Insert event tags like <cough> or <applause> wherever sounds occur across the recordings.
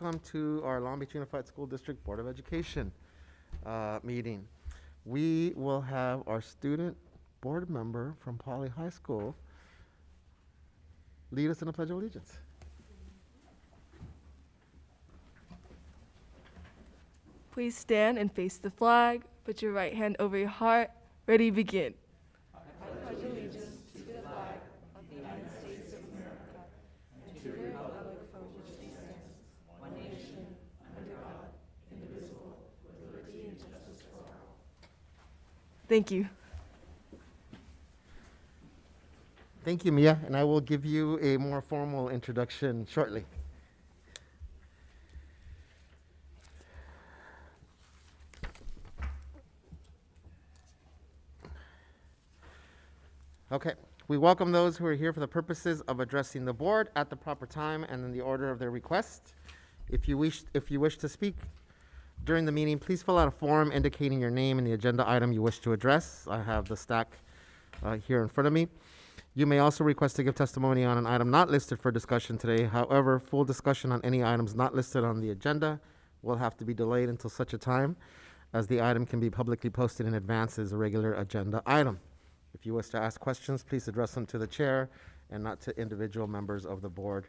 welcome to our Long Beach Unified School District Board of Education uh, meeting. We will have our student board member from Poly High School lead us in the Pledge of Allegiance. Please stand and face the flag. Put your right hand over your heart. Ready, begin. Thank you. Thank you, Mia, and I will give you a more formal introduction shortly. Okay, we welcome those who are here for the purposes of addressing the board at the proper time and in the order of their request. If you wish, if you wish to speak during the meeting, please fill out a form indicating your name and the agenda item you wish to address. I have the stack uh, here in front of me. You may also request to give testimony on an item not listed for discussion today. However, full discussion on any items not listed on the agenda will have to be delayed until such a time as the item can be publicly posted in advance as a regular agenda item. If you wish to ask questions, please address them to the chair and not to individual members of the board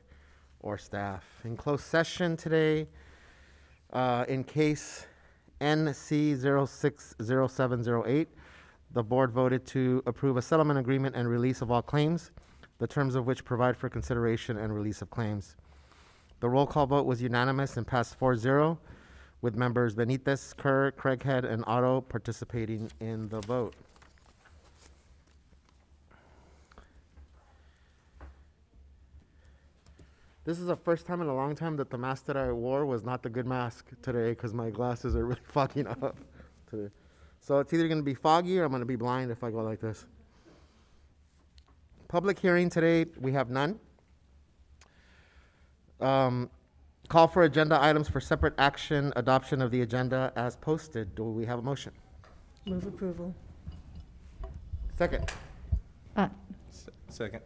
or staff. In closed session today, uh, in case NC 060708, the board voted to approve a settlement agreement and release of all claims, the terms of which provide for consideration and release of claims. The roll call vote was unanimous and passed 4-0, with members Benitez, Kerr, Craighead, and Otto participating in the vote. This is the first time in a long time that the mask that I wore was not the good mask today because my glasses are <laughs> really fucking up today. So it's either going to be foggy or I'm going to be blind if I go like this. Public hearing today, we have none. Um, call for agenda items for separate action, adoption of the agenda as posted. Do we have a motion? Move approval. Second. Uh, Se- Second.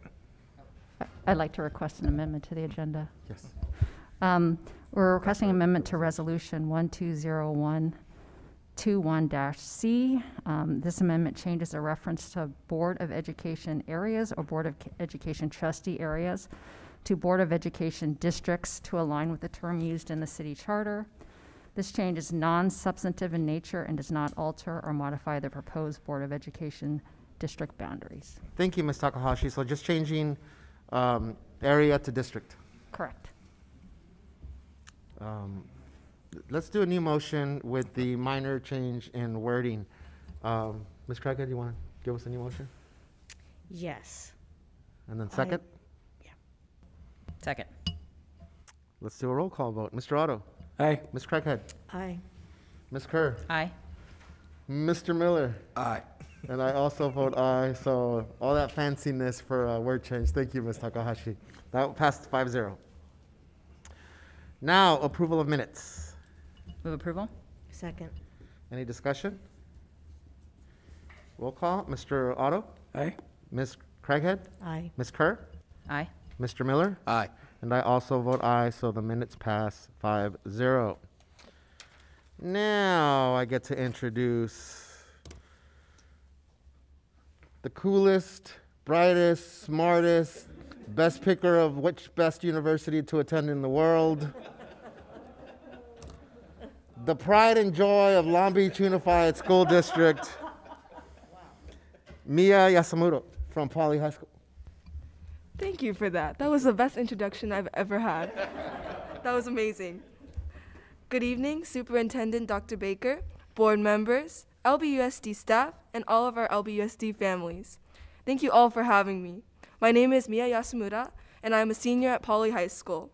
I'd like to request an amendment to the agenda. Yes. Um, We're requesting amendment to Resolution 120121-C. Um, This amendment changes a reference to Board of Education areas or Board of Education trustee areas to Board of Education districts to align with the term used in the city charter. This change is non-substantive in nature and does not alter or modify the proposed Board of Education district boundaries. Thank you, Ms. Takahashi. So just changing um, area to district. Correct. Um, Let's do a new motion with the minor change in wording. Um, Ms. Craighead, you want to give us a new motion? Yes. And then I- second, Second. let's do a roll call vote. Mr. Otto, Aye. Ms. Craighead, Aye. Ms. Kerr, Aye. Mr. Miller, Aye. And I also vote aye. So all that fanciness for a word change. Thank you, Ms. Takahashi. That passed 5-0. Now, approval of minutes. Move approval? Second. Any discussion? Roll call. Mr. Otto, Aye. Ms. Craighead, Aye. Ms. Kerr, Aye. Mr. Miller, Aye. and I also vote aye, so the minutes pass 5-0. Now I get to introduce the coolest, brightest, smartest, best picker of which best university to attend in the world. the pride and joy of Long Beach Unified School District, Mia Yasumura from Poly High School. Thank you for that. That was the best introduction I've ever had. that was amazing. Good evening, Superintendent Dr. Baker, board members, LBUSD staff, and all of our LBUSD families. Thank you all for having me. My name is Mia Yasumura, and I am a senior at Poly High School.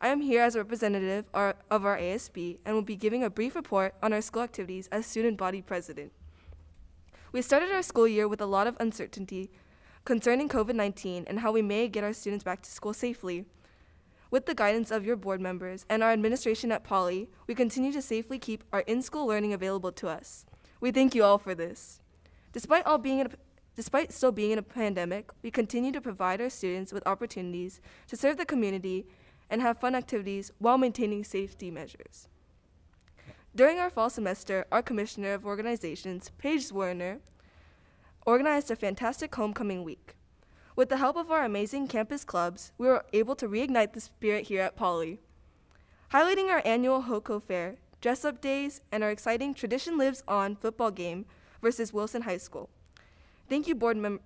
I am here as a representative of our ASB and will be giving a brief report on our school activities as student body president. We started our school year with a lot of uncertainty concerning COVID 19 and how we may get our students back to school safely. With the guidance of your board members and our administration at Poly, we continue to safely keep our in school learning available to us. We thank you all for this. Despite all being in a, despite still being in a pandemic, we continue to provide our students with opportunities to serve the community and have fun activities while maintaining safety measures. During our fall semester, our Commissioner of Organizations, Paige Werner, organized a fantastic homecoming week. With the help of our amazing campus clubs, we were able to reignite the spirit here at Poly. Highlighting our annual HOCO Fair, dress up days, and our exciting Tradition Lives On football game versus Wilson High School. Thank you, board, mem-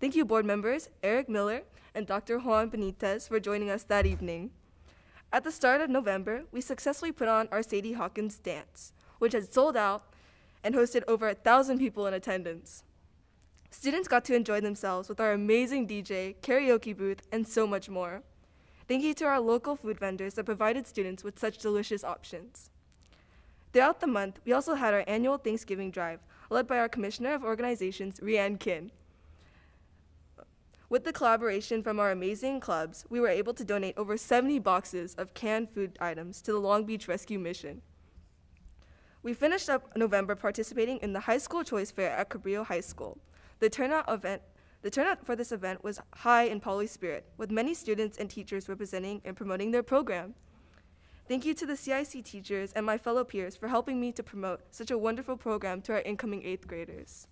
thank you, board members Erik Miller and Dr. Juan Benitez, for joining us that evening. At the start of November, we successfully put on our Sadie Hawkins dance, which had sold out and hosted over a thousand people in attendance. Students got to enjoy themselves with our amazing DJ, karaoke booth, and so much more. Thank you to our local food vendors that provided students with such delicious options. Throughout the month, we also had our annual Thanksgiving drive, led by our Commissioner of Organizations, Rianne Kin. With the collaboration from our amazing clubs, we were able to donate over 70 boxes of canned food items to the Long Beach Rescue Mission. We finished up November participating in the High School Choice Fair at Cabrillo High School. The turnout event the turnout for this event was high in Poly spirit, with many students and teachers representing and promoting their program. Thank you to the CIC teachers and my fellow peers for helping me to promote such a wonderful program to our incoming eighth graders.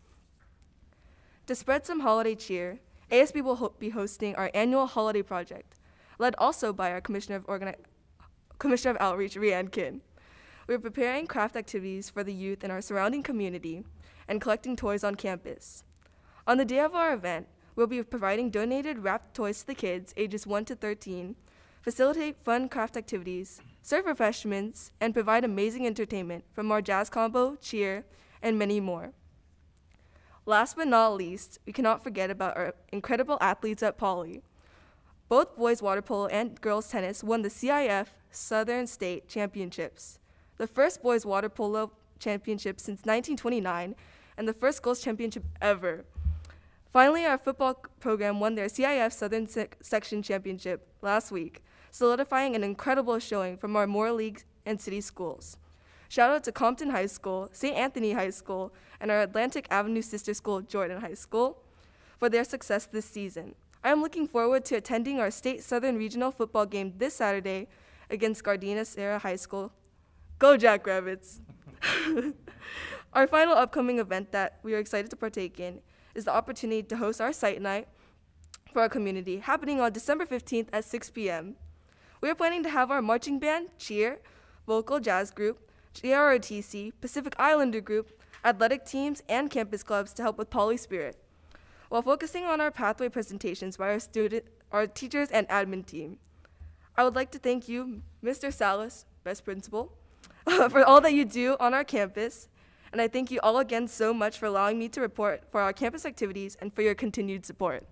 To spread some holiday cheer, ASB will ho- be hosting our annual holiday project, led also by our Commissioner of, Organi- Commissioner of Outreach, Rianne Kin. We are preparing craft activities for the youth in our surrounding community and collecting toys on campus. On the day of our event, we'll be providing donated wrapped toys to the kids ages 1 to 13, facilitate fun craft activities, serve refreshments, and provide amazing entertainment from our jazz combo, cheer, and many more. Last but not least, we cannot forget about our incredible athletes at Poly. Both boys water polo and girls tennis won the CIF Southern State Championships, the first boys water polo championship since 1929 and the first girls championship ever. Finally, our football program won their CIF Southern Sec- Section Championship last week, solidifying an incredible showing from our Moore League and city schools. Shout out to Compton High School, St. Anthony High School, and our Atlantic Avenue sister school, Jordan High School, for their success this season. I am looking forward to attending our state Southern Regional football game this Saturday against Gardena Serra High School. Go Jackrabbits! <laughs> our final upcoming event that we are excited to partake in is the opportunity to host our site night for our community happening on December 15th at 6 p.m. We are planning to have our marching band, cheer, vocal jazz group, JROTC, Pacific Islander group, athletic teams, and campus clubs to help with Poly Spirit, while focusing on our pathway presentations by our student, our teachers, and admin team. I would like to thank you, Mr. Salas, best principal, <laughs> for all that you do on our campus, and I thank you all again so much for allowing me to report for our campus activities and for your continued support.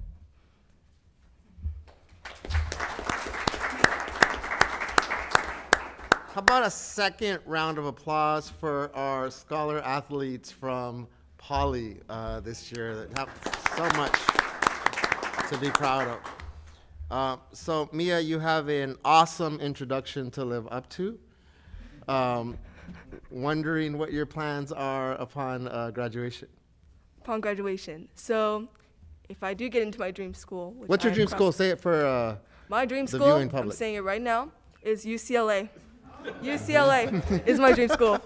How about a second round of applause for our scholar athletes from Poly uh, this year that have so much to be proud of. Uh, so, Mia, you have an awesome introduction to live up to. Um, wondering what your plans are upon uh, graduation. upon graduation. So, if I do get into my dream school, which What's your I'm dream school? Say it for. Uh, My dream school, I'm saying it right now, is UCLA. UCLA is my dream school.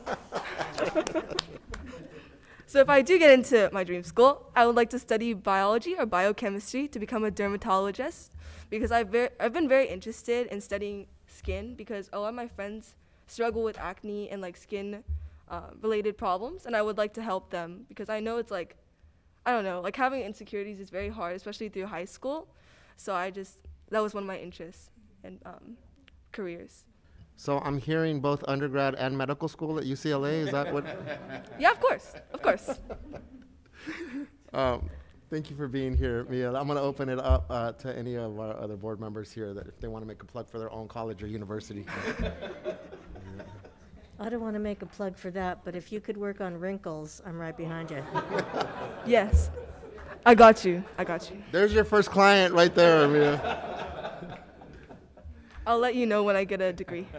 so if I do get into my dream school, I would like to study biology or biochemistry to become a dermatologist because I've, ver- I've been very interested in studying skin because a lot of my friends struggle with acne and like skin uh, related problems and I would like to help them because I know it's like I don't know, like having insecurities is very hard, especially through high school. So I just that was one of my interests and um, careers. So, I'm hearing both undergrad and medical school at UCLA. Is that what? <laughs> Yeah, of course, of course. <laughs> Um, Thank you for being here, Mia. I'm going to open it up uh, to any of our other board members here that if they want to make a plug for their own college or university. <laughs> I don't want to make a plug for that, but if you could work on wrinkles, I'm right behind you. Yes, I got you. I got you. There's your first client right there, Mia. I'll let you know when I get a degree. <laughs>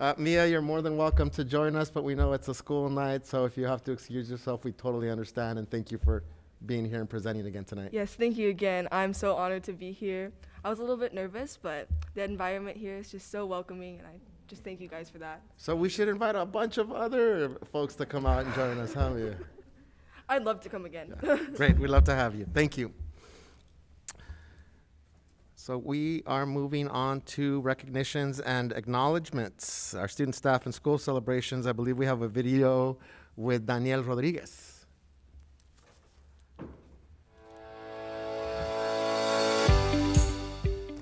Uh, Mia, you're more than welcome to join us, but we know it's a school night, so if you have to excuse yourself, we totally understand, and thank you for being here and presenting again tonight. Yes, thank you again. I'm so honored to be here. I was a little bit nervous, but the environment here is just so welcoming, and I just thank you guys for that. So we should invite a bunch of other folks to come out and join us, huh? Yeah. <laughs> I'd love to come again. Great, we'd love to have you. Thank you. So we are moving on to recognitions and acknowledgements. Our student, staff, and school celebrations. I believe we have a video with Daniel Rodriguez.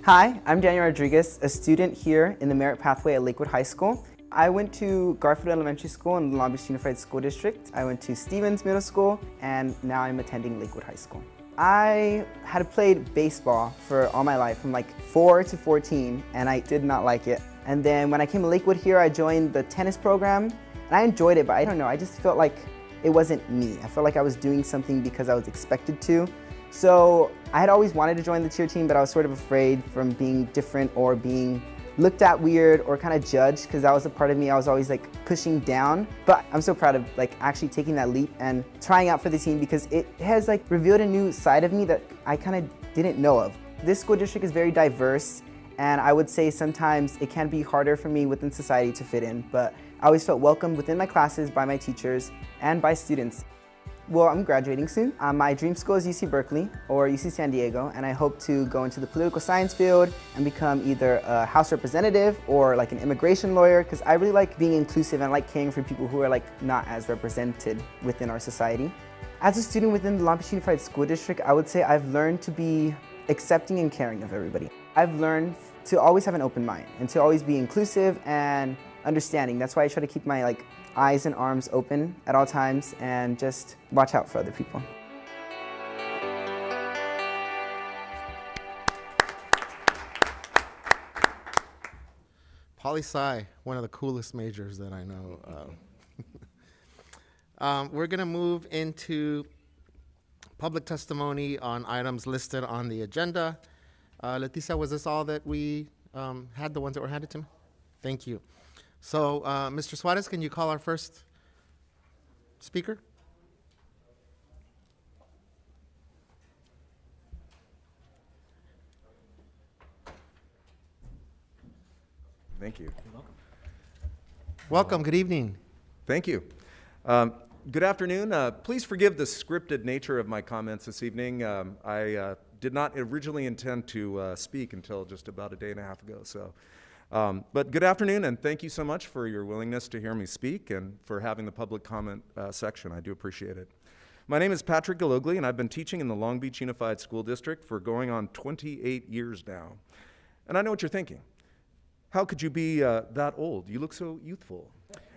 Hi, I'm Daniel Rodriguez, a student here in the Merit Pathway at Lakewood High School. I went to Garfield Elementary School in the Long Beach Unified School District. I went to Stevens Middle School, and now I'm attending Lakewood High School. I had played baseball for all my life, from like 4 to 14, and I did not like it. And then when I came to Lakewood here, I joined the tennis program, and I enjoyed it, but I don't know, I just felt like it wasn't me. I felt like I was doing something because I was expected to. So I had always wanted to join the cheer team, but I was sort of afraid from being different or being looked at weird or kind of judged because that was a part of me I was always like pushing down. But I'm so proud of like actually taking that leap and trying out for the team because it has like revealed a new side of me that I kind of didn't know of. This school district is very diverse and I would say sometimes it can be harder for me within society to fit in, but I always felt welcomed within my classes by my teachers and by students. Well, I'm graduating soon. Uh, my dream school is UC Berkeley or UC San Diego, and I hope to go into the political science field and become either a House representative or like an immigration lawyer, because I really like being inclusive and like caring for people who are like not as represented within our society. As a student within the Beach Unified School District, I would say I've learned to be accepting and caring of everybody. I've learned to always have an open mind and to always be inclusive and understanding. That's why I try to keep my like eyes and arms open at all times and just watch out for other people. Poli Sci, one of the coolest majors that I know. Uh, <laughs> um, we're going to move into public testimony on items listed on the agenda. Uh, Leticia, was this all that we um, had, the ones that were handed to me? Thank you. So, uh, Mr. Suarez, can you call our first speaker? Thank you. Welcome, good evening. Thank you. Um, good afternoon. Uh, please forgive the scripted nature of my comments this evening. Um, I uh, did not originally intend to uh, speak until just about a day and a half ago. So, um, but good afternoon, and thank you so much for your willingness to hear me speak and for having the public comment uh, section. I do appreciate it. My name is Patrick Galogli, and I've been teaching in the Long Beach Unified School District for going on 28 years now. And I know what you're thinking. How could you be uh, that old? You look so youthful.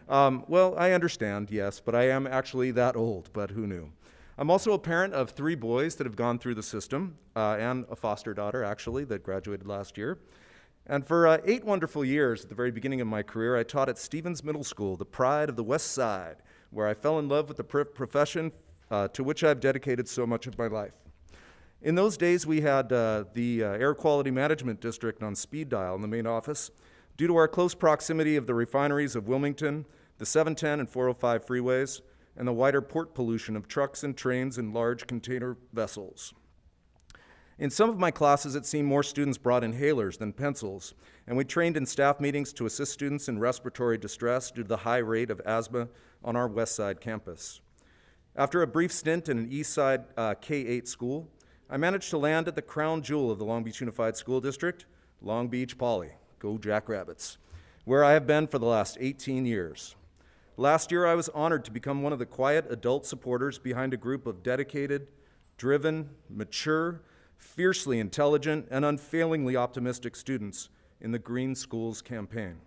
Um, well, I understand, yes, but I am actually that old, but who knew? I'm also a parent of three boys that have gone through the system, uh, and a foster daughter, actually, that graduated last year. And for uh, eight wonderful years at the very beginning of my career, I taught at Stevens Middle School, the pride of the West Side, where I fell in love with the pr- profession uh, to which I've dedicated so much of my life. In those days, we had uh, the uh, Air Quality Management District on speed dial in the main office. Due to our close proximity of the refineries of Wilmington, the 710 and 405 freeways, and the wider port pollution of trucks and trains and large container vessels. In some of my classes, it seemed more students brought inhalers than pencils, and we trained in staff meetings to assist students in respiratory distress due to the high rate of asthma on our West Side campus. After a brief stint in an East Side uh, K 8 school, I managed to land at the crown jewel of the Long Beach Unified School District, Long Beach Poly. Go Jackrabbits, where I have been for the last 18 years. Last year, I was honored to become one of the quiet adult supporters behind a group of dedicated, driven, mature, fiercely intelligent, and unfailingly optimistic students in the Green Schools campaign.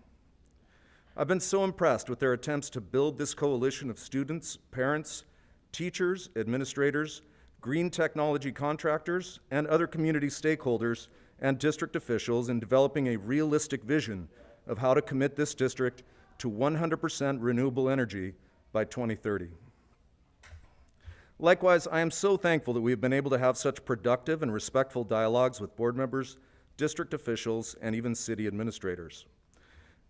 I've been so impressed with their attempts to build this coalition of students, parents, teachers, administrators, green technology contractors, and other community stakeholders and district officials in developing a realistic vision of how to commit this district to 100% renewable energy by 2030. Likewise, I am so thankful that we have been able to have such productive and respectful dialogues with board members, district officials, and even city administrators.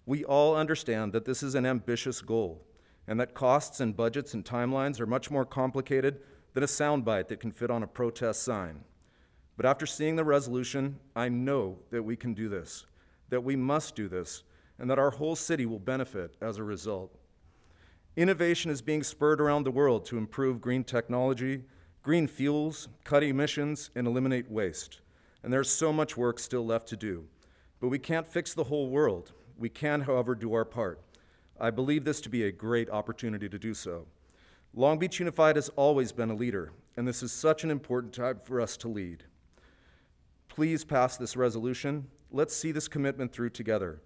We all understand that this is an ambitious goal and that costs and budgets and timelines are much more complicated than a soundbite that can fit on a protest sign. But after seeing the resolution, I know that we can do this, that we must do this, and that our whole city will benefit as a result. Innovation is being spurred around the world to improve green technology, green fuels, cut emissions, and eliminate waste. And there's so much work still left to do. But we can't fix the whole world. We can, however, do our part. I believe this to be a great opportunity to do so. Long Beach Unified has always been a leader, and this is such an important time for us to lead. Please pass this resolution. Let's see this commitment through together.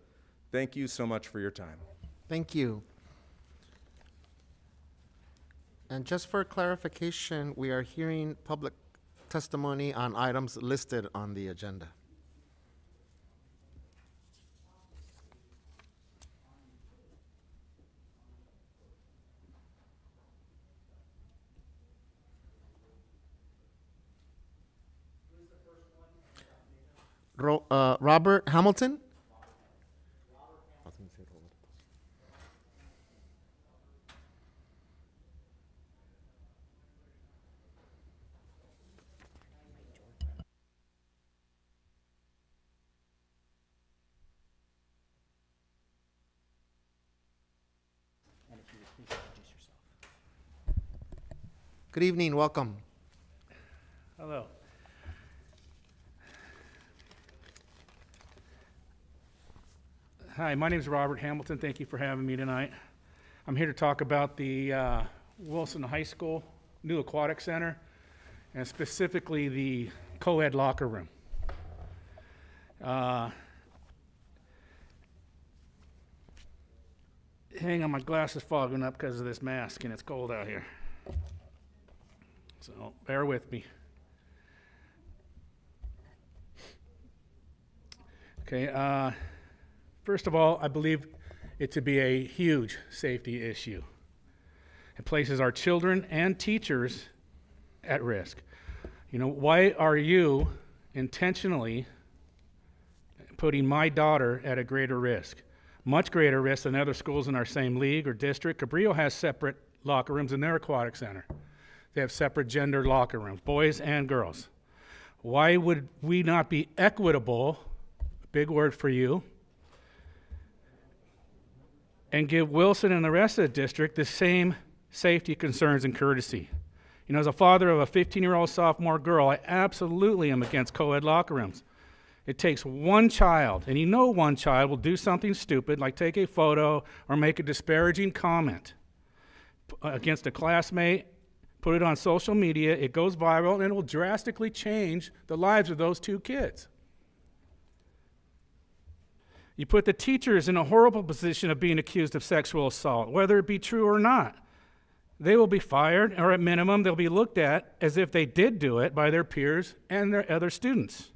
Thank you so much for your time. Thank you. And just for clarification, we are hearing public testimony on items listed on the agenda. Ro- uh, Robert Hamilton? Good evening, welcome. Hello. Hi, my name is Robert Hamilton. Thank you for having me tonight. I'm here to talk about the uh, Wilson High School new aquatic center and specifically the co-ed locker room. Uh, hang on, my glasses fogging up because of this mask and it's cold out here. So bear with me. Okay, uh, first of all, I believe it to be a huge safety issue. It places our children and teachers at risk. You know, why are you intentionally putting my daughter at a greater risk? Much greater risk than other schools in our same league or district. Cabrillo has separate locker rooms in their aquatic center. They have separate gender locker rooms, boys and girls. Why would we not be equitable, big word for you, and give Wilson and the rest of the district the same safety concerns and courtesy? You know, as a father of a 15 year old sophomore girl, I absolutely am against co ed locker rooms. It takes one child, and you know one child will do something stupid like take a photo or make a disparaging comment against a classmate put it on social media, it goes viral, and it will drastically change the lives of those two kids. You put the teachers in a horrible position of being accused of sexual assault, whether it be true or not. They will be fired, or at minimum, they'll be looked at as if they did do it by their peers and their other students.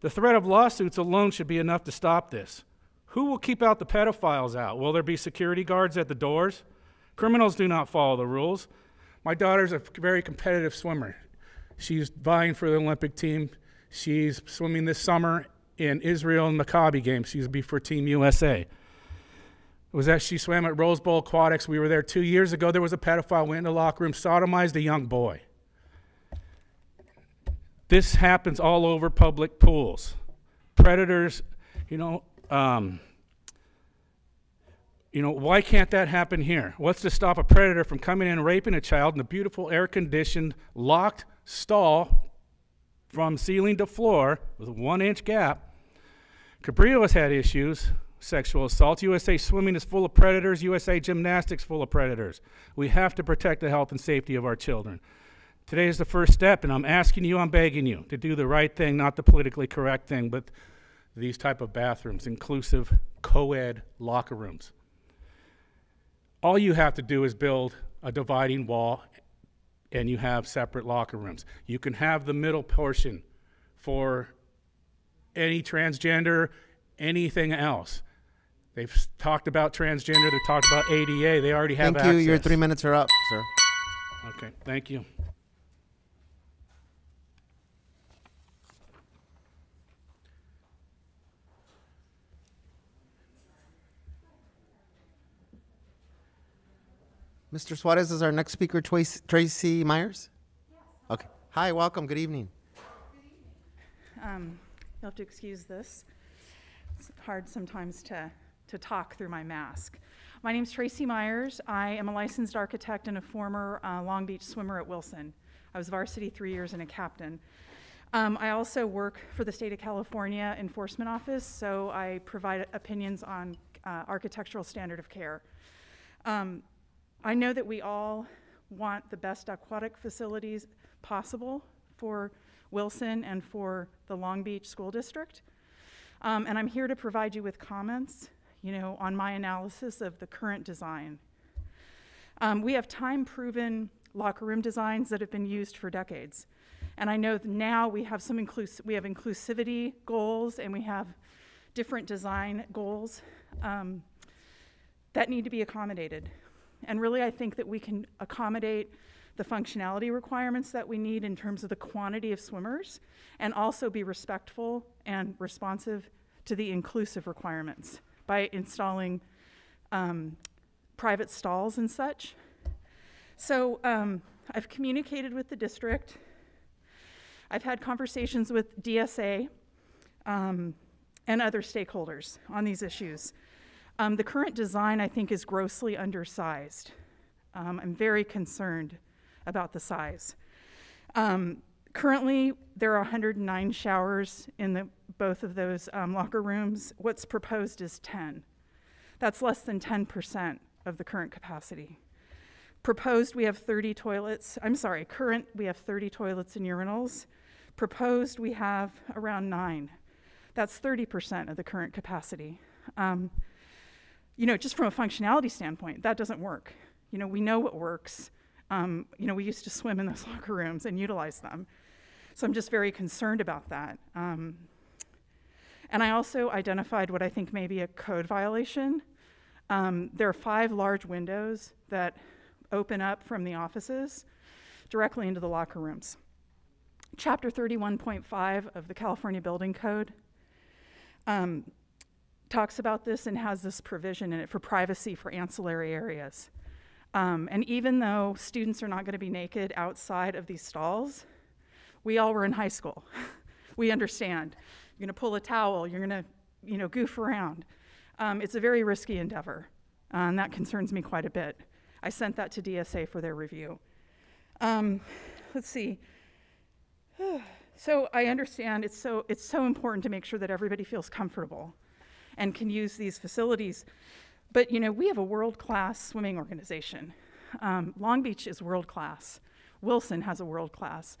The threat of lawsuits alone should be enough to stop this. Who will keep out the pedophiles out? Will there be security guards at the doors? Criminals do not follow the rules. My daughter's a very competitive swimmer. She's vying for the Olympic team. She's swimming this summer in Israel and Maccabi games. She's be for Team USA. It was that she swam at Rose Bowl Aquatics. We were there two years ago. There was a pedophile went in the locker room, sodomized a young boy. This happens all over public pools. Predators, you know, um, you know, why can't that happen here? What's to stop a predator from coming in and raping a child in a beautiful, air conditioned, locked stall from ceiling to floor with a one inch gap? Cabrillo has had issues, sexual assault. USA Swimming is full of predators. USA Gymnastics full of predators. We have to protect the health and safety of our children. Today is the first step, and I'm asking you, I'm begging you to do the right thing, not the politically correct thing, but these type of bathrooms, inclusive co-ed locker rooms. All you have to do is build a dividing wall and you have separate locker rooms. You can have the middle portion for any transgender, anything else. They've talked about transgender, they've talked about ADA, they already have Thank you, your three minutes are up, sir. Okay, thank you. Mr. Suarez is our next speaker, Tracy Myers? Okay. Hi, welcome, good evening. Um, you'll have to excuse this. It's hard sometimes to, to talk through my mask. My name's Tracy Myers. I am a licensed architect and a former uh, Long Beach swimmer at Wilson. I was varsity three years and a captain. Um, I also work for the state of California Enforcement Office, so I provide opinions on uh, architectural standard of care. Um, I know that we all want the best aquatic facilities possible for Wilson and for the Long Beach School District. Um, and I'm here to provide you with comments, you know, on my analysis of the current design. Um, we have time-proven locker room designs that have been used for decades. And I know now we have some inclus- we have inclusivity goals and we have different design goals um, that need to be accommodated. And really, I think that we can accommodate the functionality requirements that we need in terms of the quantity of swimmers and also be respectful and responsive to the inclusive requirements by installing um, private stalls and such. So um, I've communicated with the district. I've had conversations with DSA um, and other stakeholders on these issues. Um, the current design, I think, is grossly undersized. Um, I'm very concerned about the size. Um, currently, there are 109 showers in the, both of those um, locker rooms. What's proposed is 10. That's less than 10% of the current capacity. Proposed, we have 30 toilets. I'm sorry, current, we have 30 toilets and urinals. Proposed, we have around nine. That's 30% of the current capacity. Um, you know, just from a functionality standpoint, that doesn't work. You know, we know what works. Um, you know, we used to swim in those <laughs> locker rooms and utilize them. So I'm just very concerned about that. Um, and I also identified what I think may be a code violation. Um, there are five large windows that open up from the offices directly into the locker rooms. Chapter 31.5 of the California Building Code um, talks about this and has this provision in it for privacy for ancillary areas. Um, and even though students are not going to be naked outside of these stalls, we all were in high school. <laughs> we understand. You're going to pull a towel, you're going to, you know, goof around. Um, it's a very risky endeavor, uh, and that concerns me quite a bit. I sent that to DSA for their review. Um, let's see. <sighs> so I understand it's so it's so important to make sure that everybody feels comfortable and can use these facilities. But you know, we have a world-class swimming organization. Um, Long Beach is world-class. Wilson has a world-class.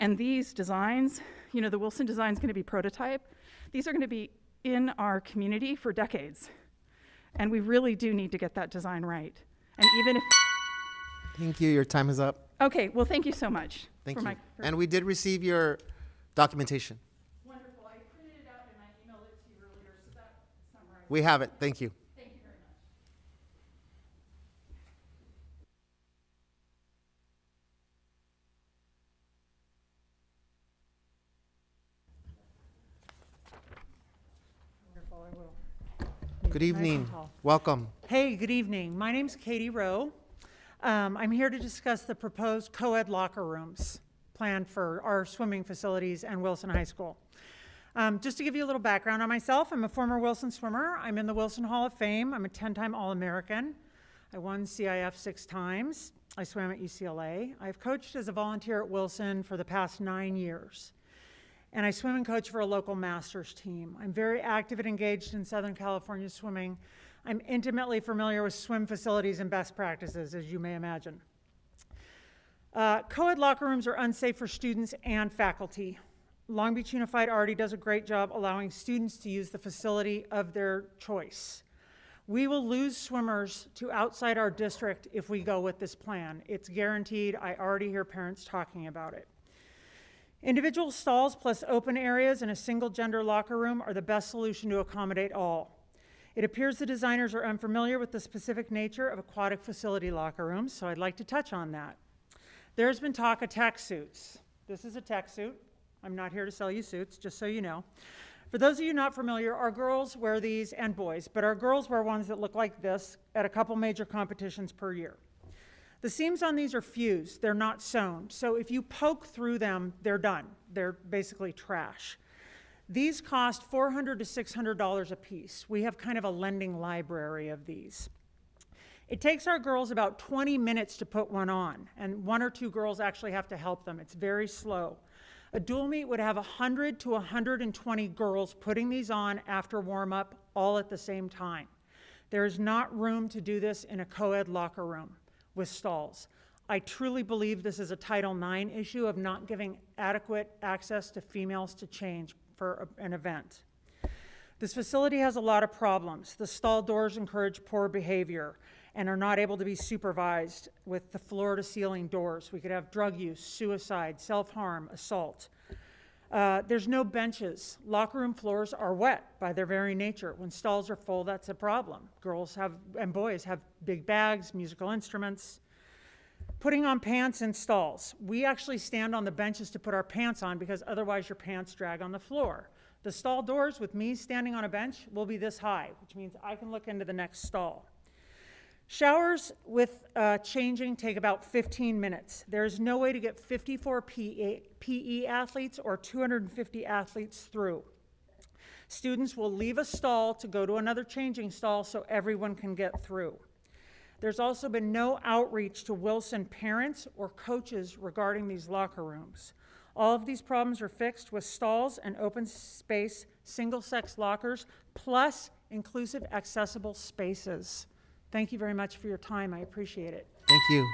And these designs, you know, the Wilson design is going to be prototype. These are going to be in our community for decades. And we really do need to get that design right. And even if, Thank you. Your time is up. okay, well, thank you so much. Thank for you. my- And we did receive your documentation. Wonderful. I printed it out and I emailed it to you earlier, so that summarizes. We have it. Thank you. Thank you very much. Wonderful, I will. Good Nice and evening. tall. Welcome. Hey, good evening. My name's Katie Rowe. Um, I'm here to discuss the proposed co-ed locker rooms planned for our swimming facilities and Wilson High School. Um, just to give you a little background on myself, I'm a former Wilson swimmer. I'm in the Wilson Hall of Fame. I'm a 10-time All-American. I won CIF six times. I swam at UCLA. I've coached as a volunteer at Wilson for the past nine years. and I swim and coach for a local masters team. I'm very active and engaged in Southern California swimming. I'm intimately familiar with swim facilities and best practices, as you may imagine. Uh, co-ed locker rooms are unsafe for students and faculty. Long Beach Unified already does a great job allowing students to use the facility of their choice. We will lose swimmers to outside our district if we go with this plan. It's guaranteed. I already hear parents talking about it. Individual stalls plus open areas in a single gender locker room are the best solution to accommodate all. It appears the designers are unfamiliar with the specific nature of aquatic facility locker rooms, so I'd like to touch on that. There's been talk of tech suits. This is a tech suit. I'm not here to sell you suits, just so you know. For those of you not familiar, our girls wear these and boys, but our girls wear ones that look like this at a couple major competitions per year. The seams on these are fused, they're not sewn. So if you poke through them, they're done. They're basically trash. These cost $400 to $600 a piece. We have kind of a lending library of these. It takes our girls about 20 minutes to put one on, and one or two girls actually have to help them. It's very slow. A dual meet would have 100 to 120 girls putting these on after warm up all at the same time. There is not room to do this in a co ed locker room with stalls. I truly believe this is a Title IX issue of not giving adequate access to females to change for an event. This facility has a lot of problems. The stall doors encourage poor behavior and are not able to be supervised with the floor to ceiling doors. We could have drug use, suicide, self harm, assault. Uh, there's no benches. Locker room floors are wet by their very nature. When stalls are full, that's a problem. Girls have, and boys have big bags, musical instruments. Putting on pants in stalls. We actually stand on the benches to put our pants on because otherwise your pants drag on the floor. The stall doors with me standing on a bench will be this high, which means I can look into the next stall. Showers with uh, changing take about 15 minutes. There's no way to get 54 PE, PE athletes or 250 athletes through. Students will leave a stall to go to another changing stall so everyone can get through. There's also been no outreach to Wilson parents or coaches regarding these locker rooms. All of these problems are fixed with stalls and open space, single sex lockers, plus inclusive accessible spaces. Thank you very much for your time. I appreciate it. Thank you.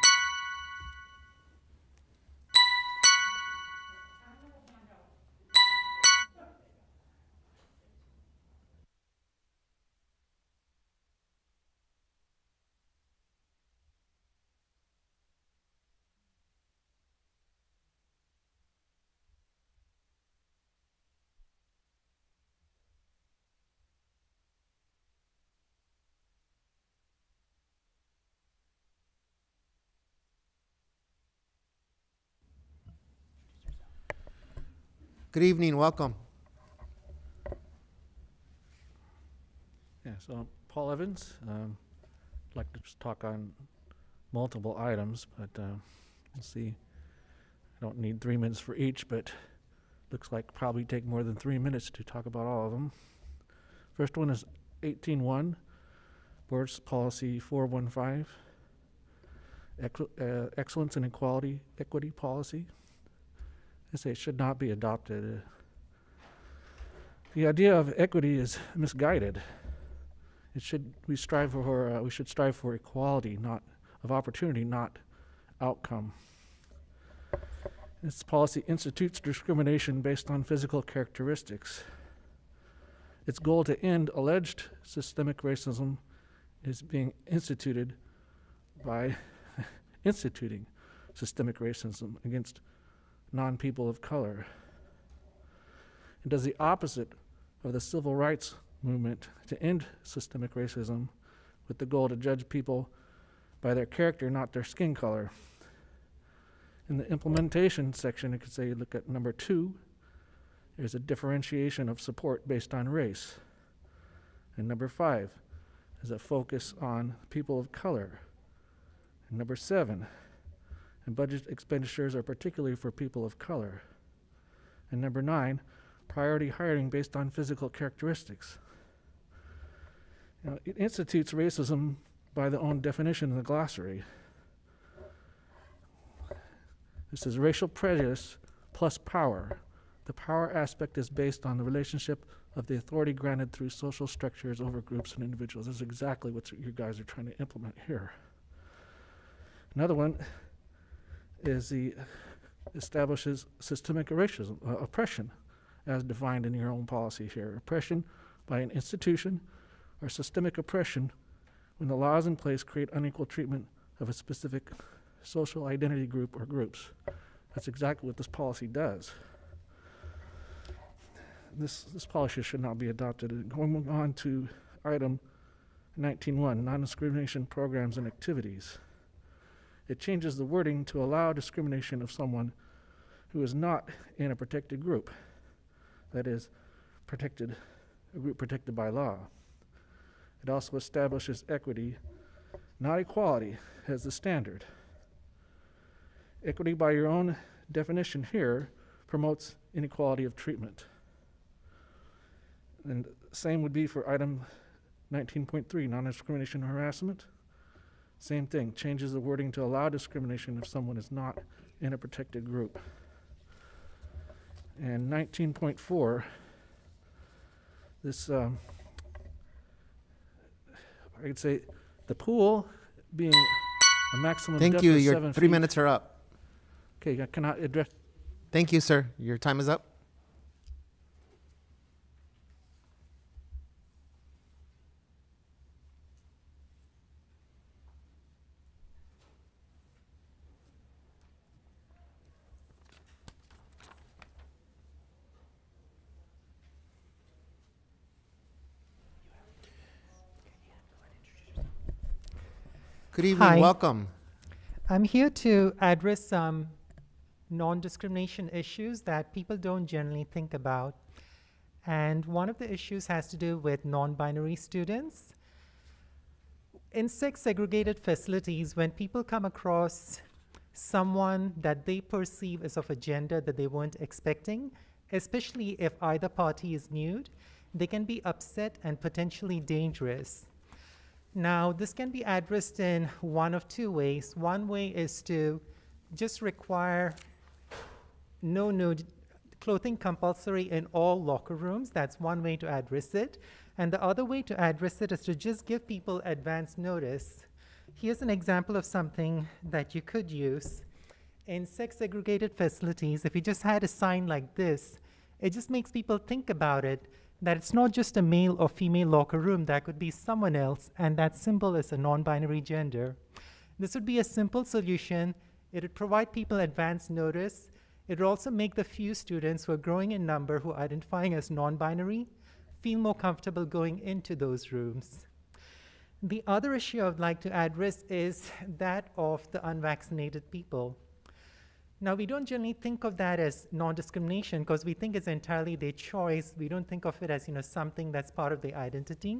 Good evening, welcome. Yeah, so I'm Paul Evans. Um, I'd like to just talk on multiple items, but uh, we'll see. I don't need three minutes for each, but looks like probably take more than three minutes to talk about all of them. First one is 18.1, Board's Policy 415, Excel- uh, Excellence and Equality Equity Policy. Say should not be adopted. The idea of equity is misguided. It should we strive for uh, we should strive for equality, not of opportunity, not outcome. This policy institutes discrimination based on physical characteristics. Its goal to end alleged systemic racism is being instituted by <laughs> instituting systemic racism against non people of color. It does the opposite of the civil rights movement to end systemic racism with the goal to judge people by their character, not their skin color. In the implementation section, you could say, look at number two, there's a differentiation of support based on race. And number five is a focus on people of color. And number seven, and budget expenditures are particularly for people of color. And number nine, priority hiring based on physical characteristics. Know, it institutes racism by the own definition in the glossary. This is racial prejudice plus power. The power aspect is based on the relationship of the authority granted through social structures over groups and individuals. This is exactly what you guys are trying to implement here. Another one is the establishes systemic racism, uh, oppression, as defined in your own policy here. Oppression by an institution or systemic oppression when the laws in place create unequal treatment of a specific social identity group or groups. That's exactly what this policy does. This, this policy should not be adopted. Going on to item 19.1, non-discrimination programs and activities. It changes the wording to allow discrimination of someone who is not in a protected group, that is, protected, a group protected by law. It also establishes equity, not equality, as the standard. Equity, by your own definition here, promotes inequality of treatment. And same would be for item 19.3, non-discrimination harassment. Same thing, changes the wording to allow discrimination if someone is not in a protected group. And 19.4, this, um, I could say, the pool being a maximum Thank you. Your three feet. minutes are up. Okay, I cannot address, Thank you, sir. Your time is up. Good evening. Hi. Welcome. I'm here to address some non discrimination issues that people don't generally think about. And one of the issues has to do with non binary students. In sex segregated facilities, when people come across someone that they perceive as of a gender that they weren't expecting, especially if either party is nude, they can be upset and potentially dangerous. Now, this can be addressed in one of two ways. One way is to just require no nude clothing compulsory in all locker rooms. That's one way to address it. And the other way to address it is to just give people advance notice. Here's an example of something that you could use. In sex segregated facilities, if you just had a sign like this, it just makes people think about it that it's not just a male or female locker room, that could be someone else, and that symbol is a non binary gender. This would be a simple solution. It would provide people advance notice. It would also make the few students who are growing in number who are identifying as non binary feel more comfortable going into those rooms. The other issue I would like to address is that of the unvaccinated people. Now, we don't generally think of that as non-discrimination because we think it's entirely their choice. We don't think of it as, you know, something that's part of their identity.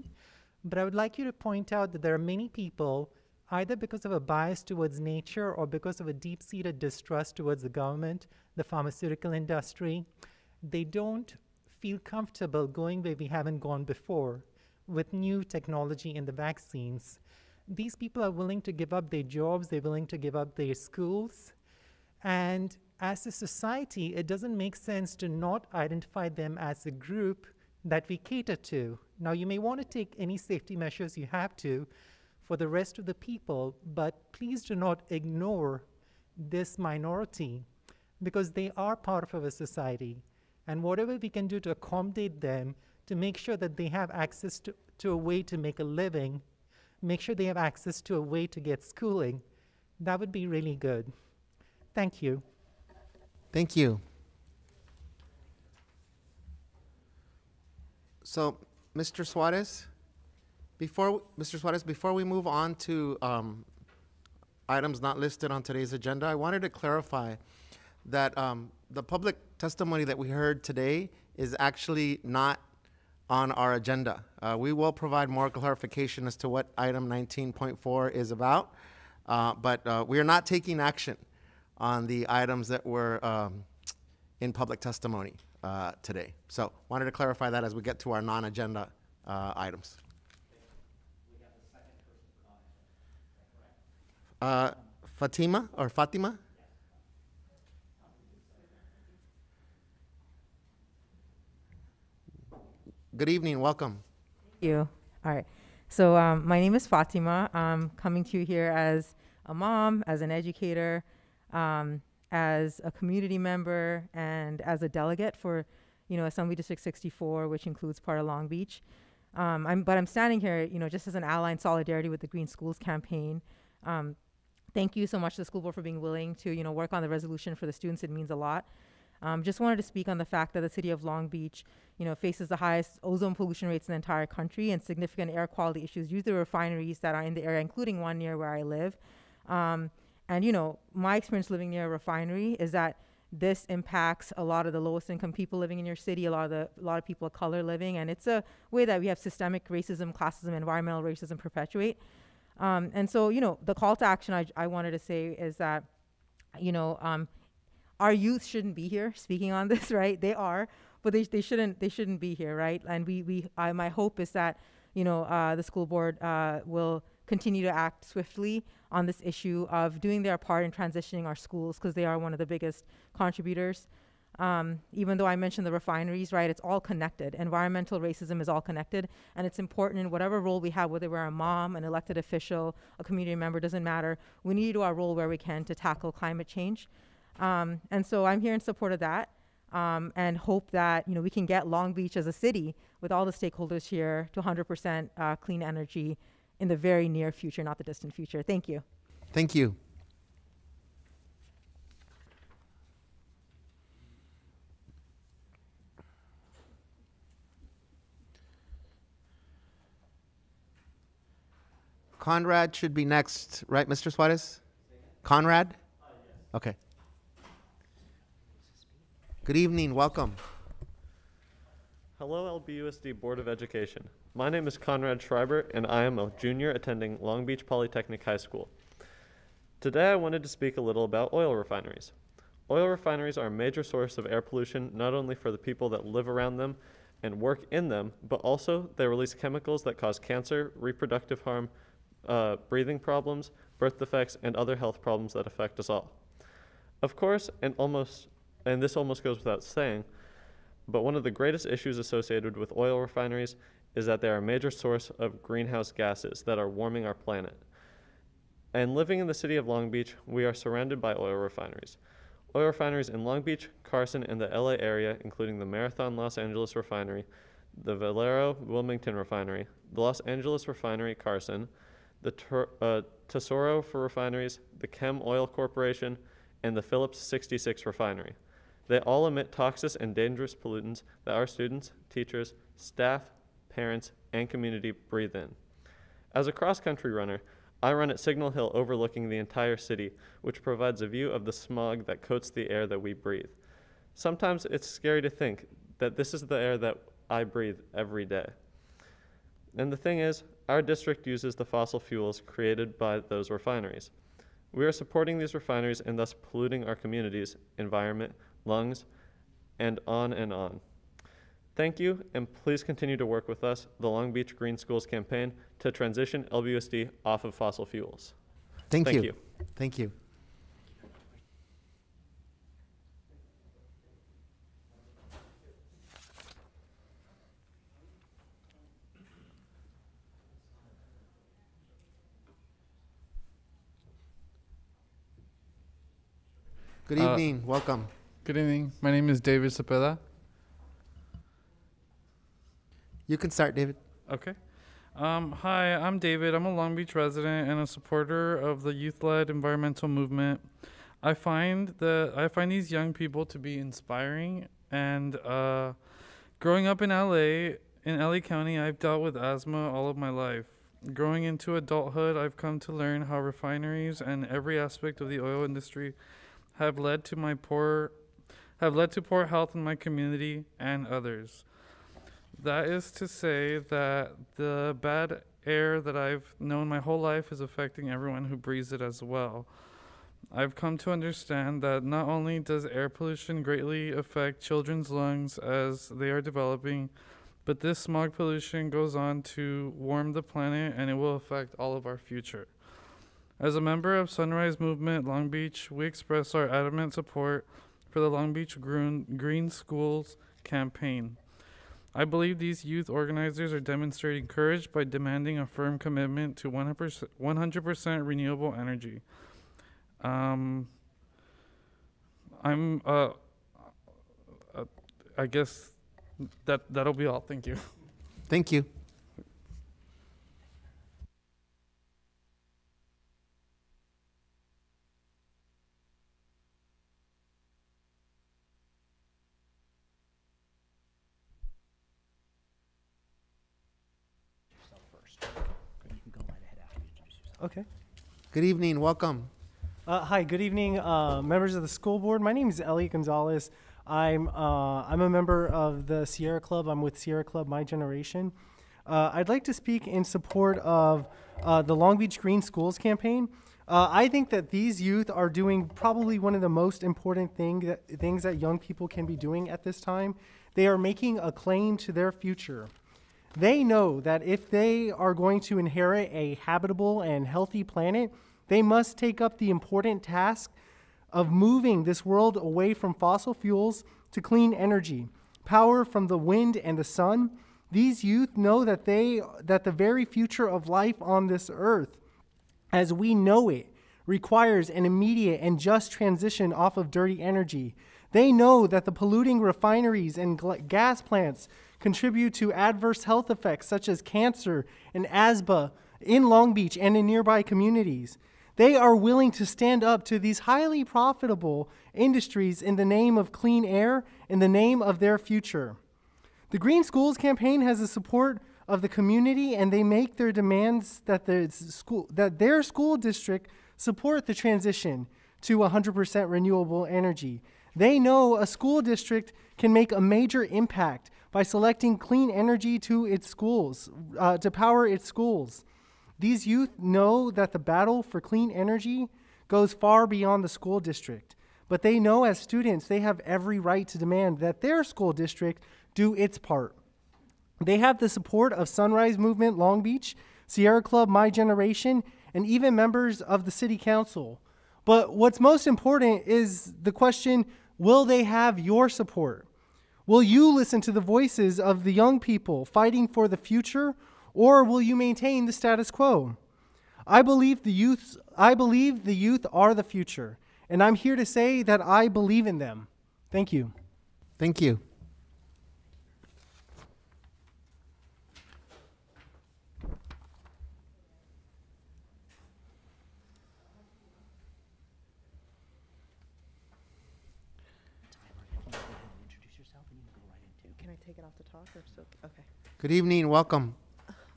But I would like you to point out that there are many people, either because of a bias towards nature or because of a deep-seated distrust towards the government, the pharmaceutical industry, they don't feel comfortable going where we haven't gone before with new technology in the vaccines. These people are willing to give up their jobs, they're willing to give up their schools, and as a society, it doesn't make sense to not identify them as a group that we cater to. Now, you may want to take any safety measures you have to for the rest of the people, but please do not ignore this minority because they are part of our society. And whatever we can do to accommodate them, to make sure that they have access to, to a way to make a living, make sure they have access to a way to get schooling, that would be really good. Thank you. Thank you. So, Mr. Suarez, before Mr. Suarez, before we move on to um, items not listed on today's agenda, I wanted to clarify that um, the public testimony that we heard today is actually not on our agenda. Uh, we will provide more clarification as to what item 19.4 is about, uh, but uh, we are not taking action on the items that were um, in public testimony uh, today. So wanted to clarify that as we get to our non-agenda uh, items. Uh, Fatima or Fatima? Good evening, welcome. Thank you. All right. So um, my name is Fatima. I'm coming to you here as a mom, as an educator, um, as a community member, and as a delegate for, you know, Assembly District 64, which includes part of Long Beach. Um, I'm, but I'm standing here, you know, just as an ally in solidarity with the Green Schools campaign. Um, thank you so much to the school board for being willing to, you know, work on the resolution for the students. It means a lot. Um, just wanted to speak on the fact that the city of Long Beach, you know, faces the highest ozone pollution rates in the entire country and significant air quality issues due to the refineries that are in the area, including one near where I live. Um, and you know, my experience living near a refinery is that this impacts a lot of the lowest income people living in your city, a lot of the a lot of people of color living, and it's a way that we have systemic racism, classism, environmental racism perpetuate. Um, and so, you know, the call to action I, I wanted to say is that, you know, um, our youth shouldn't be here speaking on <laughs> this, right? They are, but they, they shouldn't they shouldn't be here, right? And we we I, my hope is that you know uh, the school board uh, will continue to act swiftly on this issue of doing their part in transitioning our schools because they are one of the biggest contributors. Um, even though I mentioned the refineries, right, it's all connected. Environmental racism is all connected, and it's important in whatever role we have, whether we're a mom, an elected official, a community member, doesn't matter. We need to do our role where we can to tackle climate change. Um, and so I'm here in support of that, um, and hope that you know we can get Long Beach as a city with all the stakeholders here to 100% uh, clean energy in the very near future, not the distant future. Thank you. Thank you. Conrad should be next, right, Mr. Suarez? Conrad? Okay. Good evening, welcome. Hello, LBUSD Board of Education. My name is Conrad Schreiber, and I am a junior attending Long Beach Polytechnic High School. Today, I wanted to speak a little about oil refineries. Oil refineries are a major source of air pollution not only for the people that live around them and work in them, but also they release chemicals that cause cancer, reproductive harm, uh, breathing problems, birth defects, and other health problems that affect us all. Of course, and almost, and this almost goes without saying, but one of the greatest issues associated with oil refineries is that they are a major source of greenhouse gases that are warming our planet. And living in the city of Long Beach, we are surrounded by oil refineries. Oil refineries in Long Beach, Carson, and the LA area, including the Marathon Los Angeles refinery, the Valero Wilmington refinery, the Los Angeles refinery, Carson, the uh, Tesoro for refineries, the Chemoil Corporation, and the Phillips 66 refinery. They all emit toxic and dangerous pollutants that our students, teachers, staff, parents, and community breathe in. As a cross country runner, I run at Signal Hill overlooking the entire city, which provides a view of the smog that coats the air that we breathe. Sometimes it's scary to think that this is the air that I breathe every day. And the thing is, our district uses the fossil fuels created by those refineries. We are supporting these refineries and thus polluting our communities, environment, lungs, and on and on. Thank you, and please continue to work with us, the Long Beach Green Schools campaign, to transition LBUSD off of fossil fuels. Thank, Thank you. you. Thank you. Good Uh, evening, welcome. Good evening. My name is David Cepeda. You can start, David. Okay. Um, hi, I'm David. I'm a Long Beach resident and a supporter of the youth-led environmental movement. I find that I find these young people to be inspiring. And uh, growing up in LA, in LA County, I've dealt with asthma all of my life. Growing into adulthood, I've come to learn how refineries and every aspect of the oil industry have led to my poor have led to poor health in my community and others. That is to say that the bad air that I've known my whole life is affecting everyone who breathes it as well. I've come to understand that not only does air pollution greatly affect children's lungs as they are developing, but this smog pollution goes on to warm the planet and it will affect all of our future. As a member of Sunrise Movement Long Beach, we express our adamant support for the Long Beach Green, Schools campaign. I believe these youth organizers are demonstrating courage by demanding a firm commitment to 100%, 100% renewable energy. Um, I'm, uh, uh, I guess that that'll be all. Thank you. Thank you. Okay. Good evening, welcome. Uh, hi, good evening, uh, members of the school board. My name is Elliot Gonzalez. I'm uh, I'm a member of the Sierra Club. I'm with Sierra Club My Generation. Uh, I'd like to speak in support of uh, the Long Beach Green Schools campaign. Uh, I think that these youth are doing probably one of the most important thing that, things that young people can be doing at this time. they are making a claim to their future. They know that if they are going to inherit a habitable and healthy planet, they must take up the important task of moving this world away from fossil fuels to clean energy, power from the wind and the sun. These youth know that they that the very future of life on this earth as we know it requires an immediate and just transition off of dirty energy. They know that the polluting refineries and gas plants contribute to adverse health effects such as cancer and asthma in Long Beach and in nearby communities. They are willing to stand up to these highly profitable industries in the name of clean air, in the name of their future. The Green Schools campaign has the support of the community, and they make their demands that, the school, that their school district support the transition to 100% renewable energy. They know a school district can make a major impact by selecting clean energy to its schools, uh, to power its schools. These youth know that the battle for clean energy goes far beyond the school district, but they know as students they have every right to demand that their school district do its part. They have the support of Sunrise Movement Long Beach, Sierra Club My Generation, and even members of the City Council. But what's most important is the question will they have your support? Will you listen to the voices of the young people fighting for the future, or will you maintain the status quo? I believe the youth I believe the youth are the future, and I'm here to say that I believe in them. Thank you. Thank you. Can I take it off the talk or still? Okay. Good evening. Welcome.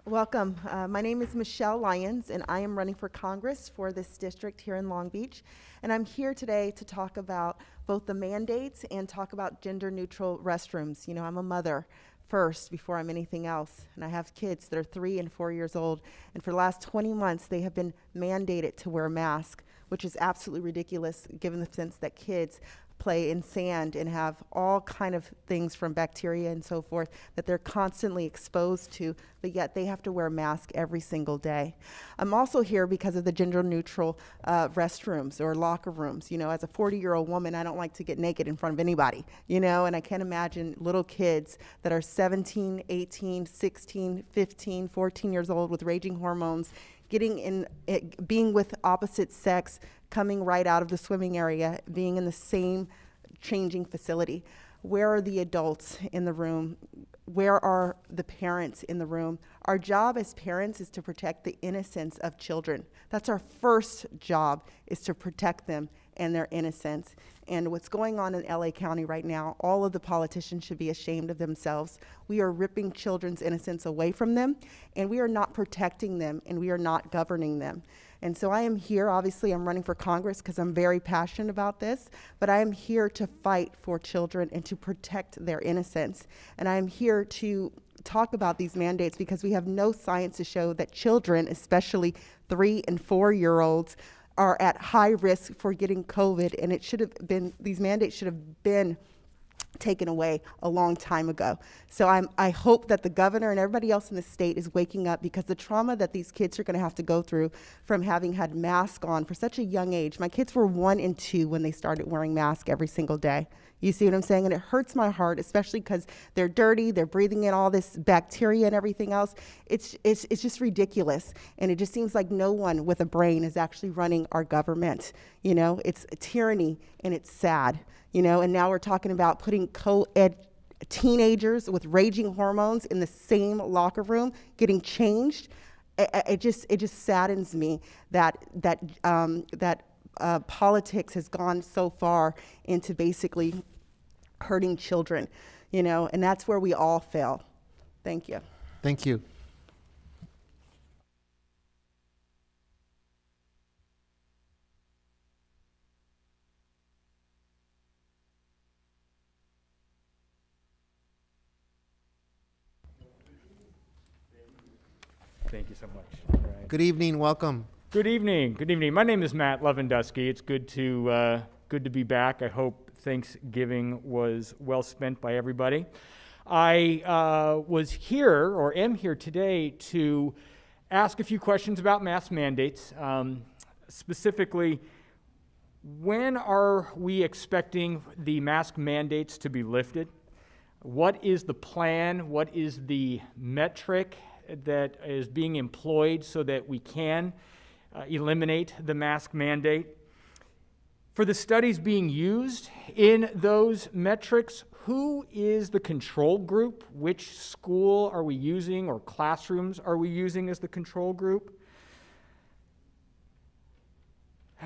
Welcome. Uh, my name is Michelle Lyons, and I am running for Congress for this district here in Long Beach. And I'm here today to talk about both the mandates and talk about gender neutral restrooms. You know, I'm a mother first before I'm anything else. And I have kids that are three and four years old. And for the last 20 months, they have been mandated to wear a mask, which is absolutely ridiculous given the sense that kids play in sand and have all kind of things from bacteria and so forth that they're constantly exposed to but yet they have to wear a mask every single day. I'm also here because of the gender neutral uh, restrooms or locker rooms. You know as a 40 year old woman i don't like to get naked in front of anybody you know and i can't imagine little kids that are 17 18 16 15 14 years old with raging hormones getting in it, being with opposite sex coming right out of the swimming area being in the same changing facility. Where are the adults in the room? Where are the parents in the room? Our job as parents is to protect the innocence of children. That's our first job is to protect them and their innocence and what's going on in LA County right now, all of the politicians should be ashamed of themselves. We are ripping children's innocence away from them, and we are not protecting them, and we are not governing them. And so I am here, obviously, I'm running for Congress because I'm very passionate about this, but I am here to fight for children and to protect their innocence. And I am here to talk about these mandates because we have no science to show that children, especially three and four year olds, are at high risk for getting COVID, and it should have been, these mandates should have been taken away a long time ago. So I'm, I hope that the governor and everybody else in the state is waking up because the trauma that these kids are going to have to go through from having had masks on for such a young age. My kids were one and two when they started wearing masks every single day. You see what I'm saying? And it hurts my heart, especially because they're dirty, they're breathing in all this bacteria and everything else. It's, it's, it's just ridiculous. And it just seems like no one with a brain is actually running our government. You know, it's a tyranny and it's sad you know, and now we're talking about putting co-ed teenagers with raging hormones in the same locker room getting changed. It, it just it just saddens me that that um, that uh, politics has gone so far into basically hurting children, you know, and that's where we all fail. Thank you. Thank you. Thank you so much. Right. Good evening. Welcome. Good evening. Good evening. My name is Matt Lewandowski. It's good to uh, good to be back. I hope Thanksgiving was well spent by everybody. I uh, was here, or am here today, to ask a few questions about mask mandates. Um, specifically, when are we expecting the mask mandates to be lifted? What is the plan? What is the metric that is being employed so that we can uh, eliminate the mask mandate? For the studies being used in those metrics, who is the control group? Which school are we using or classrooms are we using as the control group? <sighs>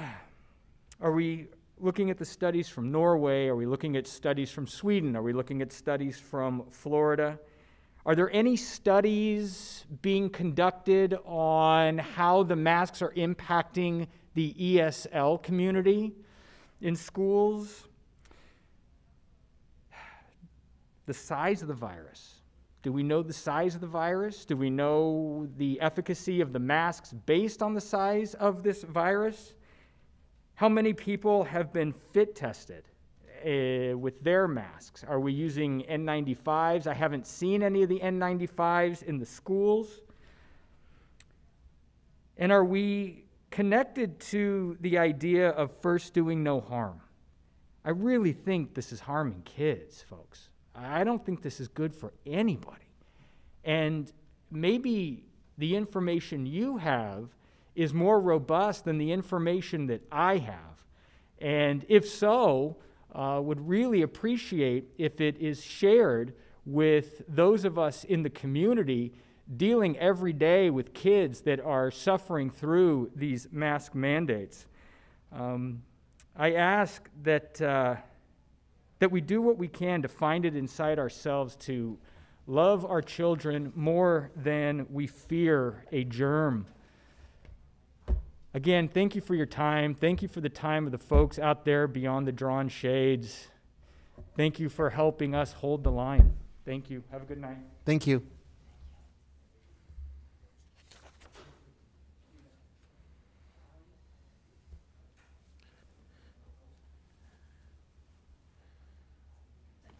Are we looking at the studies from Norway? Are we looking at studies from Sweden? Are we looking at studies from Florida? Are there any studies being conducted on how the masks are impacting the ESL community in schools? The size of the virus. Do we know the size of the virus? Do we know the efficacy of the masks based on the size of this virus? How many people have been fit tested uh, with their masks? Are we using N95s? I haven't seen any of the N95s in the schools. And are we connected to the idea of first doing no harm? I really think this is harming kids, folks. I don't think this is good for anybody. And maybe the information you have is more robust than the information that I have. And if so, uh, would really appreciate if it is shared with those of us in the community dealing every day with kids that are suffering through these mask mandates. Um, I ask that, uh, that we do what we can to find it inside ourselves to love our children more than we fear a germ Again, thank you for your time. Thank you for the time of the folks out there beyond the drawn shades. Thank you for helping us hold the line. Thank you. Have a good night. Thank you.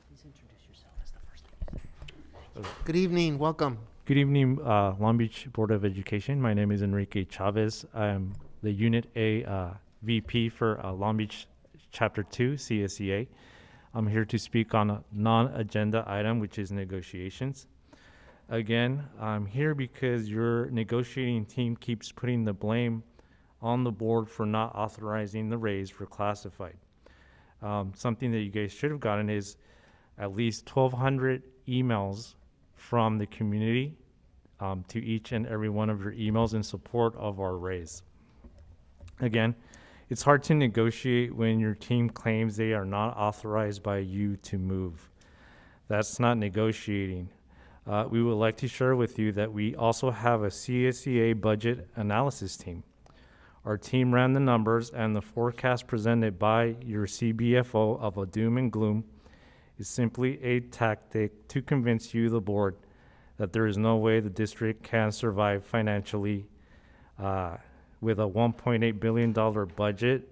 Please introduce yourself as the first Good evening. Welcome. Good evening, uh, Long Beach Board of Education. My name is Enrique Chavez. I'm the Unit A uh, VP for uh, Long Beach Chapter 2, CSEA. I'm here to speak on a non agenda item, which is negotiations. Again, I'm here because your negotiating team keeps putting the blame on the board for not authorizing the raise for classified. Um, something that you guys should have gotten is at least 1,200 emails from the community um, to each and every one of your emails in support of our raise. Again, it's hard to negotiate when your team claims they are not authorized by you to move. That's not negotiating. Uh, we would like to share with you that we also have a CSEA budget analysis team. Our team ran the numbers, and the forecast presented by your CBFO of a doom and gloom is simply a tactic to convince you, the board, that there is no way the district can survive financially uh, with a $1.8 billion budget.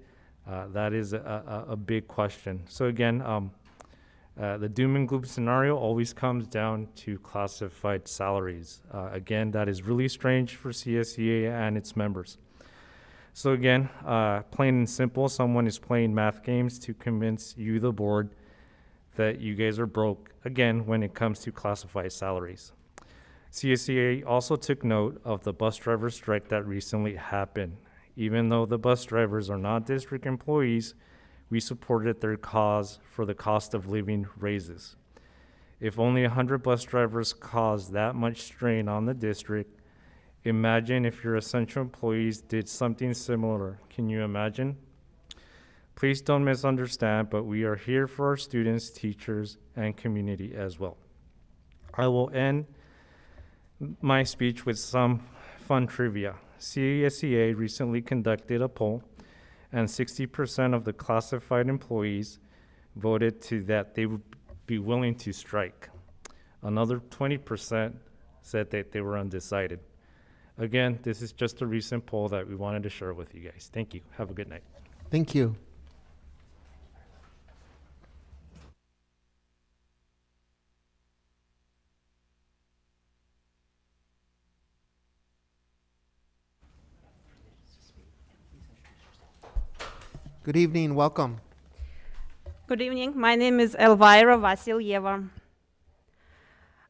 Uh, that is a, a, a, big question. So again, um, uh, the doom and gloom scenario always comes down to classified salaries. Uh, again, that is really strange for CSEA and its members. So again, uh, plain and simple, someone is playing math games to convince you, the board, that you guys are broke again when it comes to classified salaries. CSEA also took note of the bus driver strike that recently happened. Even though the bus drivers are not district employees, we supported their cause for the cost of living raises. If only 100 bus drivers caused that much strain on the district, imagine if your essential employees did something similar. Can you imagine? Please don't misunderstand, but we are here for our students, teachers, and community as well. I will end my speech with some fun trivia. CSEA recently conducted a poll, and 60% of the classified employees voted to that they would be willing to strike. Another 20% said that they were undecided. Again, this is just a recent poll that we wanted to share with you guys. Thank you. Have a good night. Thank you. Good evening, welcome. Good evening. My name is Elvira Vasilyeva.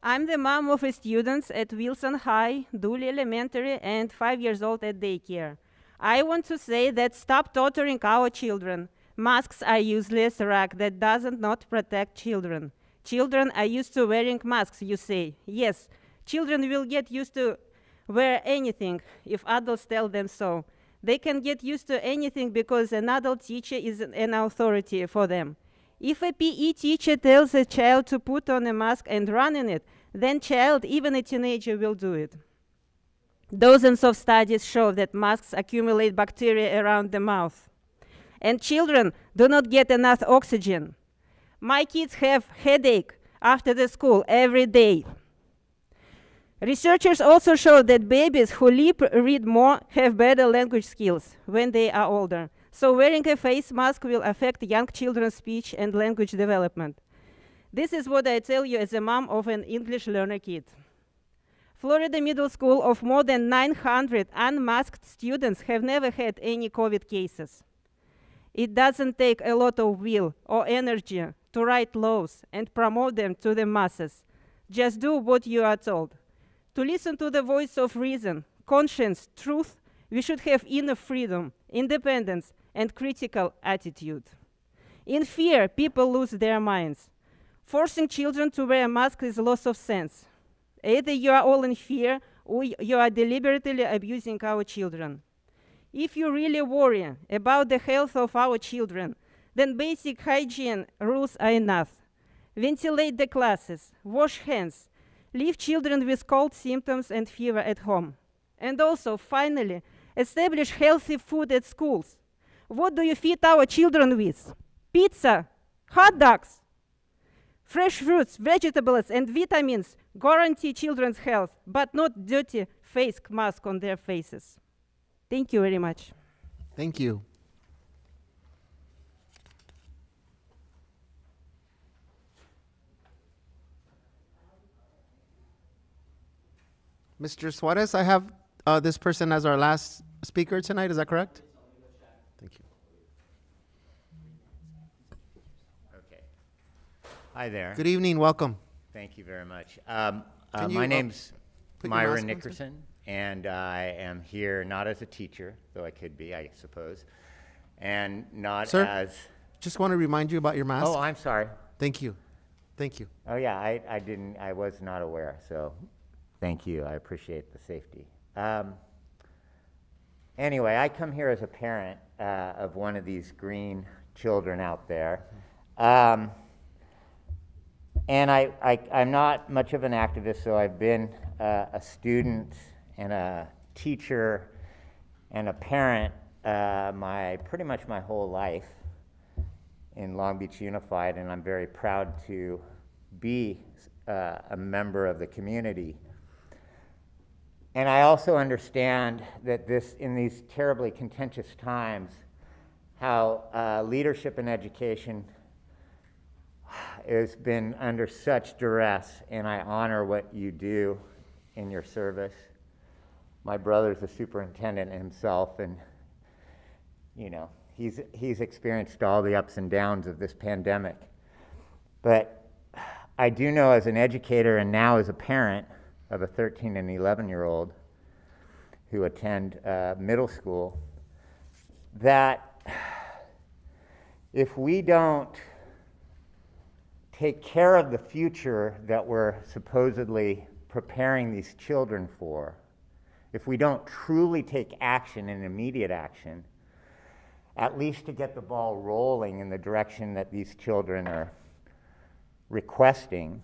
I'm the mom of students at Wilson High, Dooley Elementary, and five years old at daycare. I want to say that stop torturing our children. Masks are useless rag that doesn't not protect children. Children are used to wearing masks, you say. Yes, children will get used to wear anything if adults tell them so. They can get used to anything because an adult teacher is an authority for them. If a PE teacher tells a child to put on a mask and run in it, then child, even a teenager, will do it. Dozens of studies show that masks accumulate bacteria around the mouth. And children do not get enough oxygen. My kids have headache after the school every day. Researchers also show that babies who lip read more have better language skills when they are older. So wearing a face mask will affect young children's speech and language development. This is what I tell you as a mom of an English learner kid. Florida Middle School of more than 900 unmasked students have never had any COVID cases. It doesn't take a lot of will or energy to write laws and promote them to the masses. Just do what you are told. To listen to the voice of reason, conscience, truth, we should have inner freedom, independence, and critical attitude. In fear, people lose their minds. Forcing children to wear a mask is loss of sense. Either you are all in fear or you are deliberately abusing our children. If you really worry about the health of our children, then basic hygiene rules are enough. Ventilate the classes, wash hands, leave children with cold symptoms and fever at home. And also, finally, establish healthy food at schools. What do you feed our children with? Pizza, hot dogs, fresh fruits, vegetables, and vitamins guarantee children's health, but not dirty face mask on their faces. Thank you very much. Thank you. Mr. Suarez, I have uh, this person as our last speaker tonight. Is that correct? Thank you. Okay. Hi there. Good evening. Welcome. Thank you very much. Um, uh, my uh, name's put your Myron mask on, sir? Nickerson, and I am here not as a teacher, though I could be, I suppose, and not Sir, as. just want to remind you about your mask. Oh, I'm sorry. Thank you. Thank you. Oh, yeah, I, I didn't, I was not aware, so thank you. I appreciate the safety. Um, anyway, I come here as a parent uh, of one of these green children out there. Um, and I, I, I'm not much of an activist, so I've been uh, a student and a teacher and a parent uh, my pretty much my whole life in Long Beach Unified, and I'm very proud to be uh, a member of the community. And I also understand that this, in these terribly contentious times, how uh, leadership in education has been under such duress, and I honor what you do in your service. My brother's a superintendent himself, and you know he's he's experienced all the ups and downs of this pandemic. But I do know, as an educator and now as a parent of a 13 and 11 year old who attend uh, middle school, that if we don't take care of the future that we're supposedly preparing these children for, if we don't truly take action and immediate action, at least to get the ball rolling in the direction that these children are requesting.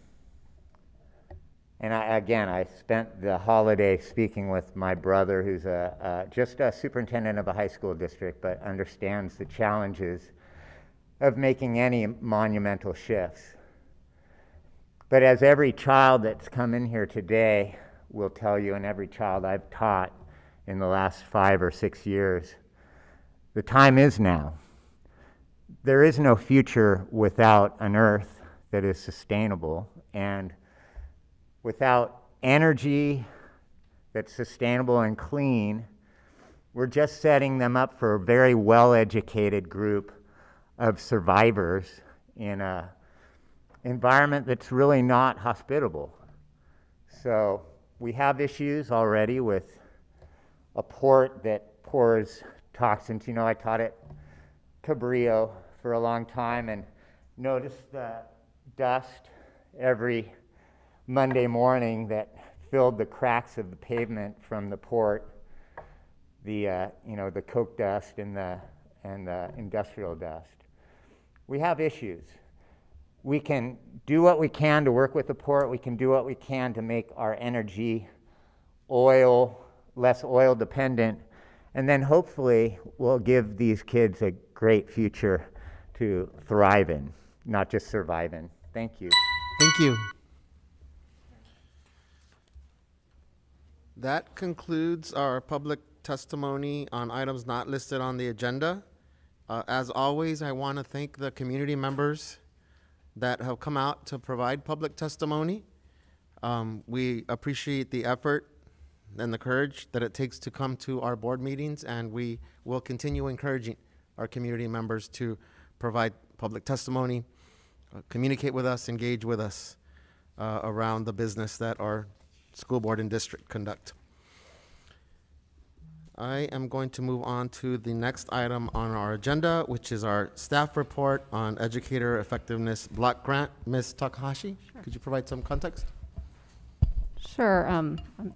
And I, again, I spent the holiday speaking with my brother, who's a, uh, just a superintendent of a high school district, but understands the challenges of making any monumental shifts. But as every child that's come in here today will tell you, and every child I've taught in the last five or six years, the time is now. There is no future without an earth that is sustainable and without energy that's sustainable and clean we're just setting them up for a very well educated group of survivors in a environment that's really not hospitable. So we have issues already with a port that pours toxins. You know, I taught at Cabrillo for a long time and noticed the dust every Monday morning that filled the cracks of the pavement from the port, the uh, you know the coke dust and the and the industrial dust. We have issues. We can do what we can to work with the port. We can do what we can to make our energy oil less oil dependent, and then hopefully we'll give these kids a great future to thrive in, not just survive in. Thank you. Thank you. That concludes our public testimony on items not listed on the agenda. Uh, As always, I want to thank the community members that have come out to provide public testimony. Um, We appreciate the effort and the courage that it takes to come to our board meetings, and we will continue encouraging our community members to provide public testimony, uh, communicate with us, engage with us uh, around the business that our school board and district conduct. I am going to move on to the next item on our agenda, which is our staff report on educator effectiveness block grant. Ms. Takahashi, could you provide some context? Sure. Um, um,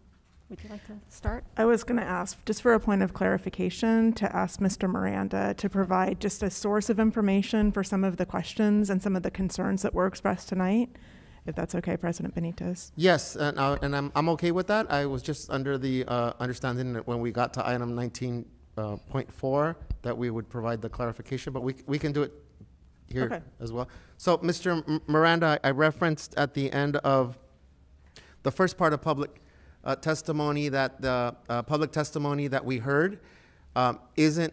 would you like to start? I was going to ask, just for a point of clarification, to ask Mr. Miranda to provide just a source of information for some of the questions and some of the concerns that were expressed tonight, if that's okay, President Benitez. Yes, and, uh, and I'm, I'm okay with that. I was just under the uh, understanding that when we got to item 19.4, that we would provide the clarification, but we, we can do it here Okay. as well. So, Mr. M- Miranda, I referenced at the end of the first part of public uh, testimony that the uh, public testimony that we heard um, isn't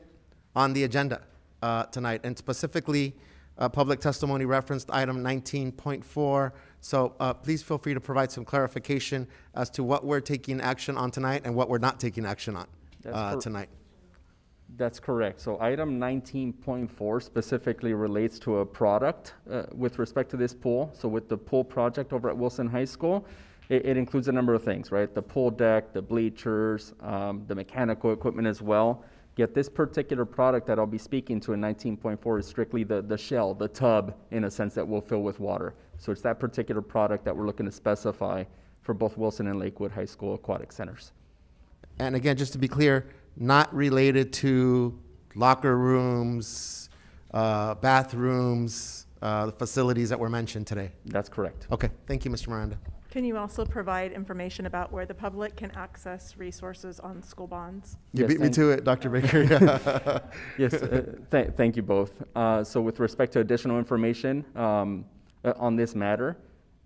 on the agenda uh, tonight, and specifically, uh, public testimony referenced item 19.4. So uh, please feel free to provide some clarification as to what we're taking action on tonight and what we're not taking action on That's uh, cor- tonight. That's correct. So item 19.4 specifically relates to a product uh, with respect to this pool. So with the pool project over at Wilson High School, it, it includes a number of things, right? The pool deck, the bleachers, um, the mechanical equipment as well. Yet this particular product that I'll be speaking to in 19.4 is strictly the, the shell, the tub, in a sense that will fill with water. So it's that particular product that we're looking to specify for both Wilson and Lakewood High School aquatic centers. And again, just to be clear, not related to locker rooms, uh, bathrooms, uh, the facilities that were mentioned today. That's correct. Okay, thank you, Mr. Miranda. Can you also provide information about where the public can access resources on school bonds? You Yes, beat me to it, Dr. Baker. <laughs> <laughs> yes, uh, th- thank you both. Uh, so, with respect to additional information um, uh, on this matter,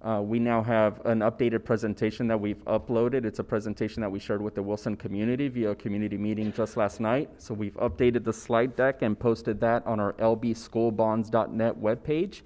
uh, we now have an updated presentation that we've uploaded. It's a presentation that we shared with the Wilson community via a community meeting just last night. So, we've updated the slide deck and posted that on our lbschoolbonds.net webpage.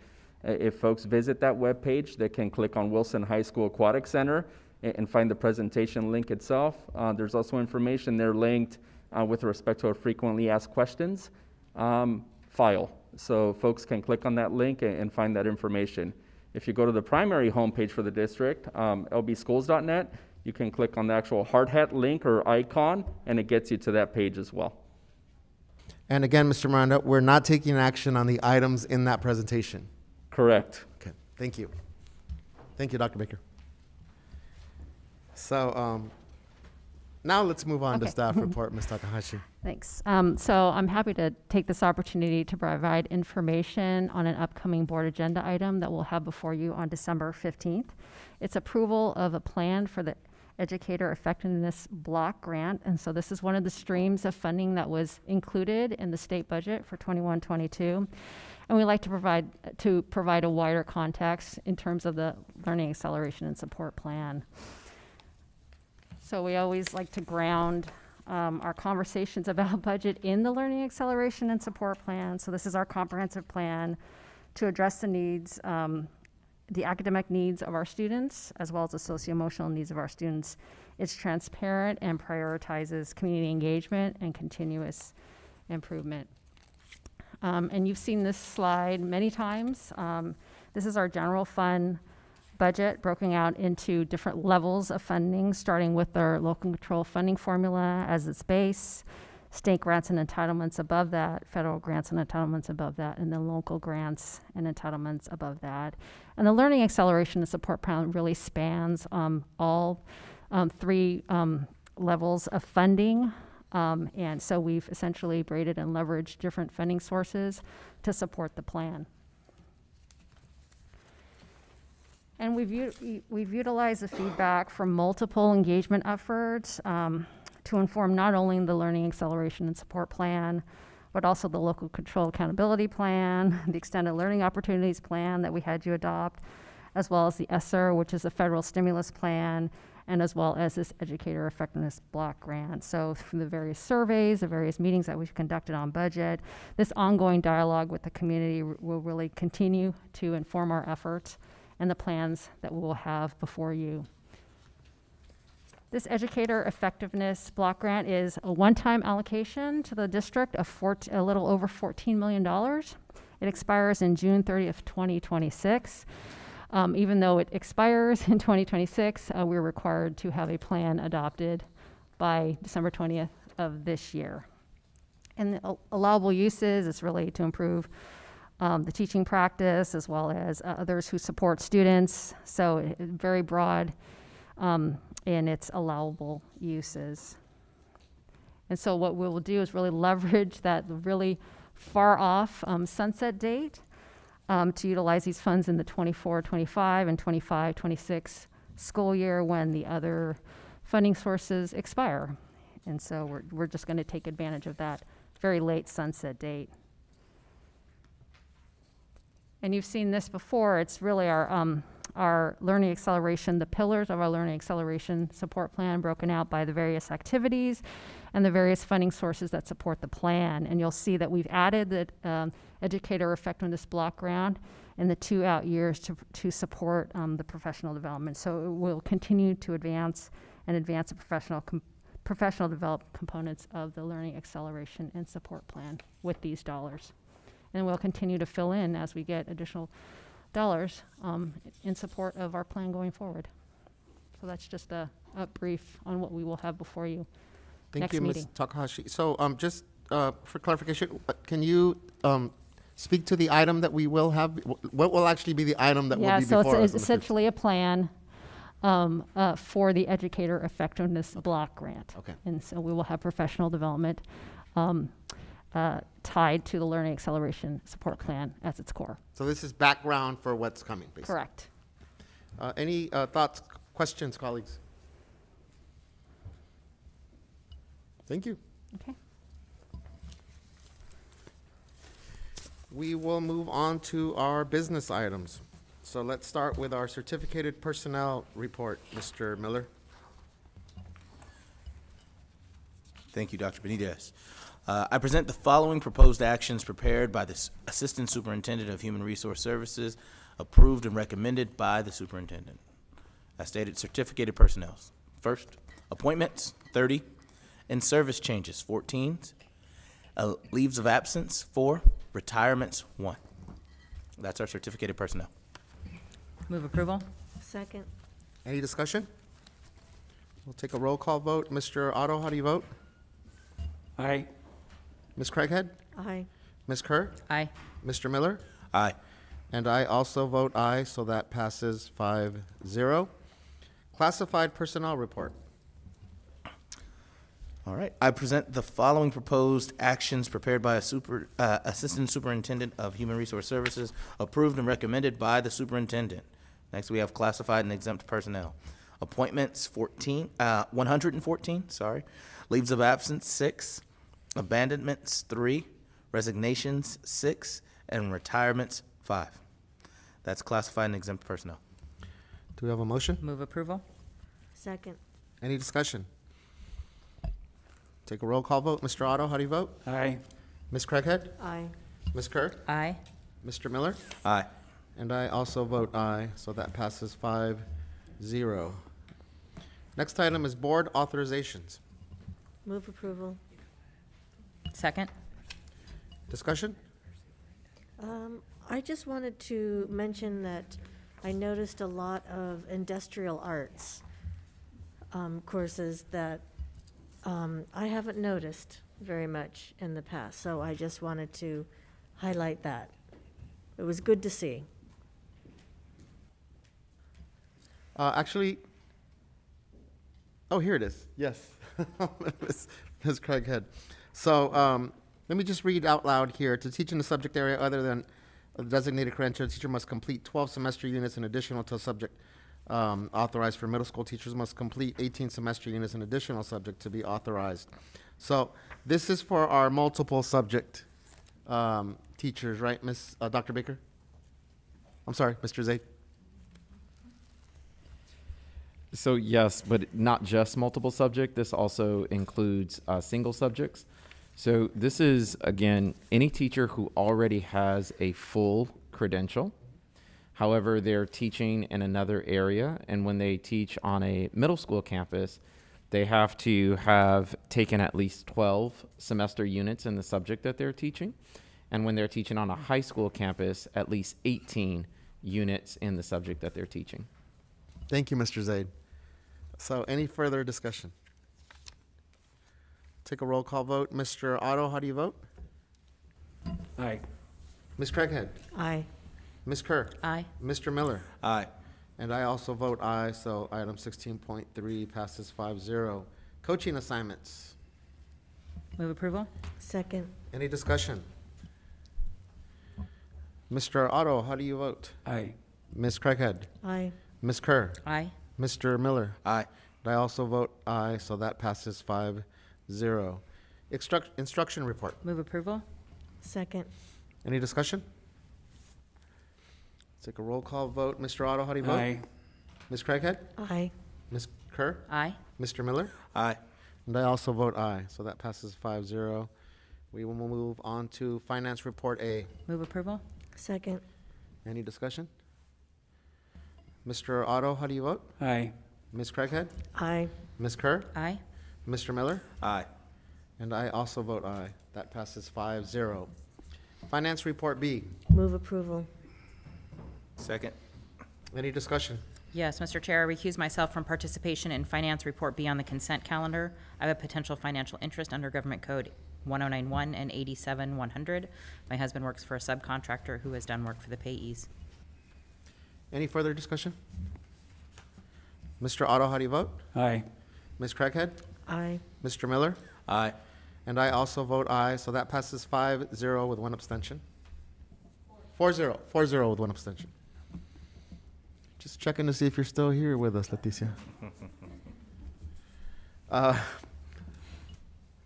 Uh, If folks visit that webpage, they can click on Wilson High School Aquatic Center and find the presentation link itself. Uh, there's also information there linked uh, with respect to our frequently asked questions um, file. So folks can click on that link a- and find that information. If you go to the primary homepage for the district, um, lbschools.net, you can click on the actual hard hat link or icon, and it gets you to that page as well. And again, Mr. Miranda, we're not taking action on the items in that presentation. Correct. Okay, thank you. Thank you, Dr. Baker. So um, now let's move on to Okay. staff <laughs> report, Ms. Takahashi. Thanks. Um, so I'm happy to take this opportunity to provide information on an upcoming board agenda item that we'll have before you on December 15th. It's approval of a plan for the Educator Effectiveness Block Grant. And so this is one of the streams of funding that was included in the state budget for 21-22. And we like to provide, to provide a wider context in terms of the Learning Acceleration and Support Plan. So we always like to ground um, our conversations about <laughs> budget in the Learning Acceleration and Support Plan. So this is our comprehensive plan to address the needs, um, the academic needs of our students, as well as the socio-emotional needs of our students It's transparent and prioritizes community engagement and continuous improvement. Um, and you've seen this slide many times. Um, this is our general fund budget broken out into different levels of funding, starting with our local control funding formula as its base, state grants and entitlements above that, federal grants and entitlements above that, and then local grants and entitlements above that. And the learning acceleration and support plan really spans um, all um, three um, levels of funding. Um, and so we've essentially braided and leveraged different funding sources to support the plan. And we've, we've utilized the feedback from multiple engagement efforts um, to inform not only the learning acceleration and support plan, but also the local control accountability plan, <laughs> the extended learning opportunities plan that we had you adopt, as well as the ESSER, which is a federal stimulus plan, and as well as this educator effectiveness block grant. So from the various surveys, the various meetings that we've conducted on budget, this ongoing dialogue with the community r- will really continue to inform our efforts and the plans that we will have before you. This educator effectiveness block grant is a one-time allocation to the district of a little over $14 million. It expires in June 30th, 2026. Um, even though it expires in 2026, uh, we're required to have a plan adopted by December 20th of this year. And the allowable uses is really to improve um, the teaching practice as well as uh, others who support students. So very broad um, in its allowable uses. And so what we will do is really <laughs> leverage that really far off um, sunset date um, to utilize these funds in the 24, 25, and 25, 26 school year when the other funding sources expire. And so we're, we're just going to take advantage of that very late sunset date. And you've seen this before. It's really our, um, our learning acceleration, the pillars of our learning acceleration support plan broken out by the various activities and the various funding sources that support the plan. And you'll see that we've added the um, educator effectiveness block grant in the two out years to, to support um, the professional development. So it will continue to advance and advance the professional professional development components of the learning acceleration and support plan with these dollars. And we'll continue to fill in as we get additional dollars um, in support of our plan going forward. So that's just a, a brief on what we will have before you Thank next you, Ms. Takahashi. So, um, just, uh, for clarification, uh, can you, um, speak to the item that we will have? What will actually be the item that will Yeah, be so it's- before us? it's on the 15th? essentially a plan um, uh, for the educator effectiveness block grant. Okay. And so we will have professional development um, uh, tied to the learning acceleration support plan as its core. So this is background for what's coming, basically? Correct. Uh, any, uh, thoughts, questions, colleagues? Thank you. Okay. We will move on to our business items. So let's start with our certificated personnel report, Mr. Miller. Thank you, Dr. Benitez. Uh, I present the following proposed actions prepared by the S- Assistant Superintendent of Human Resource Services, approved and recommended by the Superintendent. As stated, certificated personnel. First, appointments, 30, and service changes, 14, uh, leaves of absence, 4, retirements, 1. That's our certificated personnel. Move approval. Second. Any discussion? We'll take a roll call vote. Mr. Otto, how do you vote? Aye. Ms. Craighead? Aye. Ms. Kerr? Aye. Mr. Miller? Aye. And I also vote aye, so that passes five zero. Classified personnel report. All right. I present the following proposed actions prepared by a super, uh, Assistant Superintendent of Human Resource Services, approved and recommended by the Superintendent. Next, we have classified and exempt personnel. Appointments, 14, uh, 114, sorry. Leaves of absence, six. Abandonments, three. Resignations, six. And retirements, five. That's classified and exempt personnel. Do we have a motion? Move approval. Second. Any discussion? Take a roll call vote. Mr. Otto, how do you vote? Aye. Ms. Craighead? Aye. Ms. Kerr? Aye. Mr. Miller? Aye. And I also vote aye, so that passes five zero. Next item is board authorizations. Move approval. Second? Discussion? Um, I just wanted to mention that I noticed a lot of industrial arts um, courses that um, I haven't noticed very much in the past, so I just wanted to highlight that. It was good to see. Uh, actually, oh, here it is. Yes. <laughs> Ms. Ms. Craighead. So um, let me just read out loud here. To teach in a subject area other than a designated credential, a teacher must complete 12 semester units in additional to a subject um, authorized for middle school teachers must complete 18 semester units in additional subject to be authorized. So this is for our multiple subject um, teachers, right, Miss uh, Dr. Baker? I'm sorry, Mr. Zaid. So yes, but not just multiple subject. This also includes uh, single subjects. So this is again any teacher who already has a full credential. However, they're teaching in another area, and when they teach on a middle school campus, they have to have taken at least 12 semester units in the subject that they're teaching. And when they're teaching on a high school campus, at least 18 units in the subject that they're teaching. Thank you, Mr. Zaid. So any further discussion? Take a roll call vote. Mr. Otto, how do you vote? Aye. Ms. Craighead? Aye. Ms. Kerr? Aye. Mr. Miller? Aye. And I also vote aye, so item sixteen point three passes 5-0. Coaching assignments. Move approval? Second. Any discussion? Mr. Otto, how do you vote? Aye. Ms. Craighead? Aye. Ms. Kerr? Aye. Mr. Miller? Aye. And I also vote aye, so that passes five zero. Instruct, instruction report. Move approval? Second. Any discussion? Take a roll call vote. Mr. Otto, how do you vote? Aye. Ms. Craighead? Aye. Ms. Kerr? Aye. Mr. Miller? Aye. And I also vote aye, so that passes five zero. We will move on to Finance Report A. Move approval? Second. Any discussion? Mr. Otto, how do you vote? Aye. Ms. Craighead? Aye. Ms. Kerr? Aye. Mr. Miller? Aye. And I also vote aye. That passes five zero. Finance Report B. Move approval. Second. Any discussion? Yes, Mr. Chair, I recuse myself from participation in Finance Report B on the consent calendar. I have a potential financial interest under Government Code 1091 and 87100. My husband works for a subcontractor who has done work for the payees. Any further discussion? Mr. Otto, how do you vote? Aye. Ms. Craighead? Aye. Mr. Miller? Aye. And I also vote aye, so that passes five zero with one abstention. Four zero, four zero with one abstention. Just checking to see if you're still here with us, Leticia. <laughs> Uh,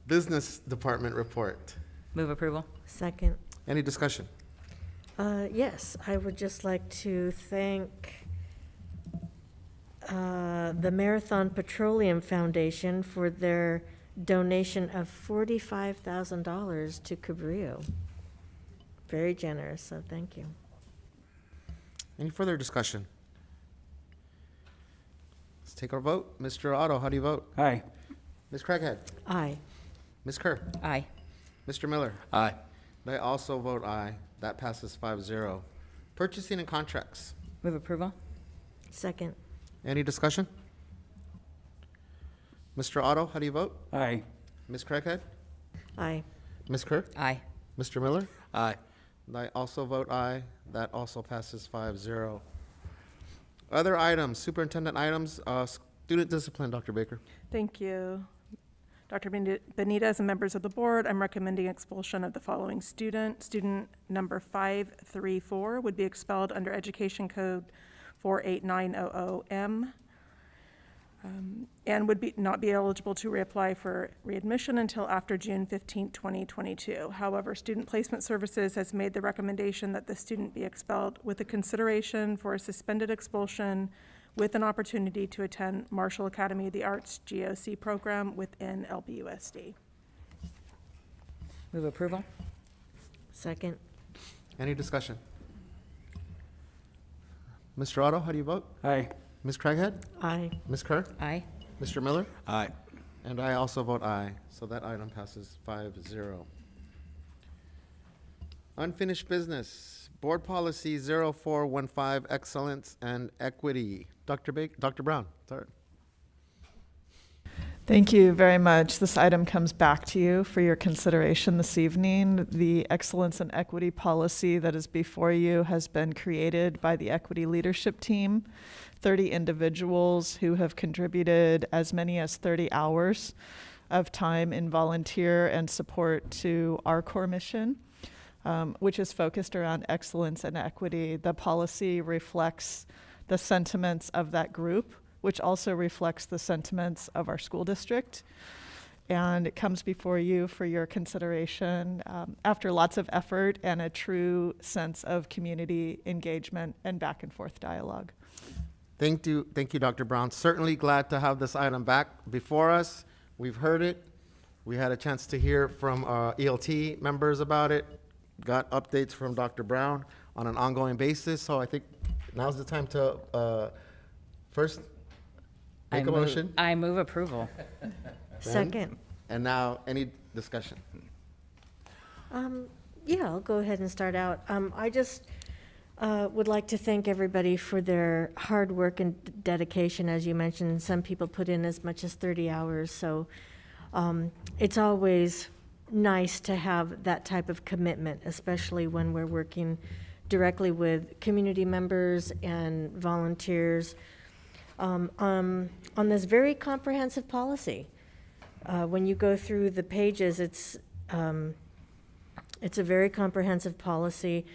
Business Department report. Move approval? Second. Any discussion? Uh, Yes, I would just like to thank uh, the Marathon Petroleum Foundation for their donation of $45,000 to Cabrillo. Very generous, so thank you. Any further discussion? Let's take our vote. Mr. Otto, how do you vote? Aye. Ms. Craighead? Aye. Ms. Kerr? Aye. Mr. Miller? Aye. And I also vote aye. That passes five zero. Purchasing and contracts. Move approval? Second. Any discussion? Mr. Otto, how do you vote? Aye. Ms. Craighead? Aye. Ms. Kerr? Aye. Mr. Miller? Aye. And I also vote aye. That also passes five zero. Other items, superintendent items, uh, student discipline, Dr. Baker. Thank you. Dr. Beni- Benitez and members of the board, I'm recommending expulsion of the following student. Student number 534 would be expelled under Education Code 48900M um, and would be, not be eligible to reapply for readmission until after June 15, 2022. However, Student Placement Services has made the recommendation that the student be expelled with a consideration for a suspended expulsion with an opportunity to attend Marshall Academy of the Arts GOC program within LBUSD. Move approval? Second. Any discussion? Mr. Otto, how do you vote? Aye. Ms. Craighead? Aye. Ms. Kerr? Aye. Mr. Miller? Aye. And I also vote aye, so that item passes five zero. Unfinished business, Board Policy 0415, Excellence and Equity. Dr. Ba, Dr. Brown, third. Thank you very much. This item comes back to you for your consideration this evening. The excellence and equity policy that is before you has been created by the equity leadership team. 30 individuals who have contributed as many as 30 hours of time in volunteer and support to our core mission, um, which is focused around excellence and equity. The policy reflects the sentiments of that group which also reflects the sentiments of our school district. And it comes before you for your consideration um, after lots of effort and a true sense of community engagement and back and forth dialogue. Thank you, thank you, Dr. Brown. Certainly glad to have this item back before us. We've heard it. We had a chance to hear from uh, ELT members about it. Got updates from Dr. Brown on an ongoing basis. So I think now's the time to uh, first I make a move- motion. I move approval. Second. And now any discussion? Um, yeah, I'll go ahead and start out. Um, I just uh, would like to thank everybody for their hard work and dedication. As you mentioned, some people put in as much as 30 hours, so um, it's always nice to have that type of commitment, especially when we're working directly with community members and volunteers um, um, on this very comprehensive policy. Uh, when you go through the pages, it's um, it's a very comprehensive policy.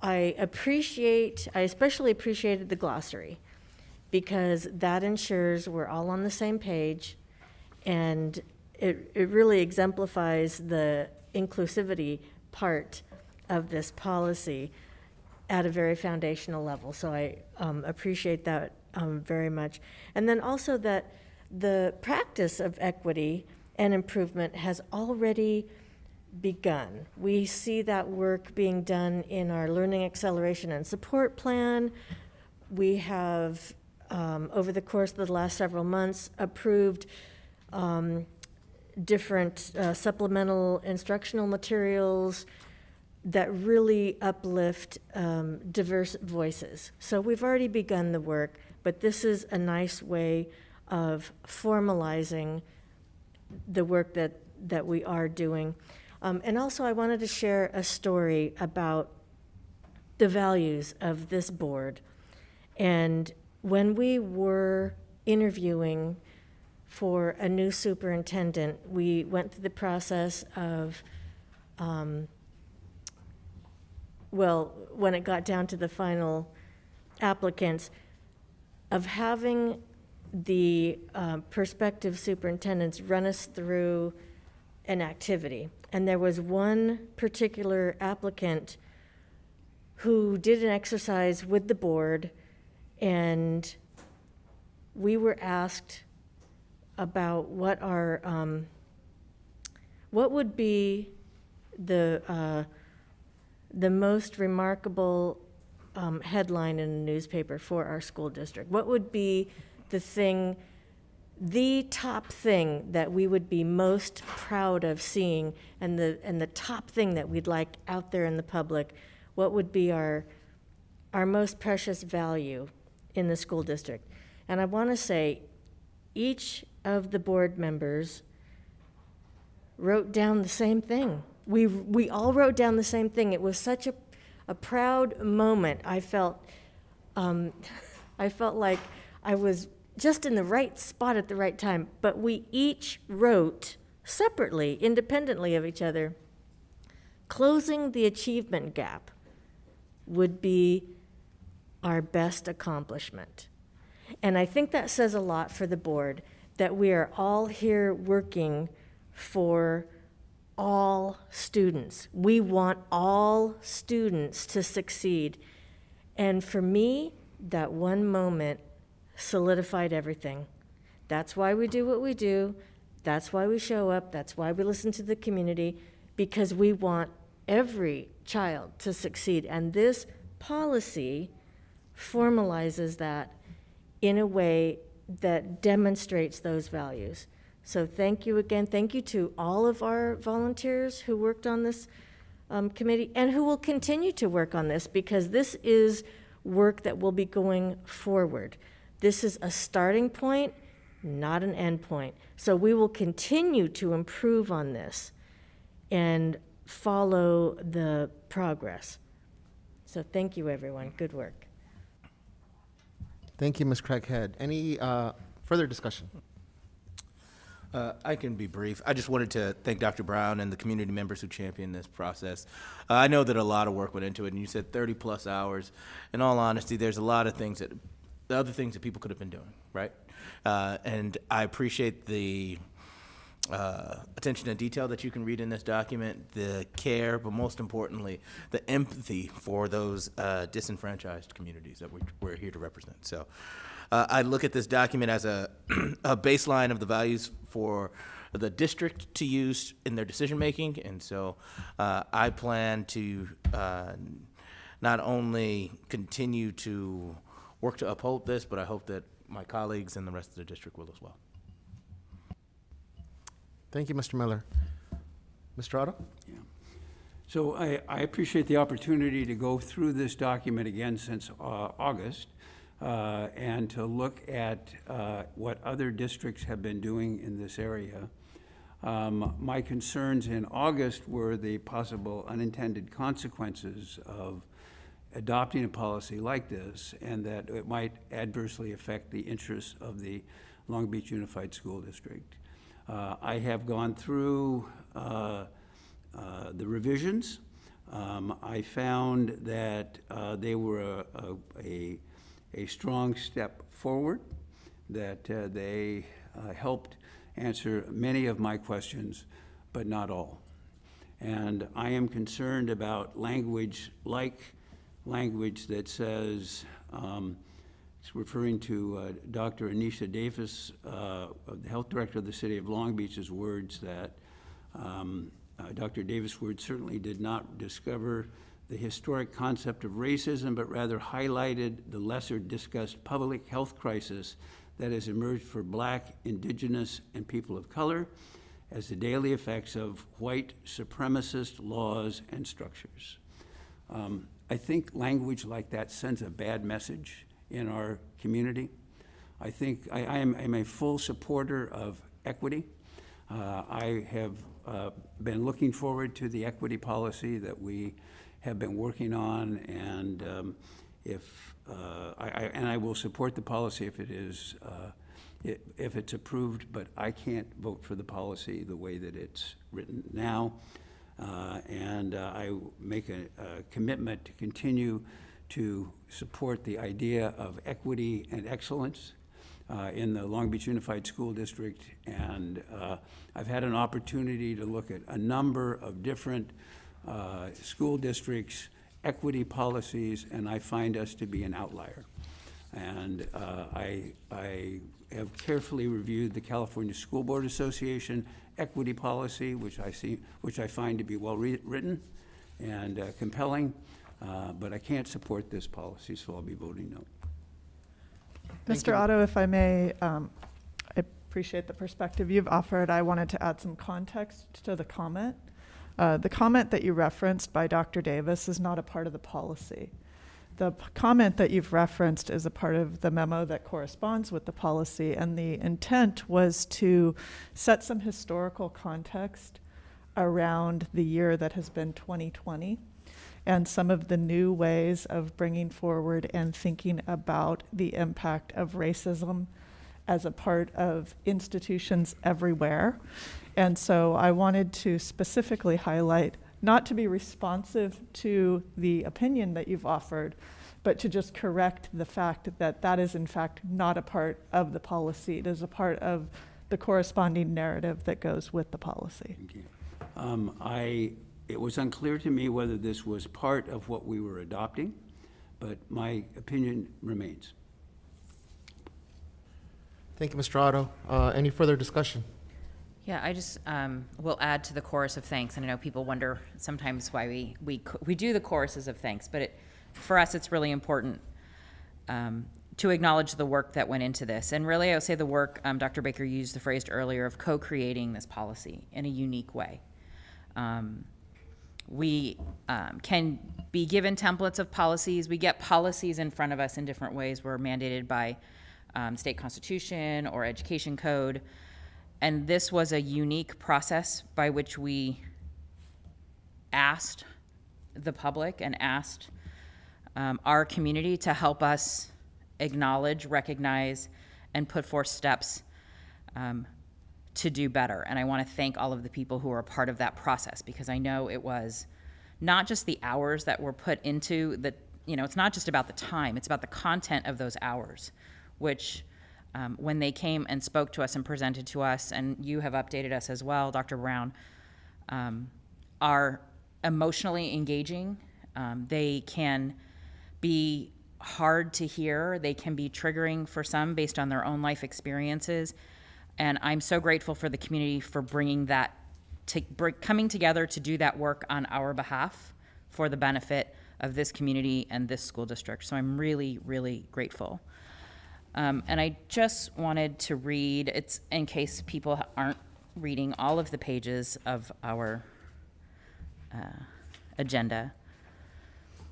I appreciate, I especially appreciated the glossary because that ensures we're all on the same page and it, it really exemplifies the inclusivity part of this policy at a very foundational level. So I um, appreciate that um, very much. And then also that the practice of equity and improvement has already begun. We see that work being done in our learning acceleration and support plan. We have, um, over the course of the last several months, approved um, different uh, supplemental instructional materials that really uplift um, diverse voices. So we've already begun the work, but this is a nice way of formalizing the work that, that we are doing. Um, and also, I wanted to share a story about the values of this board. And when we were interviewing for a new superintendent, we went through the process of, um, well, when it got down to the final applicants, of having the uh, prospective superintendents run us through an activity. And there was one particular applicant who did an exercise with the board, and we were asked about what our, um, what would be the, uh, the most remarkable um, headline in a newspaper for our school district? What would be the thing, the top thing that we would be most proud of seeing and the, and the top thing that we'd like out there in the public? What would be our, our most precious value in the school district? And I want to say, each of the board members wrote down the same thing. We, we all wrote down the same thing. It was such a, a proud moment. I felt, um, <laughs> I felt like I was just in the right spot at the right time. But we each wrote separately, independently of each other, closing the achievement gap would be our best accomplishment. And I think that says a lot for the board that we are all here working for all students. We want all students to succeed. And for me, that one moment solidified everything. That's why we do what we do. That's why we show up. That's why we listen to the community, because we want every child to succeed. And this policy formalizes that in a way that demonstrates those values. So thank you again. Thank you to all of our volunteers who worked on this um, committee and who will continue to work on this because this is work that will be going forward. This is a starting point, not an end point. So we will continue to improve on this and follow the progress. So thank you, everyone. Good work. Thank you, Ms. Craighead. Any uh, further discussion? Uh, I can be brief. I just wanted to thank Dr. Brown and the community members who championed this process. Uh, I know that a lot of work went into it, and you said 30 plus hours. In all honesty, there's a lot of things that, the other things that people could have been doing, right? Uh, and I appreciate the uh, attention to detail that you can read in this document, the care, but most importantly, the empathy for those uh, disenfranchised communities that we, we're here to represent. So uh, I look at this document as a, <clears throat> a baseline of the values for the district to use in their decision making, and so uh, I plan to uh, not only continue to work to uphold this, but I hope that my colleagues and the rest of the district will as well. Thank you, Mr. Miller. Mr. Otto? Yeah. So I, I appreciate the opportunity to go through this document again since uh, August uh, and to look at uh, what other districts have been doing in this area. Um, my concerns in August were the possible unintended consequences of adopting a policy like this and that it might adversely affect the interests of the Long Beach Unified School District. Uh, I have gone through uh, uh, the revisions. Um, I found that uh, they were a, a, a, a strong step forward, that uh, they uh, helped answer many of my questions, but not all. And I am concerned about language like language that says, um, it's referring to uh, Dr. Anissa Davis, uh, the health director of the city of Long Beach's words that um, uh, Dr. Davis' words certainly did not discover the historic concept of racism, but rather highlighted the lesser discussed public health crisis that has emerged for black, indigenous, and people of color as the daily effects of white supremacist laws and structures. Um, I think language like that sends a bad message in our community. I think I, I am I'm a full supporter of equity. Uh, I have uh, been looking forward to the equity policy that we have been working on, and um, if uh, I, I, and I will support the policy if it is uh, if it's approved, but I can't vote for the policy the way that it's written now. Uh, and uh, I make a, a commitment to continue to support the idea of equity and excellence uh, in the Long Beach Unified School District. And uh, I've had an opportunity to look at a number of different uh, school districts, equity policies, and I find us to be an outlier. And uh, I, I have carefully reviewed the California School Board Association equity policy, which I see, which I find to be well written and uh, compelling. Uh, but I can't support this policy, so I'll be voting no. Mr. Otto, if I may, um, I appreciate the perspective you've offered. I wanted to add some context to the comment. Uh, the comment that you referenced by Dr. Davis is not a part of the policy. The p- comment that you've referenced is a part of the memo that corresponds with the policy, and the intent was to set some historical context around the year that has been 2020 and some of the new ways of bringing forward and thinking about the impact of racism as a part of institutions everywhere. And so I wanted to specifically highlight not to be responsive to the opinion that you've offered, but to just correct the fact that that is in fact not a part of the policy. It is a part of the corresponding narrative that goes with the policy. Um, I it was unclear to me whether this was part of what we were adopting, but my opinion remains. Thank you, Mr. Otto. Uh, any further discussion? Yeah, I just um, will add to the chorus of thanks, and I know people wonder sometimes why we we we do the choruses of thanks, but it, for us it's really important um, to acknowledge the work that went into this. And really, I would say the work, um, Dr. Baker used the phrase earlier of co-creating this policy in a unique way. Um, we um, can be given templates of policies. We get policies in front of us in different ways. We're mandated by um, state constitution or education code. And this was a unique process by which we asked the public and asked um, our community to help us acknowledge, recognize, and put forth steps um, to do better. And I want to thank all of the people who were a part of that process because I know it was not just the hours that were put into the, you know, it's not just about the time, it's about the content of those hours, which um, when they came and spoke to us and presented to us, and you have updated us as well, Dr. Brown, um, are emotionally engaging. Um, they can be hard to hear. They can be triggering for some based on their own life experiences. And I'm so grateful for the community for bringing that, to, br- coming together to do that work on our behalf for the benefit of this community and this school district. So I'm really, really grateful. Um, and I just wanted to read, it's in case people aren't reading all of the pages of our uh, agenda.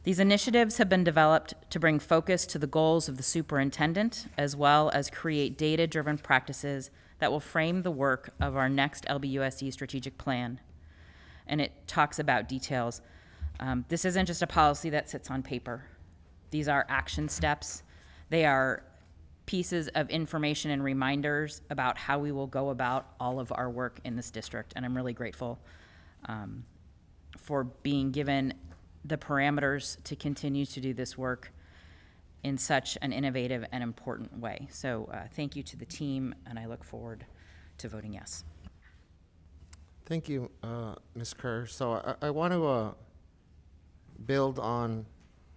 These initiatives have been developed to bring focus to the goals of the superintendent, as well as create data-driven practices that will frame the work of our next LBUSD strategic plan. And it talks about details. Um, this isn't just a policy that sits on paper. These are action steps. They are pieces of information and reminders about how we will go about all of our work in this district. And I'm really grateful um, for being given the parameters to continue to do this work in such an innovative and important way. So uh, thank you to the team, and I look forward to voting yes. Thank you, uh, Ms. Kerr. So I, I want to uh, build on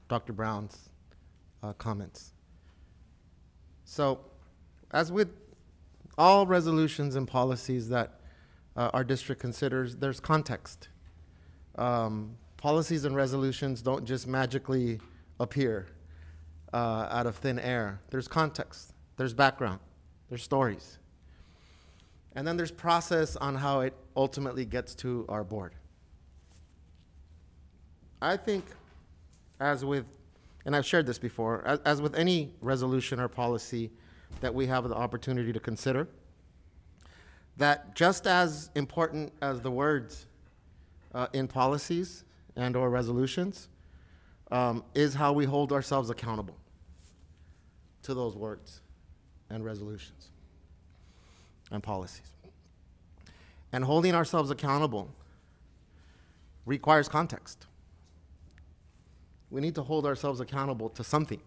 Dr. Brown's uh, comments. So, as with all resolutions and policies that uh, our district considers, there's context. Um, policies and resolutions don't just magically appear uh, out of thin air. There's context, there's background, there's stories. And then there's process on how it ultimately gets to our board. I think, as with, and I've shared this before, as, as with any resolution or policy that we have the opportunity to consider, that just as important as the words uh, in policies and or resolutions um, is how we hold ourselves accountable to those words and resolutions and policies. And holding ourselves accountable requires context. We need to hold ourselves accountable to something.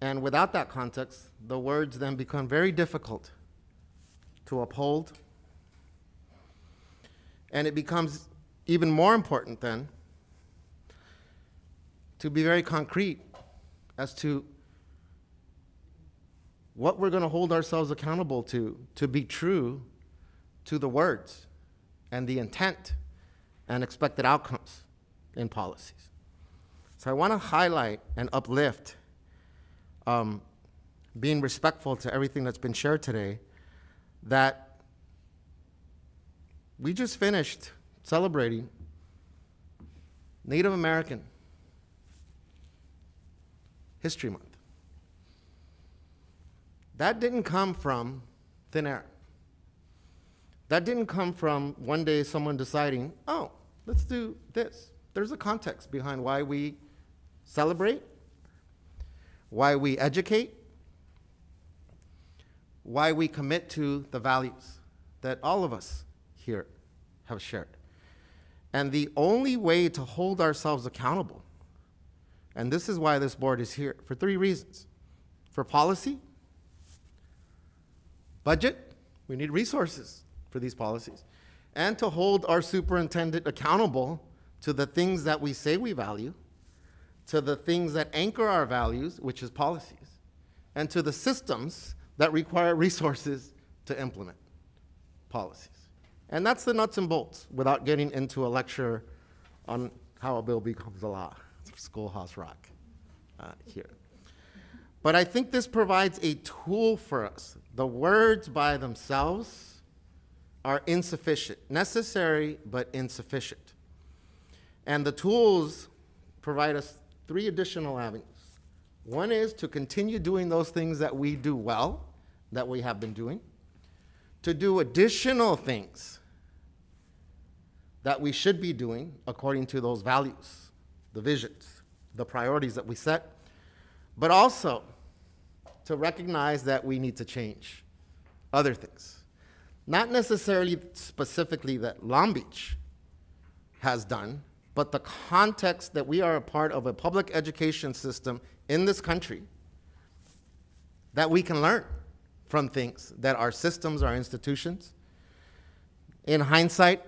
And without that context, the words then become very difficult to uphold. And it becomes even more important then to be very concrete as to what we're going to hold ourselves accountable to, to be true to the words and the intent and expected outcomes in policies. So I want to highlight and uplift um, being respectful to everything that's been shared today, that we just finished celebrating Native American History Month. That didn't come from thin air. That didn't come from one day someone deciding, oh, let's do this. There's a context behind why we celebrate, why we educate, why we commit to the values that all of us here have shared. And the only way to hold ourselves accountable, and this is why this board is here, for three reasons for policy, budget, we need resources for these policies, and to hold our superintendent accountable to the things that we say we value, to the things that anchor our values, which is policies, and to the systems that require <laughs> resources to implement policies. And that's the nuts and bolts without getting into a lecture on how a bill becomes a law. Schoolhouse rock uh, here. But I think this provides a tool for us. The words by themselves are insufficient, necessary but insufficient. And the tools provide us three additional avenues. One is to continue doing those things that we do well, that we have been doing, to do additional things that we should be doing according to those values, the visions, the priorities that we set, but also to recognize that we need to change other things. Not necessarily specifically that Long Beach has done, but the context that we are a part of a public education system in this country that we can learn from things that our systems, our institutions, in hindsight,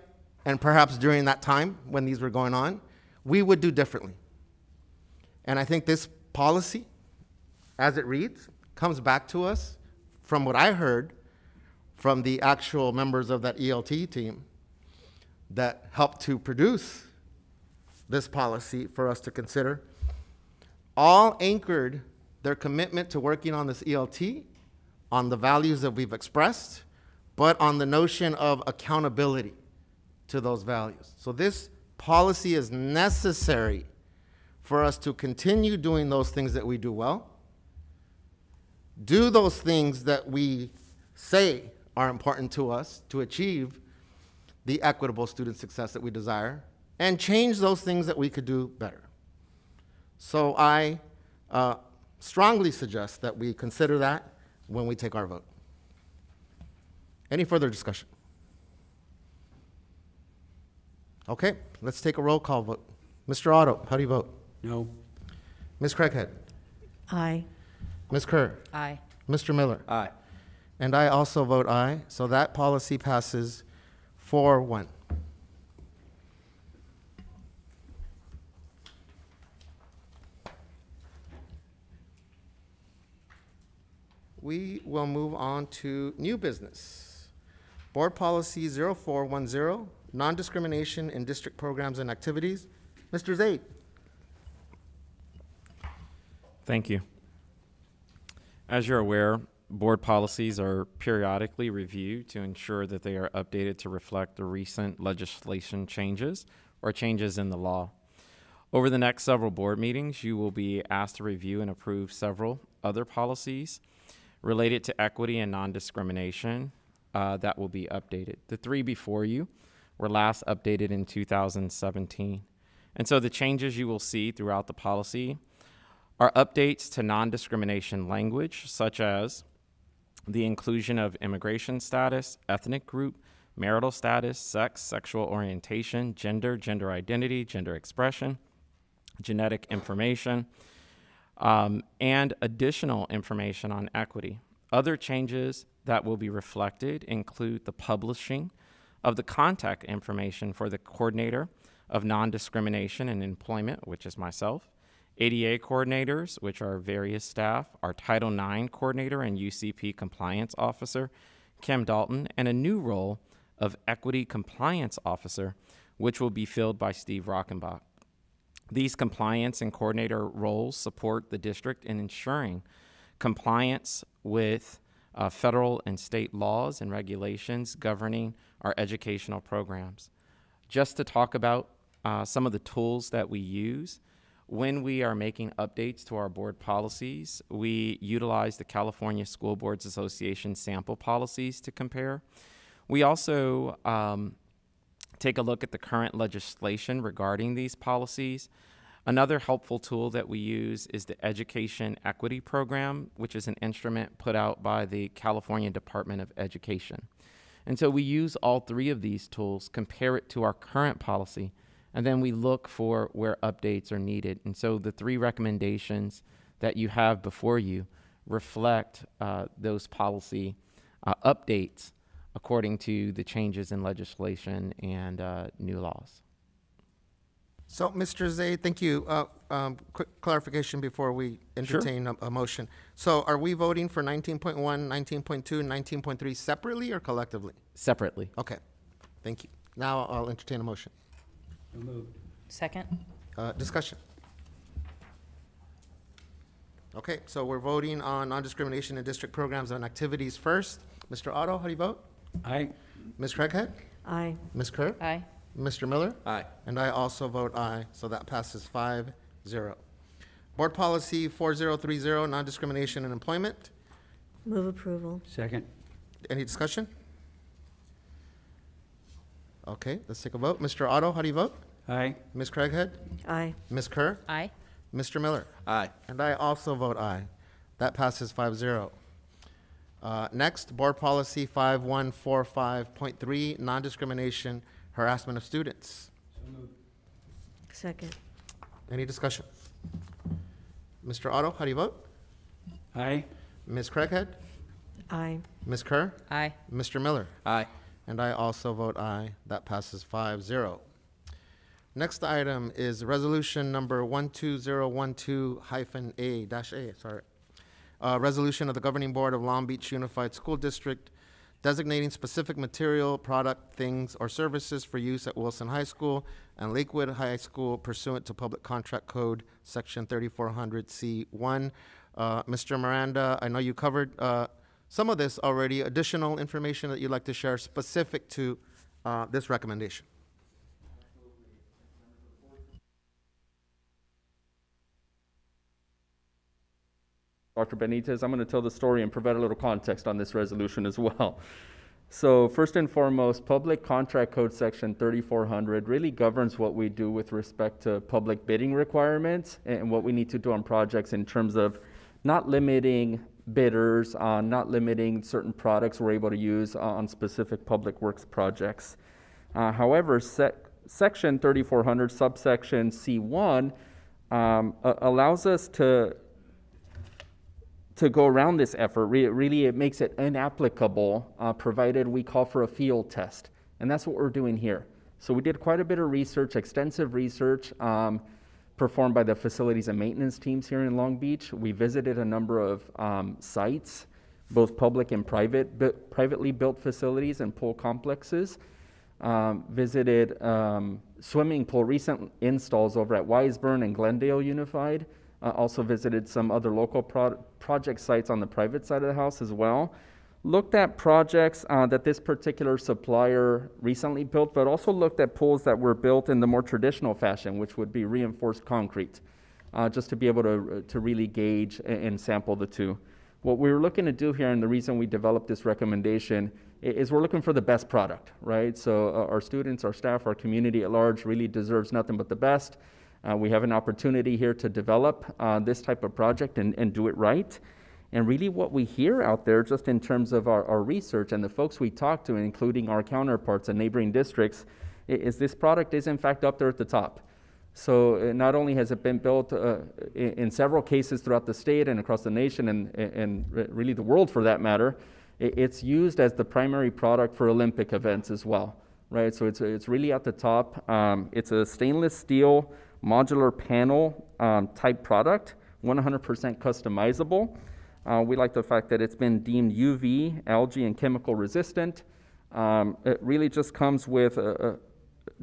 and perhaps during that time when these were going on, we would do differently. And I think this policy, as it reads, comes back to us from what I heard from the actual members of that ELT team that helped to produce this policy for us to consider, all anchored their commitment to working on this ELT, on the values that we've expressed, but on the notion of accountability to those values. So this policy is necessary for us to continue doing those things that we do well, do those things that we say are important to us to achieve the equitable student success that we desire, and change those things that we could do better. So I uh, strongly suggest that we consider that when we take our vote. Any further discussion? Okay, let's take a roll call vote. Mr. Otto, how do you vote? No. Ms. Craighead? Aye. Ms. Kerr? Aye. Mr. Miller? Aye. And I also vote aye, so that policy passes 4-1. We will move on to new business. Board Policy 0410, non-discrimination in district programs and activities. Mr. Zaid? Thank you. As you're aware, board policies are periodically reviewed to ensure that they are updated to reflect the recent legislation changes or changes in the law. Over the next several board meetings, you will be asked to review and approve several other policies related to equity and non-discrimination uh, that will be updated. The three before you were last updated in 2017. And so the changes you will see throughout the policy are updates to non-discrimination language, such as the inclusion of immigration status, ethnic group, marital status, sex, sexual orientation, gender, gender identity, gender expression, genetic information, um, and additional information on equity. Other changes that will be reflected include the publishing of the contact information for the coordinator of non-discrimination and employment, which is myself, ADA coordinators, which are various staff, our Title IX coordinator and UCP compliance officer, Kim Dalton, and a new role of equity compliance officer, which will be filled by Steve Rockenbach. These compliance and coordinator roles support the district in ensuring compliance with uh, federal and state laws and regulations governing our educational programs. Just to talk about uh, some of the tools that we use, when we are making updates to our board policies, we utilize the California School Boards Association sample policies to compare. We also um, take a look at the current legislation regarding these policies. Another helpful tool that we use is the Education Equity Program, which is an instrument put out by the California Department of Education. And so we use all three of these tools, compare it to our current policy, and then we look for where updates are needed. And so the three recommendations that you have before you reflect uh, those policy uh, updates according to the changes in legislation and uh, new laws. So, Mr. Zaid, thank you. Uh, um, quick clarification before we Sure. entertain a, a motion. So are we voting for 19.1, 19.2, and 19.3 separately or collectively? Separately. Okay, thank you. Now I'll entertain a motion. Second? Uh, discussion. Okay, so we're voting on non-discrimination in district programs and activities first. Mr. Otto, how do you vote? Aye. Ms. Craighead? Aye. Ms. Kerr? Aye. Mr. Miller? Aye. And I also vote aye, so that passes five zero. Board Policy 4030, non-discrimination in employment. Move approval. Second. Any discussion? Okay, let's take a vote. Mr. Otto, how do you vote? Aye. Ms. Craighead? Aye. Ms. Kerr? Aye. Mr. Miller? Aye. And I also vote aye. That passes 5-0. Uh, next, Board Policy 5145.3, non-discrimination, harassment of students. Second. Any discussion? Mr. Otto, how do you vote? Aye. Ms. Craighead? Aye. Ms. Kerr? Aye. Mr. Miller? Aye. And I also vote aye. That passes 5-0. Next item is resolution number 12012-A, dash A, sorry. Uh, resolution of the governing board of Long Beach Unified School District designating specific material, product, things, or services for use at Wilson High School and Lakewood High School pursuant to Public Contract Code, Section 3400C1. Uh, Mr. Miranda, I know you covered uh, some of this already. Additional information that you'd like to share specific to uh, this recommendation? Dr. Benitez, I'm going to tell the story and provide a little context on this resolution as well. <laughs> So first and foremost, Public Contract Code Section 3400 really governs what we do with respect to public bidding requirements and what we need to do on projects in terms of not limiting bidders, uh, not limiting certain products we're able to use on specific public works projects. Uh, however, sec- Section 3400, subsection C1, um, a- allows us to to go around this effort. Re- really, it makes it inapplicable, uh, provided we call for a field test. And that's what we're doing here. So we did quite a bit of research, extensive research, um, performed by the facilities and maintenance teams here in Long Beach. We visited a number of um, sites, both public and private, privately built facilities and pool complexes. Um, visited um, swimming pool recent installs over at Wiseburn and Glendale Unified. Uh, also visited some other local pro- project sites on the private side of the house as well. Looked at projects uh, that this particular supplier recently built, but also looked at pools that were built in the more traditional fashion, which would be reinforced concrete, uh, just to be able to, to really gauge and, and sample the two. What we were looking to do here, and the reason we developed this recommendation, is we're looking for the best product, right? So uh, our students, our staff, our community at large really deserves nothing but the best. Uh, we have an opportunity here to develop uh, this type of project and, and do it right. And really, what we hear out there, just in terms of our, our research and the folks we talk to, including our counterparts in neighboring districts, is this product is in fact up there at the top. So uh, not only has it been built uh, in, several cases throughout the state and across the nation and, and really the world for that matter, it's used as the primary product for Olympic events as well, right? So it's, it's really at the top. Um, it's a stainless steel modular panel um, type product, 100% customizable. Uh, we like the fact that it's been deemed UV, algae, and chemical resistant. Um, it really just comes with a, a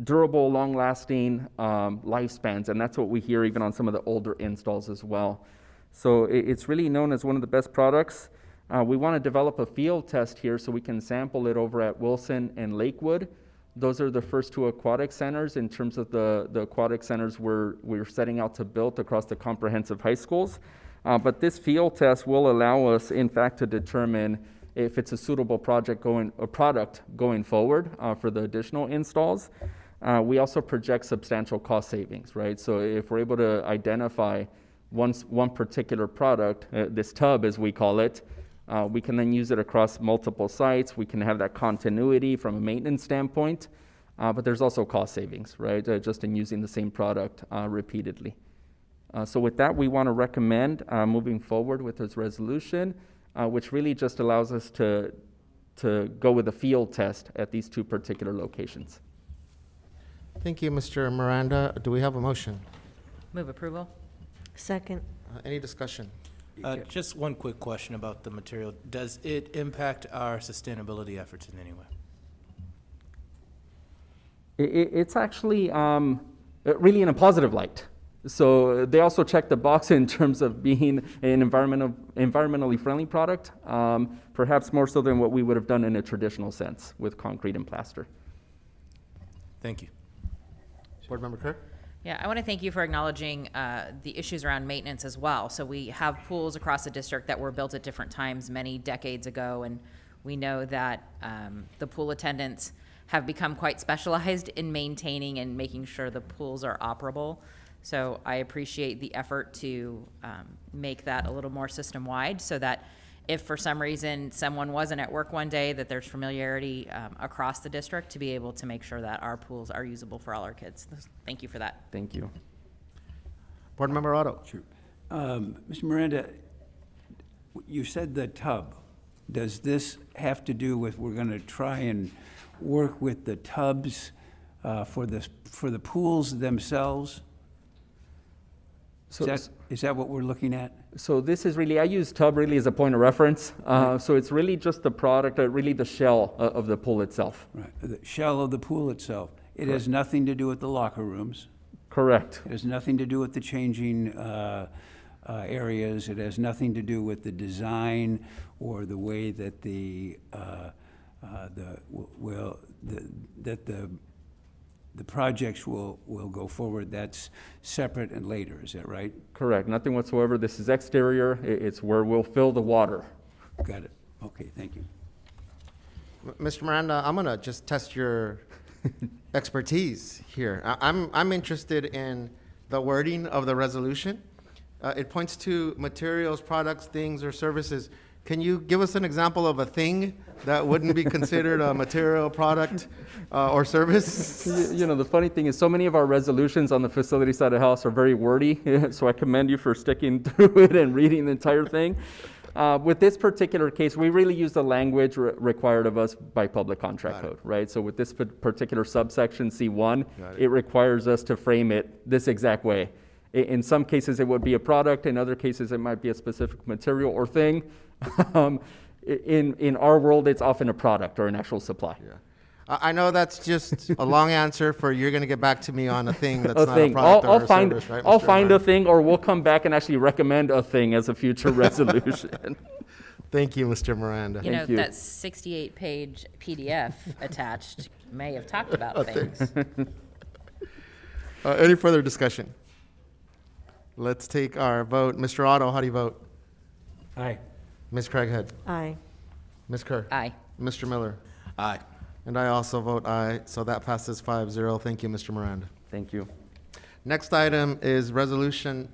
durable, long lasting um, lifespans, and that's what we hear even on some of the older installs as well. So it, it's really known as one of the best products. Uh, we want to develop a field test here so we can sample it over at Wilson and Lakewood. Those are the first two aquatic centers in terms of the, the aquatic centers we're, we're setting out to build across the comprehensive high schools. Uh, but this field test will allow us, in fact, to determine if it's a suitable project going, a product going forward uh, for the additional installs. Uh, we also project substantial cost savings, right? So if we're able to identify one, one particular product, uh, this tub as we call it, uh, we can then use it across multiple sites. We can have that continuity from a maintenance standpoint, uh, but there's also cost savings, right? Uh, just in using the same product uh, repeatedly. Uh, so with that, we want to recommend uh, moving forward with this resolution, uh, which really just allows us to, to go with a field test at these two particular locations. Thank you, Mr. Miranda. Do we have a motion? Move approval. Second. Uh, Any discussion? Uh, just one quick question about the material. Does it impact our sustainability efforts in any way? It, it, it's actually um, uh, really in a positive light. So they also check the box <laughs> in terms of being an environmental, environmentally friendly product, um, perhaps more so than what we would have done in a traditional sense with concrete and plaster. Thank you. Board Member Kerr? Yeah, I want to thank you for acknowledging uh, the issues around maintenance as well. So we have pools across the district that were built at different times many decades ago, and we know that um, the pool attendants have become quite specialized in maintaining and making sure the pools are operable. So I appreciate the effort to um, make that a little more system-wide so that if for some reason someone wasn't at work one day, that there's familiarity um, across the district to be able to make sure that our pools are usable for all our kids. Thank you for that. Thank you. Board Member Otto? Sure. Um, Mr. Miranda, you said the tub. Does this have to do with, we're gonna try and work with the tubs uh, for the, for the pools themselves? Is So- that, is that what we're looking at? So this is really, I use tub really as a point of reference. Uh, so it's really just the product, uh, really the shell uh, of the pool itself. Right, the shell of the pool itself. It has nothing to do with the locker rooms. Correct. It has nothing to do with the changing uh, uh, areas. It has nothing to do with the design or the way that the, uh, uh, the, will, the- that the, the projects will, will go forward. That's separate and later, is that right? Correct. Nothing whatsoever. This is exterior. I- It's where we'll fill the water. Got it. Okay, thank you. M- Mr. Miranda, I'm gonna just test your <laughs> expertise here. I- I'm, I'm interested in the wording of the resolution. Uh, it points to materials, products, things, or services. Can you give us an example of a thing that wouldn't be considered a material, product, uh, or service? <laughs> You you know, the funny thing is, so many of our resolutions on the facility side of the house are very wordy, <laughs> so I commend you for sticking <laughs> through it and reading the entire thing. Uh, with this particular case, we really use the language re- required of us by public contract code, right? So with this pa- particular subsection C1, it. it requires us to frame it this exact way. In some cases, it would be a product. In other cases, it might be a specific material or thing. <laughs> Um, In, in our world, it's often a product or an actual supply. I, I know that's just a long answer for you're gonna get back to me on a thing <laughs> that's a not thing. a product I'll, I'll a find, service, right? I'll Mr. find a thing, or we'll come back and actually recommend a thing as a future <laughs> resolution. Thank you, Mr. Miranda. You know, you. that 68-page PDF attached may have talked about Oh, things. Uh, any further discussion? Let's take our vote. Mr. Otto, how do you vote? Aye. Ms. Craighead? Aye. Ms. Kerr? Aye. Mr. Miller? Aye. And I also vote aye, so that passes 5-0. Thank you, Mr. Miranda. Thank you. Next item is resolution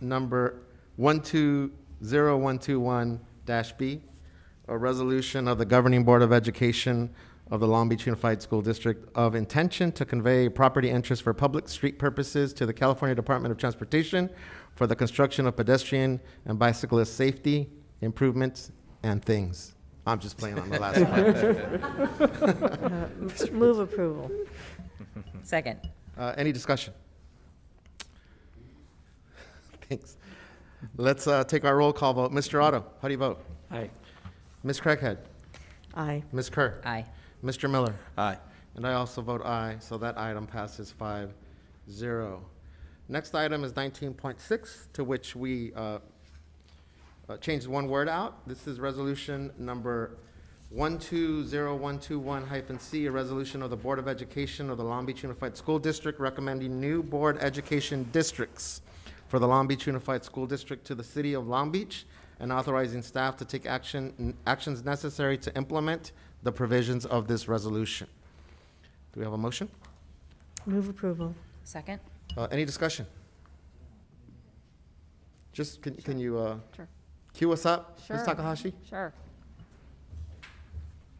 number 120121-B, a resolution of the Governing Board of Education of the Long Beach Unified School District of intention to convey property interest for public street purposes to the California Department of Transportation for the construction of pedestrian and bicyclist safety improvements and things. I'm just playing on the last Uh, <laughs> part. <laughs> Move approval. Second. Uh, any discussion? Thanks. Let's uh, take our roll call vote. Mr. Otto, how do you vote? Aye. Ms. Craighead? Aye. Ms. Kerr? Aye. Mr. Miller? Aye. And I also vote aye, so that item passes 5-0. Next item is nineteen point six, to which we uh, uh, changed one word out. This is resolution number 120121-C, a resolution of the Board of Education of the Long Beach Unified School District recommending new board education districts for the Long Beach Unified School District to the City of Long Beach and authorizing staff to take action, actions necessary to implement the provisions of this resolution. Do we have a motion? Move approval. Second? Uh, any discussion? Just, can, can you, uh, Sure. Cue us up, sure. Ms. Takahashi? Sure.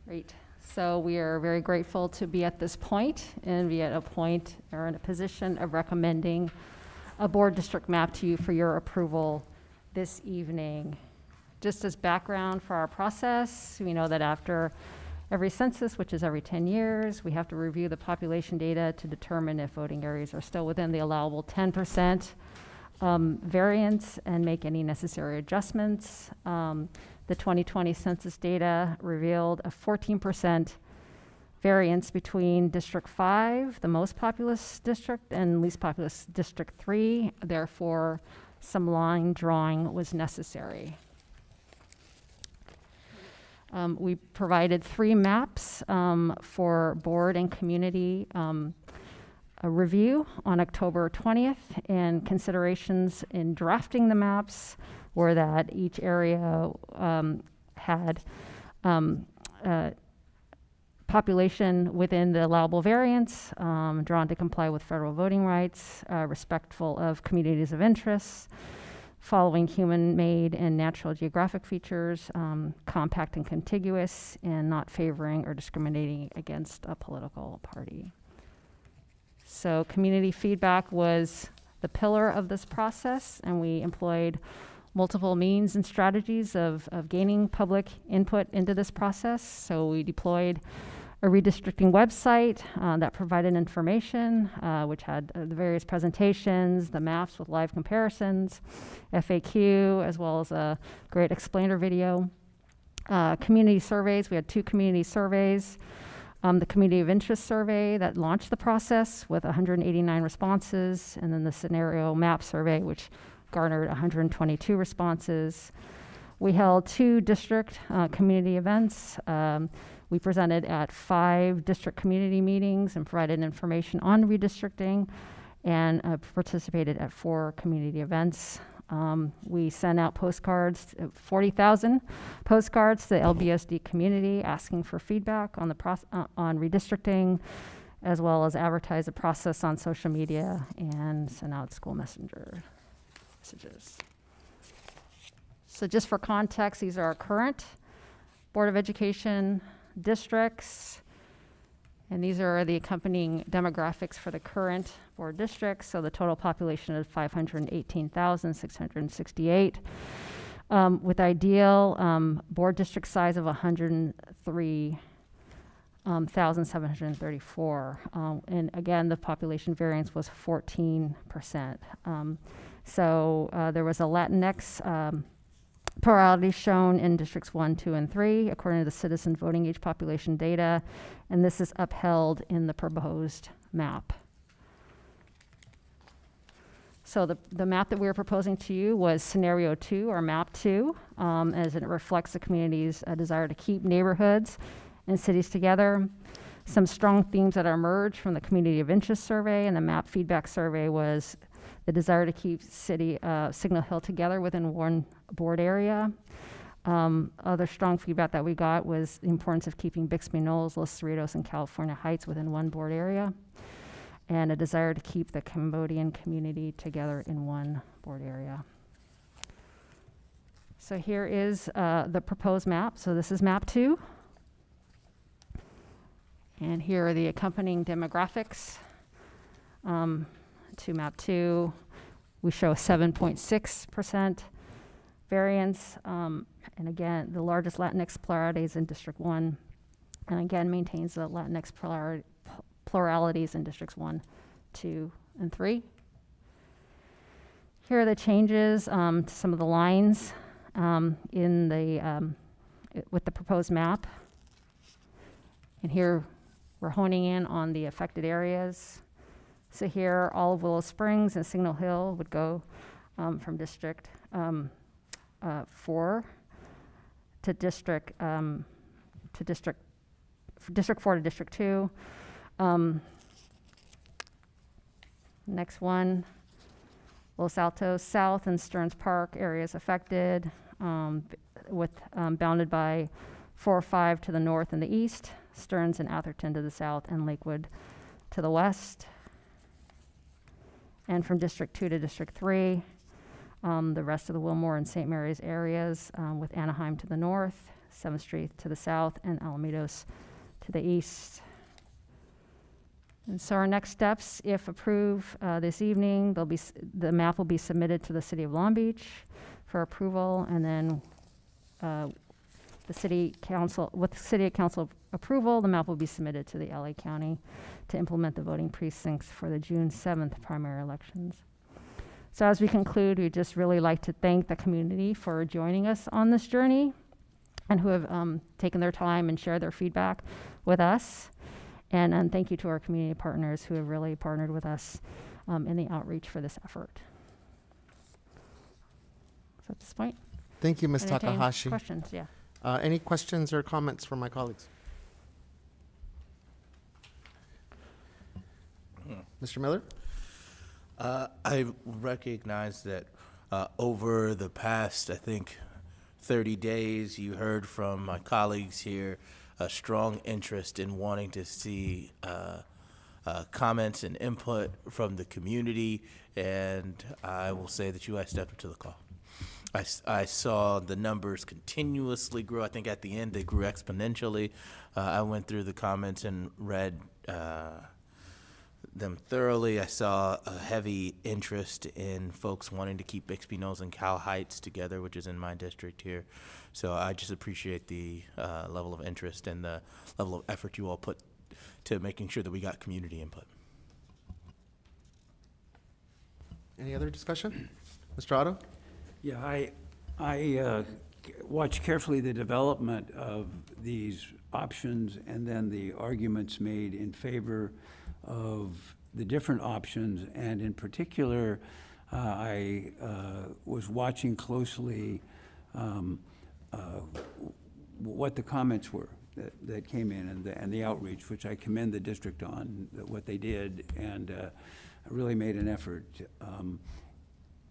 Great. So we are very grateful to be at this point and be at a point or in a position of recommending a board district map to you for your approval this evening. Just as background for our process, we know that after every census, which is every 10 years, we have to review the population data to determine if voting areas are still within the allowable 10% um, variance and make any necessary adjustments. Um, The 2020 census data revealed a 14% variance between District 5, the most populous district, and least populous District 3. Therefore, some line drawing was necessary. Um, we provided three maps um, for board and community um, a review on October 20th, and considerations in drafting the maps were that each area um, had um, uh, population within the allowable variance, um, drawn to comply with federal voting rights, uh, respectful of communities of interest, following human-made and natural geographic features, um, compact and contiguous, and not favoring or discriminating against a political party. So community feedback was the pillar of this process, and we employed multiple means and strategies of, of gaining public input into this process. So we deployed a redistricting website uh, that provided information, uh, which had uh, the various presentations, the maps with live comparisons, FAQ, as well as a great explainer video. Uh, community surveys, we had two community surveys. Um, the Community of Interest survey that launched the process with 189 responses, and then the Scenario Map survey, which garnered 122 responses. We held two district uh, community events. Um, we presented at five district community meetings and provided information on redistricting and uh, participated at four community events. Um, we sent out postcards, uh, 40,000 postcards to the LBSD community asking for feedback on the proce- uh, on redistricting, as well as advertise the process on social media and send out school messenger messages. So just for context, these are our current Board of Education districts. And these are the accompanying demographics for the current board districts. So the total population is 518,668. Um, with ideal um, board district size of 103,734. Um, and again, the population variance was 14%. Um, so uh, there was a Latinx um, plurality shown in districts one, two, and three, according to the citizen voting age population data, and this is upheld in the proposed map. So the, the map that we were proposing to you was scenario two or map two, um, as it reflects the community's uh, desire to keep neighborhoods and cities together. Some strong themes that emerged from the community of interest survey and the map feedback survey was the desire to keep city uh, Signal Hill together within one board area. Um, other strong feedback that we got was the importance of keeping Bixby Knolls, Los Cerritos, and California Heights within one board area, and a desire to keep the Cambodian community together in one board area. So here is uh, the proposed map. So this is map two. And here are the accompanying demographics. Um, to map two, we show 7.6% variance. Um, and again, the largest Latinx plurality is in District 1. And again, maintains the Latinx pluralities in Districts 1, 2, and 3. Here are the changes um, to some of the lines um, in the, um, with the proposed map. And here, we're honing in on the affected areas. So here, all of Willow Springs and Signal Hill would go um, from District um, uh, Four to District um, to District District Four to District Two. Um, next one, Los Altos South and Stearns Park areas affected, um, with um, bounded by four or five to the north and the east, Stearns and Atherton to the south, and Lakewood to the west and from District 2 to District 3, um, the rest of the Willmore and St. Mary's areas, um, with Anaheim to the north, 7th Street to the south, and Alamitos to the east. And so our next steps, if approved uh, this evening, they'll be s- the map will be submitted to the City of Long Beach for approval, and then uh, the City Council, with City Council approval, the map will be submitted to the LA County to implement the voting precincts for the June 7th primary elections. So as we conclude, we'd just really like to thank the community for joining us on this journey and who have um, taken their time and shared their feedback with us. And, and thank you to our community partners who have really partnered with us um, in the outreach for this effort. So at this point, Thank you, Ms. entertain Takahashi. Questions, yeah. Uh, Any questions or comments from my colleagues? Mr. Miller? Uh, I recognize that uh, over the past, I think, 30 days, you heard from my colleagues here a strong interest in wanting to see uh, uh, comments and input from the community, and I will say that you guys stepped up to the call. I, I saw the numbers continuously grow. I think at the end they grew exponentially. Uh, I went through the comments and read uh, them thoroughly. I saw a heavy interest in folks wanting to keep Bixby Knolls and Cal Heights together, which is in my district here. So I just appreciate the uh, level of interest and the level of effort you all put to making sure that we got community input. Any other discussion? Mr. Otto? Yeah, I, I uh, c- watched carefully the development of these options and then the arguments made in favor of the different options. And in particular, uh, I uh, was watching closely um, uh, what the comments were that, that came in and the, and the outreach, which I commend the district on, what they did, and uh, really made an effort. Um,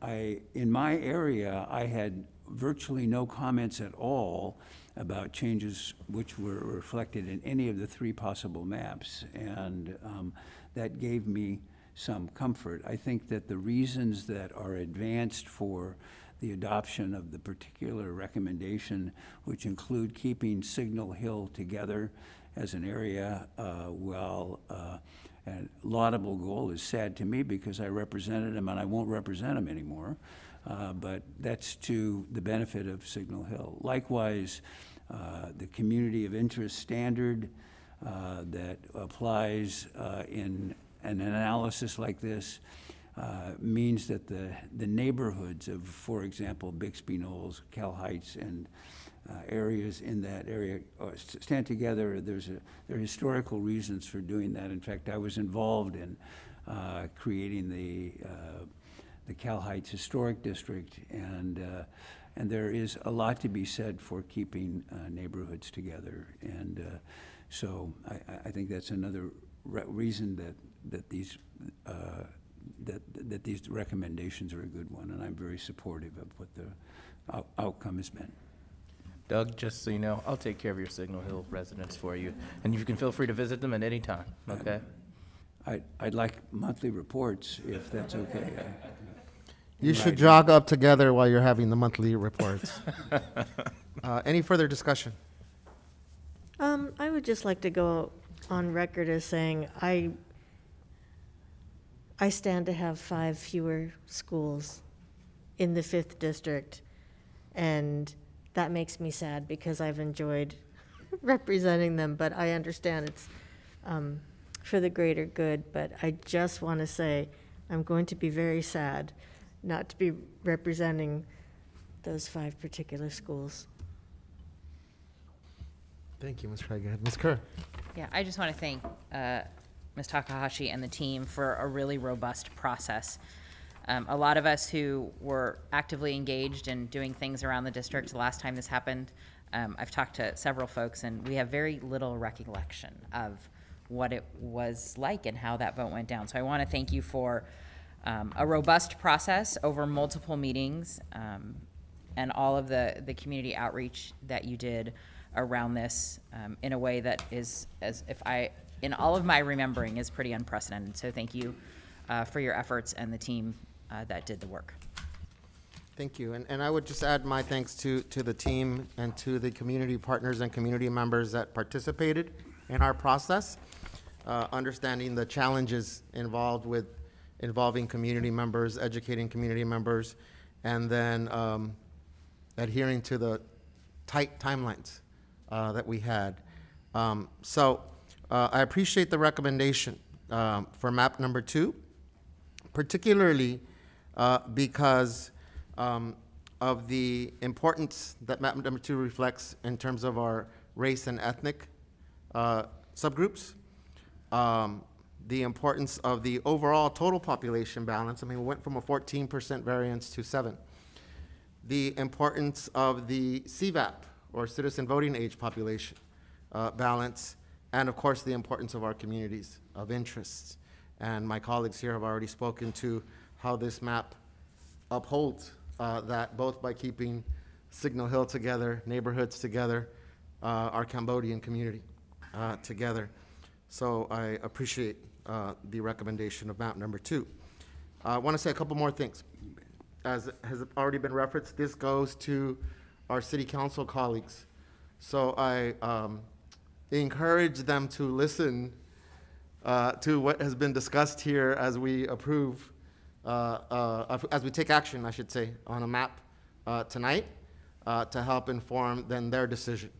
I, in my area, I had virtually no comments at all about changes which were reflected in any of the three possible maps. And um, that gave me some comfort. I think that the reasons that are advanced for the adoption of the particular recommendation, which include keeping Signal Hill together as an area, uh, while uh, a laudable goal is sad to me because I represented him and I won't represent him anymore. Uh, but that's to the benefit of Signal Hill. Likewise, uh, the community of interest standard uh, that applies uh, in an analysis like this uh, means that the, the neighborhoods of, for example, Bixby Knolls, Cal Heights, and areas in that area stand together. There's a, there are historical reasons for doing that. In fact, I was involved in creating the, the Cal Heights Historic District, and, uh, and there is a lot to be said for keeping uh, neighborhoods together. And uh, so I, I- I think that's another re- reason that, that these, uh, that, that these recommendations are a good one, and I'm very supportive of what the out- outcome has been. Doug, just so you know, I'll take care of your Signal Hill residents for you, and you can feel free to visit them at any time, okay? I'd, I'd like monthly reports, if that's okay. <laughs> You should jog up together while you're having the monthly reports. <laughs> Uh, Any further discussion? Um, I would just like to go on record as saying I, I stand to have five fewer schools in the fifth district. And that makes me sad because I've enjoyed <laughs> representing them, but I understand it's, um, for the greater good. But I just want to say, I'm going to be very sad not to be representing those five particular schools. Thank you, Ms. Craighead. Ms. Kerr? Yeah, I just want to thank uh, Ms. Takahashi and the team for a really robust process. Um, A lot of us who were actively engaged in doing things around the district the last time this happened, um, I've talked to several folks, and we have very little recollection of what it was like and how that vote went down. So I want to thank you for um, a robust process over multiple meetings um, and all of the, the community outreach that you did around this um, in a way that is, as if I, in all of my remembering, is pretty unprecedented. So thank you uh, for your efforts and the team uh, that did the work. Thank you. And, and I would just add my thanks to, to the team and to the community partners and community members that participated in our process, uh, understanding the challenges involved with involving community members, educating community members, and then um, adhering to the tight timelines uh, that we had. Um, So uh, I appreciate the recommendation um, for map number two particularly uh, because um, of the importance that map number two reflects in terms of our race and ethnic uh, subgroups. um, the importance of the overall total population balance. I mean, we went from a 14% variance to seven. The importance of the CVAP, or citizen voting age population uh, balance, and of course, the importance of our communities of interest. And my colleagues here have already spoken to how this map upholds uh, that both by keeping Signal Hill together, neighborhoods together, uh, our Cambodian community uh, together. So I appreciate uh, the recommendation of map number two. I want to say a couple more things. As has already been referenced, this goes to our city council colleagues. So I um, encourage them to listen uh, to what has been discussed here as we approve, uh, uh, as we take action, I should say, on a map uh, tonight uh, to help inform then their decision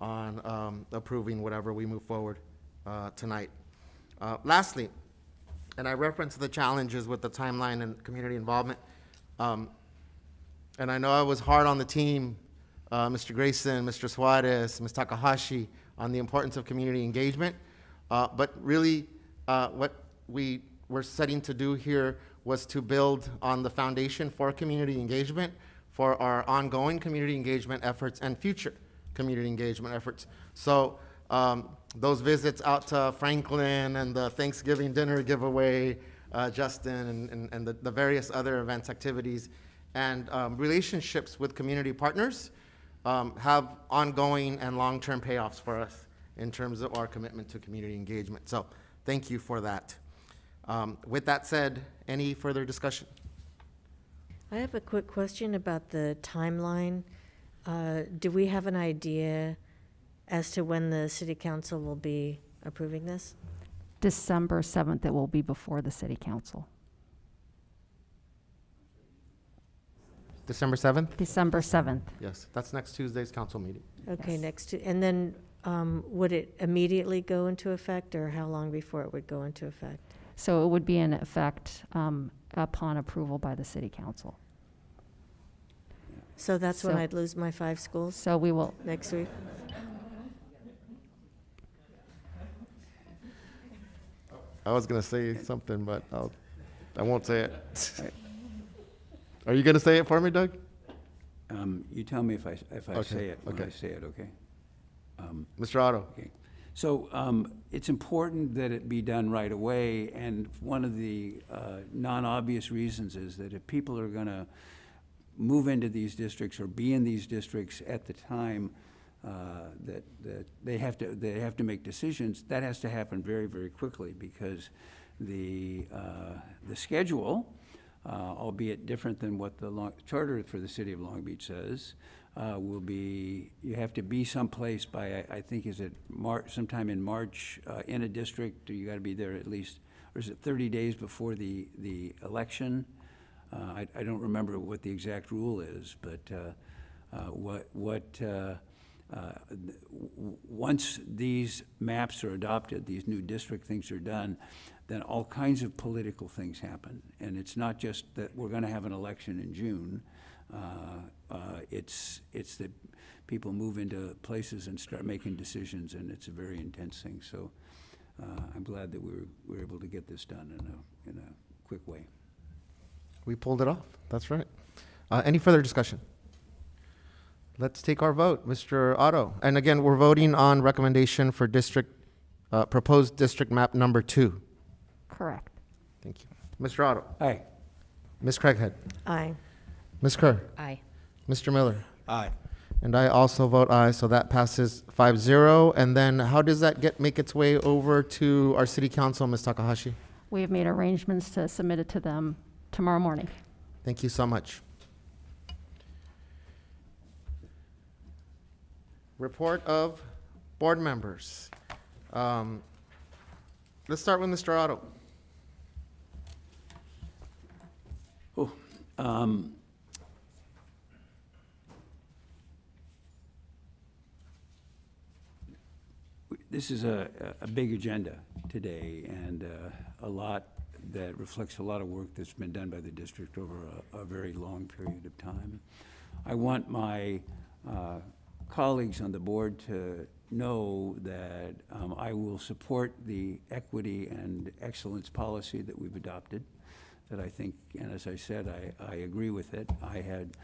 on um, approving whatever we move forward uh, tonight. Uh, Lastly, and I referenced the challenges with the timeline and community involvement. Um, And I know I was hard on the team, uh, Mr. Grayson, Mr. Suarez, Ms. Takahashi, on the importance of community engagement. Uh, But really, uh, what we were setting to do here was to build on the foundation for community engagement, for our ongoing community engagement efforts and future community engagement efforts. So um, those visits out to Franklin and the Thanksgiving dinner giveaway, uh, Justin, and, and, and the, the various other events, activities, and um, relationships with community partners um, have ongoing and long-term payoffs for us in terms of our commitment to community engagement. So thank you for that. Um, with that said, any further discussion? I have a quick question about the timeline. Uh, Do we have an idea as to when the city council will be approving this? December 7th, it will be before the city council. December 7th? December 7th. Yes, that's next Tuesday's council meeting. Okay, Yes. next, to- and then um, would it immediately go into effect, or how long before it would go into effect? So it would be in effect um, upon approval by the city council. So that's when So- I'd lose my five schools So we will, next week? I was gonna say something, but I'll, I won't say it. Are you gonna say it for me, Doug? Um, You tell me if I, if I Okay, say it, when I okay. say it, okay? Um, Mr. Otto? Okay. So um, it's important that it be done right away, and one of the uh, non-obvious reasons is that if people are going to move into these districts or be in these districts at the time uh, that, that they have to, they have to make decisions, that has to happen very, very quickly, because the, uh, the schedule, uh, albeit different than what the Long- charter for the city of Long Beach says, uh, will be, you have to be someplace by, I I think, is it March, sometime in March, uh, in a district, you gotta be there at least, or is it thirty days before the, the election? I, I don't remember what the exact rule is, but, what, what, uh, once these maps are adopted, these new district things are done, then all kinds of political things happen. And it's not just that we're gonna have an election in June. Uh, uh, It's, it's that people move into places and start making decisions, and it's a very intense thing. So uh, I'm glad that we were, we were able to get this done in a, in a quick way. We pulled it off, that's right. Uh, any further discussion? Let's take our vote, Mr. Otto. And again, we're voting on recommendation for district, uh, proposed district map number two. correct. Thank you. Mr. Otto? Aye. Ms. Craighead? Aye. Ms. Kerr? Aye. Mr. Miller? Aye. And I also vote aye, so that passes 5-0. And then how does that get, make its way over to our city council, Ms. Takahashi? We have made arrangements to submit it to them tomorrow morning. Thank you so much. Report of board members. Um, Let's start with Mr. Otto. Oh, um, This is a, a big agenda today, and uh, a lot that reflects a lot of work that's been done by the district over a, a very long period of time. I want my uh, colleagues on the board to know that um, I will support the equity and excellence policy that we've adopted, that I think, and as I said, I, I agree with it. I had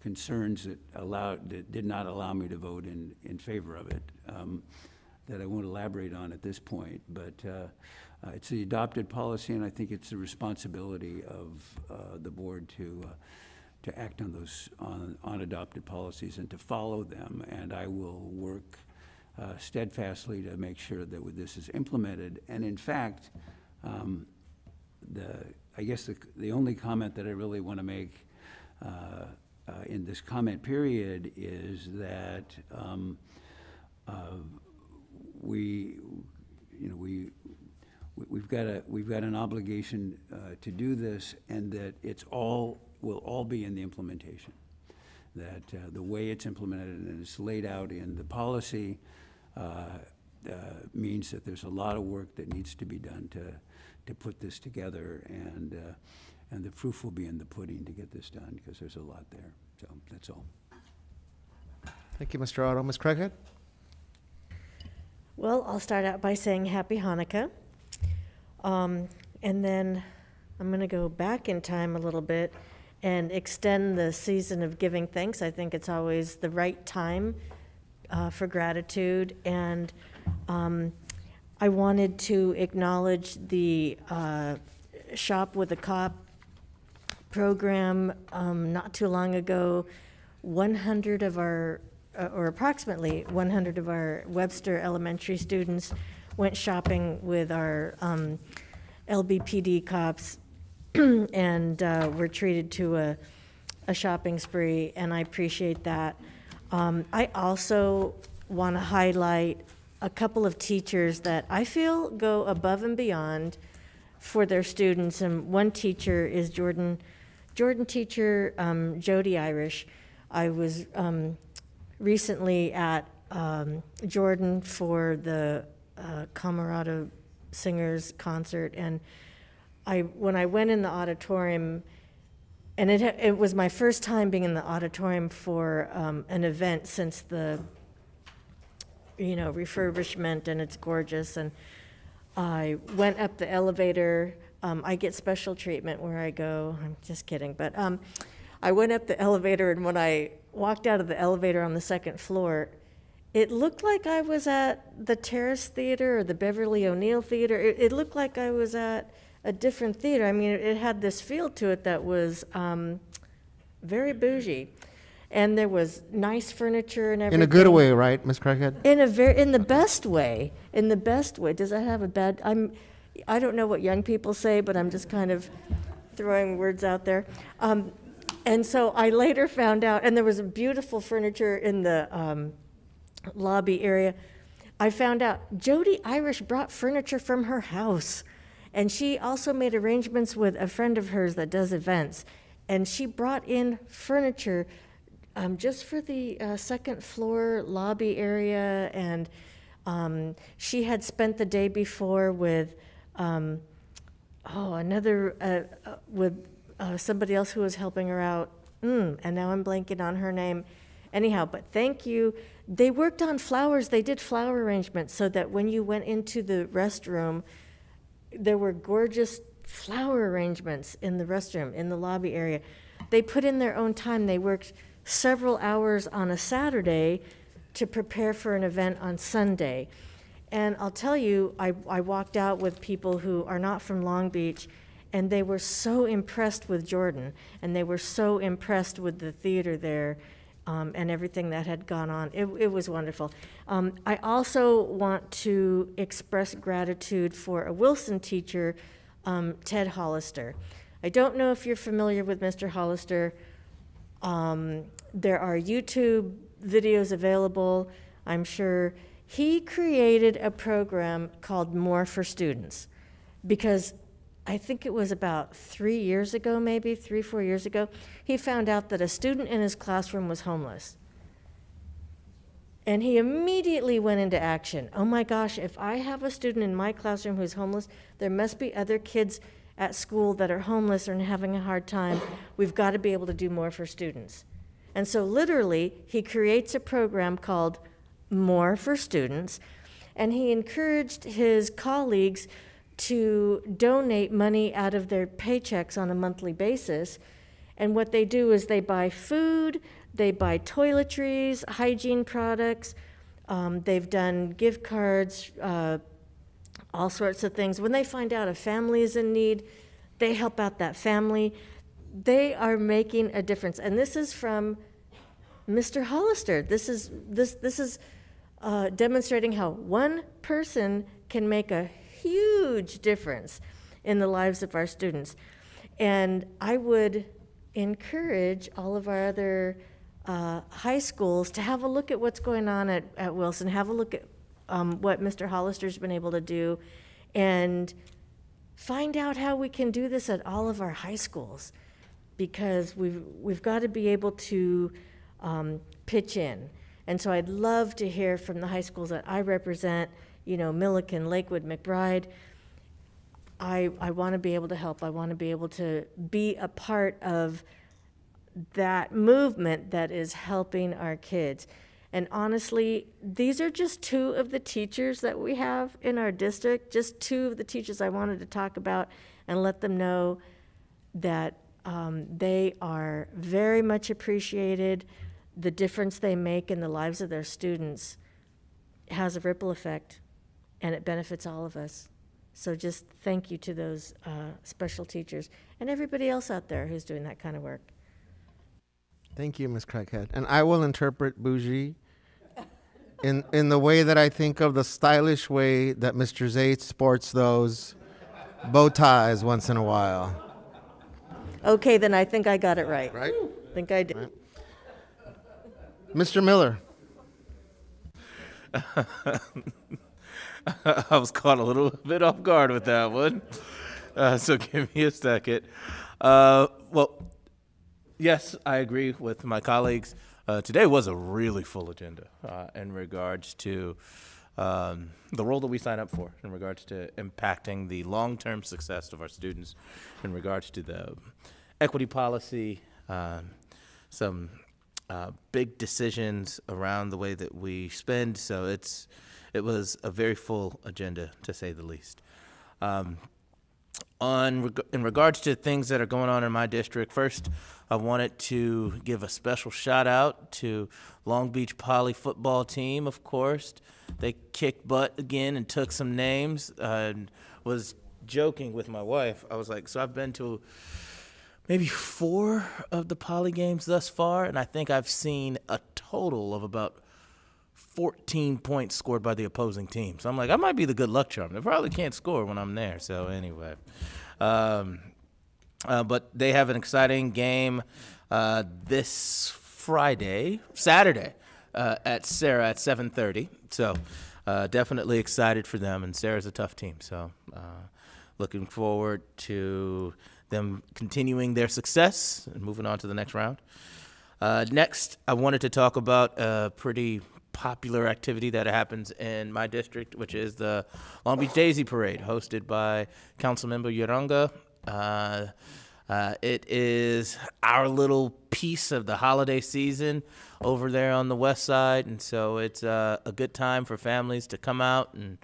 concerns that allowed, that did not allow me to vote in, in favor of it, um, that I won't elaborate on at this point, but uh, uh, it's the adopted policy, and I think it's the responsibility of uh, the board to, uh, to act on those, on, on adopted policies and to follow them, and I will work uh, steadfastly to make sure that this is implemented. And in fact, um, the, I guess the, the only comment that I really want to make uh, uh, in this comment period is that um, uh, we, you know, we, we- we've got a, we've got an obligation uh, to do this, and that it's all, will all be in the implementation. That uh, the way it's implemented and it's laid out in the policy uh, uh, means that there's a lot of work that needs to be done to, to put this together, and, uh, and the proof will be in the pudding to get this done, because there's a lot there. So, that's all. Thank you, Mr. Otto. Ms. Craighead? Well, I'll start out by saying Happy Hanukkah. Um, and then I'm going to go back in time a little bit and extend the season of giving thanks. I think it's always the right time uh, for gratitude. And um, I wanted to acknowledge the uh, Shop with a Cop program um, not too long ago. 100 of our, uh, or approximately 100 of our Webster Elementary students went shopping with our um, LBPD cops <clears throat> and uh, were treated to a, a shopping spree, and I appreciate that. Um, I also want to highlight a couple of teachers that I feel go above and beyond for their students, and one teacher is Jordan, Jordan teacher um, Jody Irish. I was um, recently at um, Jordan for the uh, Camerata Singers concert, and I when I went in the auditorium, and it, it was my first time being in the auditorium for um, an event since the you know refurbishment, and it's gorgeous. And I went up the elevator. Um, I get special treatment where I go. I'm just kidding, but um, I went up the elevator, and when I walked out of the elevator on the second floor, it looked like I was at the Terrace Theater or the Beverly O'Neill Theater. It, it looked like I was at a different theater. I mean, it, it had this feel to it that was um, very bougie, and there was nice furniture and everything. In a good way, right, Ms. Craighead? In a very, in the best way. In the best way. Does that have a bad? I'm, I don't know what young people say, but I'm just kind of throwing words out there. Um, and so I later found out, and there was beautiful furniture in the um, lobby area. I found out Jody Irish brought furniture from her house, and she also made arrangements with a friend of hers that does events, and she brought in furniture um, just for the uh, second floor lobby area, and um, she had spent the day before with, um, oh, another, uh, uh, with uh, somebody else who was helping her out. Mm, and now I'm blanking on her name. Anyhow, but thank you. They worked on flowers. They did flower arrangements so that when you went into the restroom, there were gorgeous flower arrangements in the restroom, in the lobby area. They put in their own time. They worked several hours on a Saturday to prepare for an event on Sunday. And I'll tell you, I, I walked out with people who are not from Long Beach, and they were so impressed with Jordan, and they were so impressed with the theater there. Um, and everything that had gone on. It, it was wonderful. Um, I also want to express gratitude for a Wilson teacher, um, Ted Hollister. I don't know if you're familiar with Mr. Hollister. Um, there are YouTube videos available, I'm sure. He created a program called More for Students because I think it was about three years ago, maybe three, four years ago, he found out that a student in his classroom was homeless. And he immediately went into action. Oh my gosh, if I have a student in my classroom who's homeless, there must be other kids at school that are homeless and having a hard time. We've got to be able to do more for students. And so, literally, he creates a program called more for students, and he encouraged his colleagues to donate money out of their paychecks on a monthly basis. And what they do is they buy food, they buy toiletries, hygiene products, um, they've done gift cards, uh, all sorts of things. When they find out a family is in need, they help out that family. They are making a difference. And this is from Mr. Hollister. This is, this, this is uh, demonstrating how one person can make a huge difference in the lives of our students. And I would encourage all of our other uh, high schools to have a look at what's going on at, at Wilson, have a look at um, what Mr. Hollister's been able to do, and find out how we can do this at all of our high schools because we've, we've got to be able to um, pitch in. And so I'd love to hear from the high schools that I represent, you know, Millikan, Lakewood, McBride. I, I want to be able to help. I want to be able to be a part of that movement that is helping our kids. And honestly, these are just two of the teachers that we have in our district, just two of the teachers I wanted to talk about and let them know that um, they are very much appreciated. The difference they make in the lives of their students has a ripple effect and it benefits all of us. So just thank you to those uh, special teachers and everybody else out there who's doing that kind of work. Thank you, Ms. Craighead. And I will interpret bougie <laughs> in, in the way that I think of the stylish way that Mr. Zaid sports those bow ties once in a while. Okay, then I think I got it right. Right? I think I did. Mr. Miller. <laughs> <laughs> I was caught a little <laughs> bit off guard with that one. Uh, so <laughs> give me a second. Uh, well, yes, I agree with my colleagues. Uh, today was a really full agenda uh, in regards to um, the role that we sign up for, in regards to impacting the long term success of our students, in regards to the equity policy, um, some uh, big decisions around the way that we spend. So it's it was a very full agenda, to say the least. Um, on in regards to things that are going on in my district, first I wanted to give a special shout out to Long Beach Poly football team. Of course, they kicked butt again and took some names. Uh, was joking with my wife. I was like, so I've been to maybe four of the Poly games thus far, and I think I've seen a total of about 14 points scored by the opposing team. So I'm like, I might be the good luck charm. They probably can't score when I'm there. So anyway, um, uh, but they have an exciting game uh, this Friday, Saturday, uh, at Serra at 7:30. So uh, definitely excited for them. And Serra's a tough team. So uh, looking forward to them continuing their success and moving on to the next round. Uh, next, I wanted to talk about a pretty popular activity that happens in my district, which is the Long Beach Daisy Parade, hosted by Councilmember Uranga. Uh, uh, it is our little piece of the holiday season over there on the west side, and so it's uh, a good time for families to come out and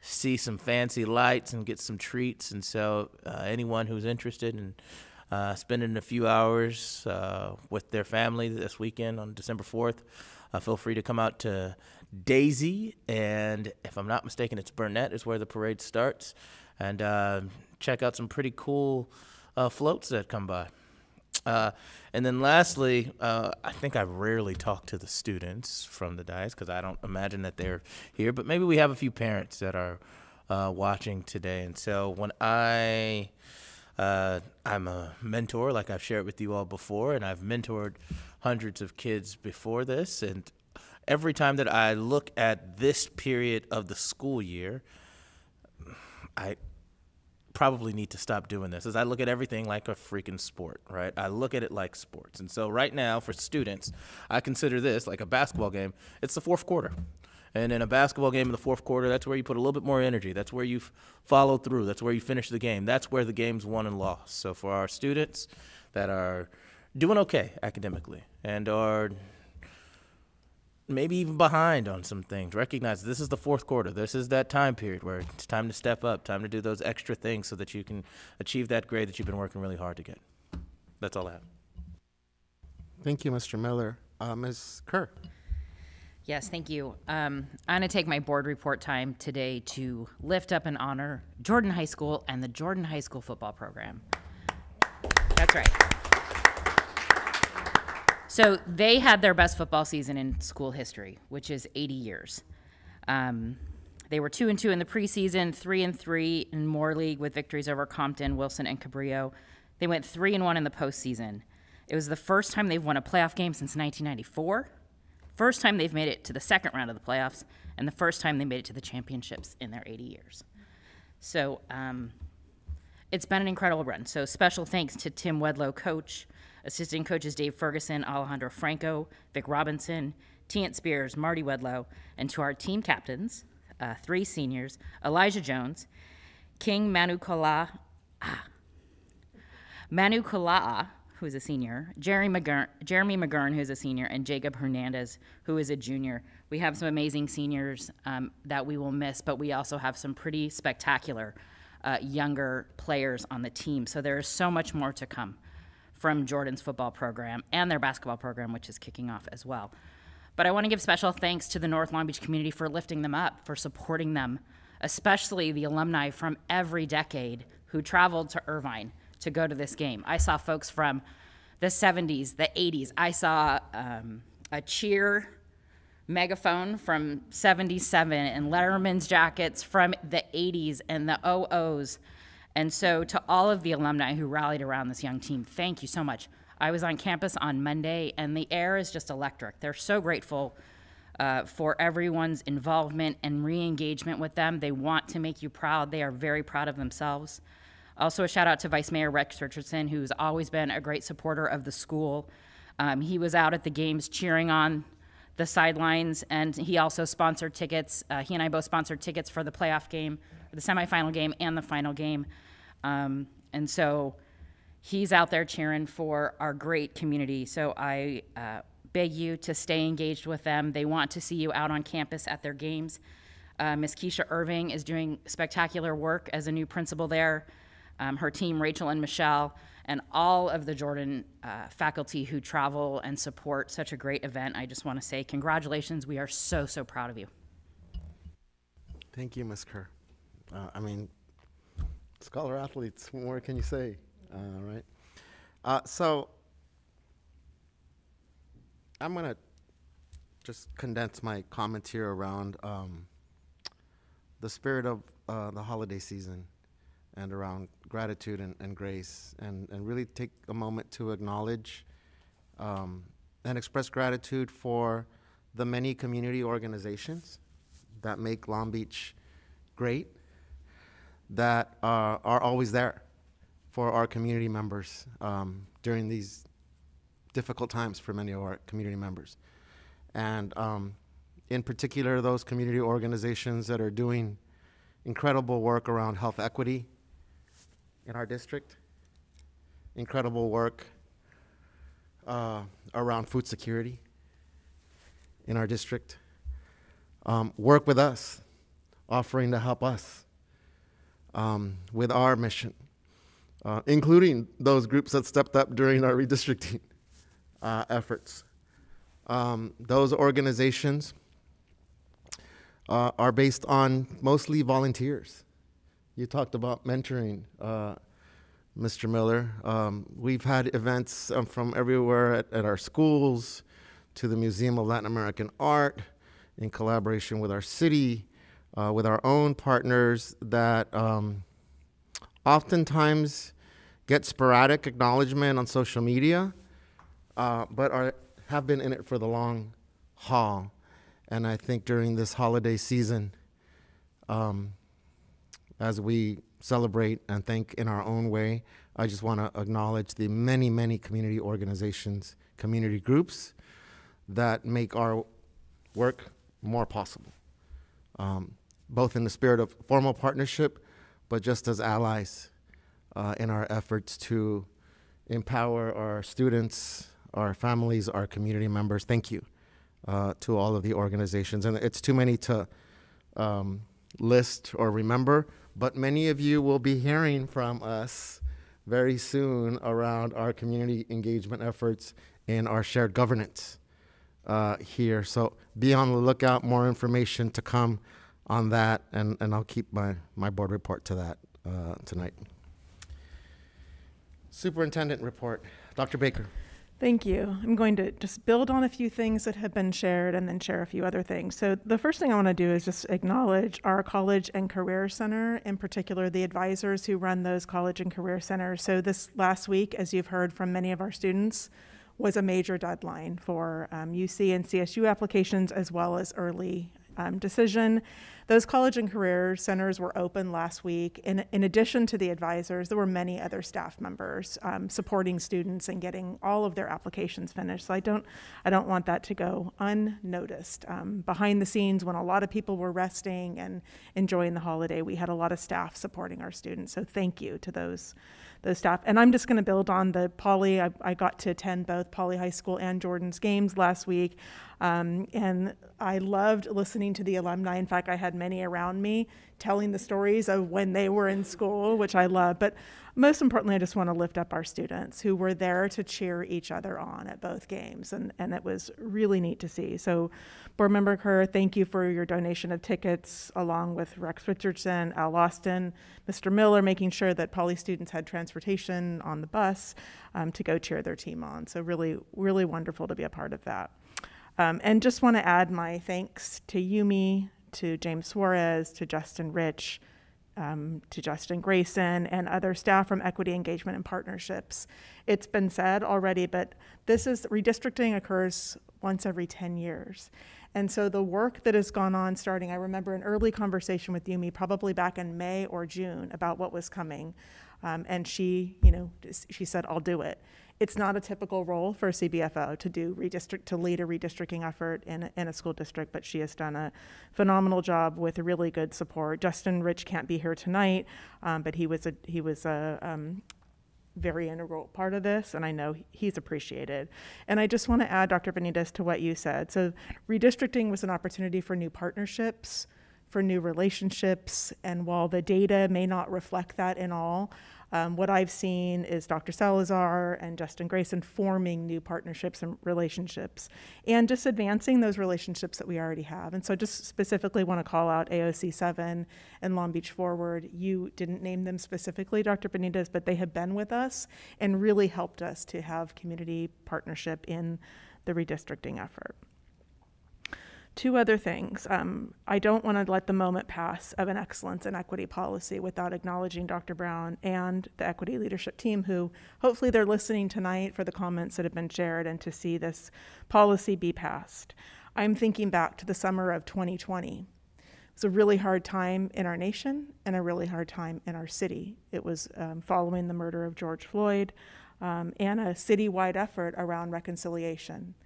see some fancy lights and get some treats. And so, uh, anyone who's interested in uh, spending a few hours uh, with their family this weekend on December 4th, uh, feel free to come out to Daisy. And if I'm not mistaken, it's Burnett is where the parade starts. And uh, check out some pretty cool uh, floats that come by. Uh, and then lastly, uh, I think I rarely talk to the students from the dais because I don't imagine that they're here, but maybe we have a few parents that are uh, watching today. And so when I, uh, I'm a mentor, like I've shared with you all before, and I've mentored hundreds of kids before this. And every time that I look at this period of the school year, I, probably need to stop doing this As I look at everything like a freaking sport, right? I look at it like sports. And so right now for students, I consider this like a basketball game. It's the fourth quarter. And in a basketball game in the fourth quarter, that's where you put a little bit more energy. That's where you follow through. That's where you finish the game. That's where the game's won and lost. So for our students that are doing okay academically and are maybe even behind on some things. Recognize this is the fourth quarter. This is that time period where it's time to step up, time to do those extra things so that you can achieve that grade that you've been working really hard to get. That's all I have. Thank you, Mr. Miller. Uh, Ms. Kerr. Yes, thank you. Um, I'm going to take my board report time today to lift up and honor Jordan High School and the Jordan High School football program. That's right. So they had their best football season in school history, which is 80 years. Um, they were two and two in the preseason, three and three in Moore League with victories over Compton, Wilson, and Cabrillo. They went three and one in the postseason. It was the first time they've won a playoff game since 1994. First time they've made it to the second round of the playoffs, and the first time they made it to the championships in their 80 years. So um, it's been an incredible run. So special thanks to Tim Wedlow, coach, assistant coaches Dave Ferguson, Alejandro Franco, Vic Robinson, Tiant Spears, Marty Wedlow, and to our team captains, uh, three seniors, Elijah Jones, King Manu Kala, ah, Manu Kala'a, who is a senior, Jerry McGurn, Jeremy McGurn, who is a senior, and Jacob Hernandez, who is a junior. We have some amazing seniors um, that we will miss, but we also have some pretty spectacular uh, younger players on the team. So there is so much more to come from Jordan's football program and their basketball program, which is kicking off as well. But I want to give special thanks to the North Long Beach community for lifting them up, for supporting them, especially the alumni from every decade who traveled to Irvine to go to this game. I saw folks from the 70s, the 80s. I saw um, a cheer megaphone from 77 and Letterman's jackets from the 80s and the OOs. And so, to all of the alumni who rallied around this young team, thank you so much. I was on campus on Monday, and the air is just electric. They're so grateful uh, for everyone's involvement and re engagement with them. They want to make you proud, they are very proud of themselves. Also, a shout out to Vice Mayor Rex Richardson, who's always been a great supporter of the school. Um, he was out at the games cheering on the sidelines, and he also sponsored tickets. Uh, he and I both sponsored tickets for the playoff game, the semifinal game, and the final game. Um, and so he's out there cheering for our great community. So I uh, beg you to stay engaged with them. They want to see you out on campus at their games. Uh, Miss Keisha Irving is doing spectacular work as a new principal there um, her team, Rachel and Michelle, and all of the Jordan uh, faculty who travel and support such a great event. I just want to say congratulations. We are so, so proud of you. Thank you, Ms. Kerr. Uh, I mean, scholar athletes, what more can you say? Uh, right? Uh, so, I'm going to just condense my comments here around um, the spirit of uh, the holiday season and around gratitude and, and grace, and, and really take a moment to acknowledge um, and express gratitude for the many community organizations that make Long Beach great, that are, are always there for our community members um, during these difficult times for many of our community members. And um, in particular, those community organizations that are doing incredible work around health equity in our district. Incredible work uh, around food security in our district. Um, work with us, offering to help us um, with our mission, uh, including those groups that stepped up during our <laughs> redistricting uh, efforts. Um, those organizations uh, are based on mostly volunteers. You talked about mentoring, uh, Mr. Miller. Um, we've had events um, from everywhere at, at, our schools to the Museum of Latin American Art in collaboration with our city, uh, with our own partners that um, oftentimes get sporadic acknowledgement on social media, uh, but are, have been in it for the long haul. And I think during this holiday season, um, as we celebrate and thank in our own way, I just want to acknowledge the many, many community organizations, community groups that make our work more possible, um, both in the spirit of formal partnership, but just as allies uh, in our efforts to empower our students, our families, our community members. Thank you. uh, to all of the organizations. And it's too many to um, list or remember, but many of you will be hearing from us very soon around our community engagement efforts and our shared governance uh, here. So be on the lookout, more information to come on that, and, and I'll keep my, my board report to that uh, tonight. Superintendent report. Dr. Baker. Thank you. I'm going to just build on a few things that have been shared and then share a few other things. So, the first thing I want to do is just acknowledge our College and Career Center, in particular, the advisors who run those college and career centers. So, this last week, as you've heard from many of our students, was a major deadline for um, UC and CSU applications as well as early um, decision. Those college and career centers were open last week. In, in addition to the advisors, there were many other staff members um, supporting students and getting all of their applications finished. So I don't, I don't want that to go unnoticed. Um, behind the scenes, when a lot of people were resting and enjoying the holiday, we had a lot of staff supporting our students. So thank you to those those staff. And I'm just going to build on the Poly. I, I, got to attend both Poly High School and Jordan's games last week. Um, and I loved listening to the alumni. In fact, I had many around me telling the stories of when they were in school, which I love. But most importantly, I just want to lift up our students who were there to cheer each other on at both games. And, and it was really neat to see. So, Board Member Kerr, thank you for your donation of tickets, along with Rex Richardson, Al Austin, Mr. Miller, making sure that Poly students had transportation on the bus um, to go cheer their team on. So, really, really wonderful to be a part of that. Um, and just want to add my thanks to Yumi, to James Suarez, to Justin Rich, um, to Justin Grayson, and other staff from Equity Engagement and Partnerships. It's been said already, but this is redistricting occurs once every 10 years. And so the work that has gone on starting, I remember an early conversation with Yumi, probably back in May or June, about what was coming. Um, and she, you know, she said, I'll do it. It's not a typical role for a CBFO to do redistrict to lead a redistricting effort in a, in a school district, but she has done a phenomenal job with really good support. Justin Rich can't be here tonight, um, but he was a he was a um, very integral part of this, and I know he's appreciated. And I just want to add, Dr. Benitez, to what you said. So, redistricting was an opportunity for new partnerships, for new relationships, and while the data may not reflect that in all, um, what I've seen is Dr. Salazar and Justin Grayson forming new partnerships and relationships and just advancing those relationships that we already have. And so, just specifically want to call out AOC 7 and Long Beach Forward. You didn't name them specifically, Dr. Benitez, but they have been with us and really helped us to have community partnership in the redistricting effort. Two other things. Um, I don't want to let the moment pass of an excellence and equity policy without acknowledging Dr. Brown and the equity leadership team, who hopefully they're listening tonight for the comments that have been shared and to see this policy be passed. I'm thinking back to the summer of 2020. It was a really hard time in our nation and a really hard time in our city. It was um, following the murder of George Floyd um, and a citywide effort around reconciliation.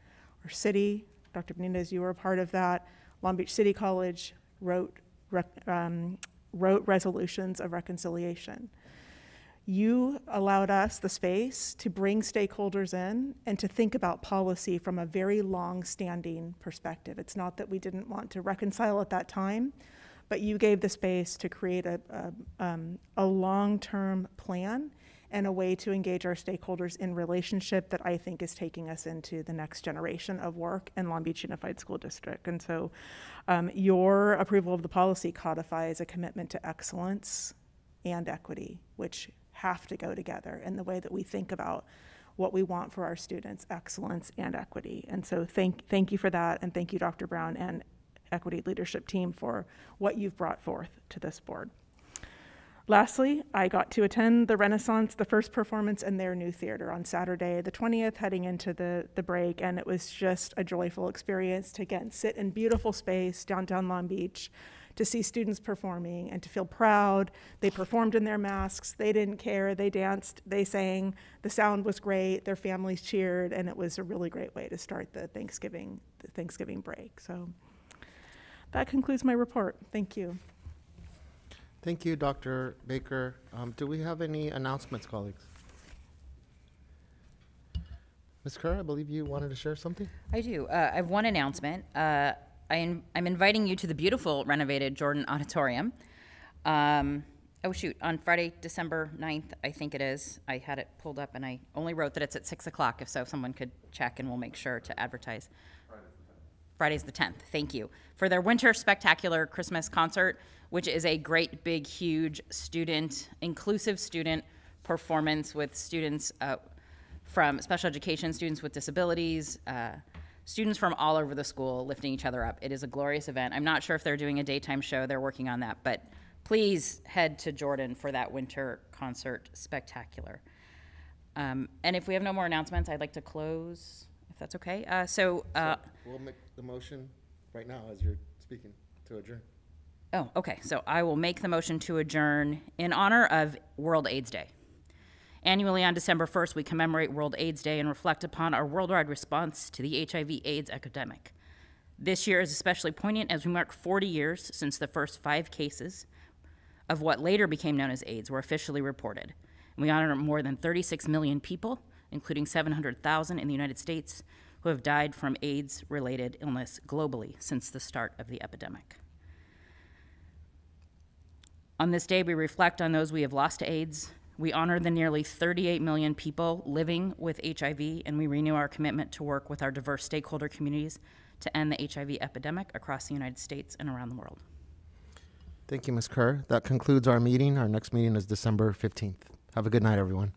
Our city, Dr. Benitez, you were a part of that. Long Beach City College wrote, um, wrote resolutions of reconciliation. You allowed us the space to bring stakeholders in and to think about policy from a very long standing perspective. It's not that we didn't want to reconcile at that time, but you gave the space to create a, a, um, a long term plan and a way to engage our stakeholders in relationship that I think is taking us into the next generation of work in Long Beach Unified School District. And so um, your approval of the policy codifies a commitment to excellence and equity, which have to go together in the way that we think about what we want for our students, excellence and equity. And so thank, thank you for that, and thank you, Dr. Brown and Equity Leadership Team for what you've brought forth to this board. Lastly, I got to attend the Renaissance, the first performance in their new theater on Saturday, the 20th, heading into the, the break, and it was just a joyful experience to again sit in beautiful space downtown Long Beach to see students performing and to feel proud. They performed in their masks, they didn't care, they danced, they sang, the sound was great, their families cheered, and it was a really great way to start the Thanksgiving, the Thanksgiving break. So that concludes my report. Thank you. Thank you, Dr. Baker. Um, do we have any announcements, colleagues? Ms. Kerr, I believe you wanted to share something? I do. Uh, I have one announcement. Uh, I in, I'm inviting you to the beautiful renovated Jordan Auditorium. Um, oh, shoot, on Friday, December 9th, I think it is. I had it pulled up and I only wrote that it's at 6 o'clock. If so, someone could check and we'll make sure to advertise. Friday's the 10th, thank you, for their Winter Spectacular Christmas Concert, which is a great, big, huge student, inclusive student performance with students uh, from special education, students with disabilities, uh, students from all over the school lifting each other up. It is a glorious event. I'm not sure if they're doing a daytime show, they're working on that, but please head to Jordan for that winter concert spectacular. Um, and if we have no more announcements, I'd like to close, if that's okay. Uh, so, uh, We'll make the motion right now as you're speaking to adjourn. Oh, okay. So I will make the motion to adjourn in honor of World AIDS Day. Annually on December 1st, we commemorate World AIDS Day and reflect upon our worldwide response to the HIV/AIDS epidemic. This year is especially poignant as we mark 40 years since the first five cases of what later became known as AIDS were officially reported. And we honor more than 36 million people, including 700,000 in the United States, who have died from AIDS related illness globally since the start of the epidemic. On this day, we reflect on those we have lost to AIDS. We honor the nearly 38 million people living with HIV, and we renew our commitment to work with our diverse stakeholder communities to end the HIV epidemic across the United States and around the world. Thank you, Ms. Kerr. That concludes our meeting. Our next meeting is December 15th. Have a good night, everyone.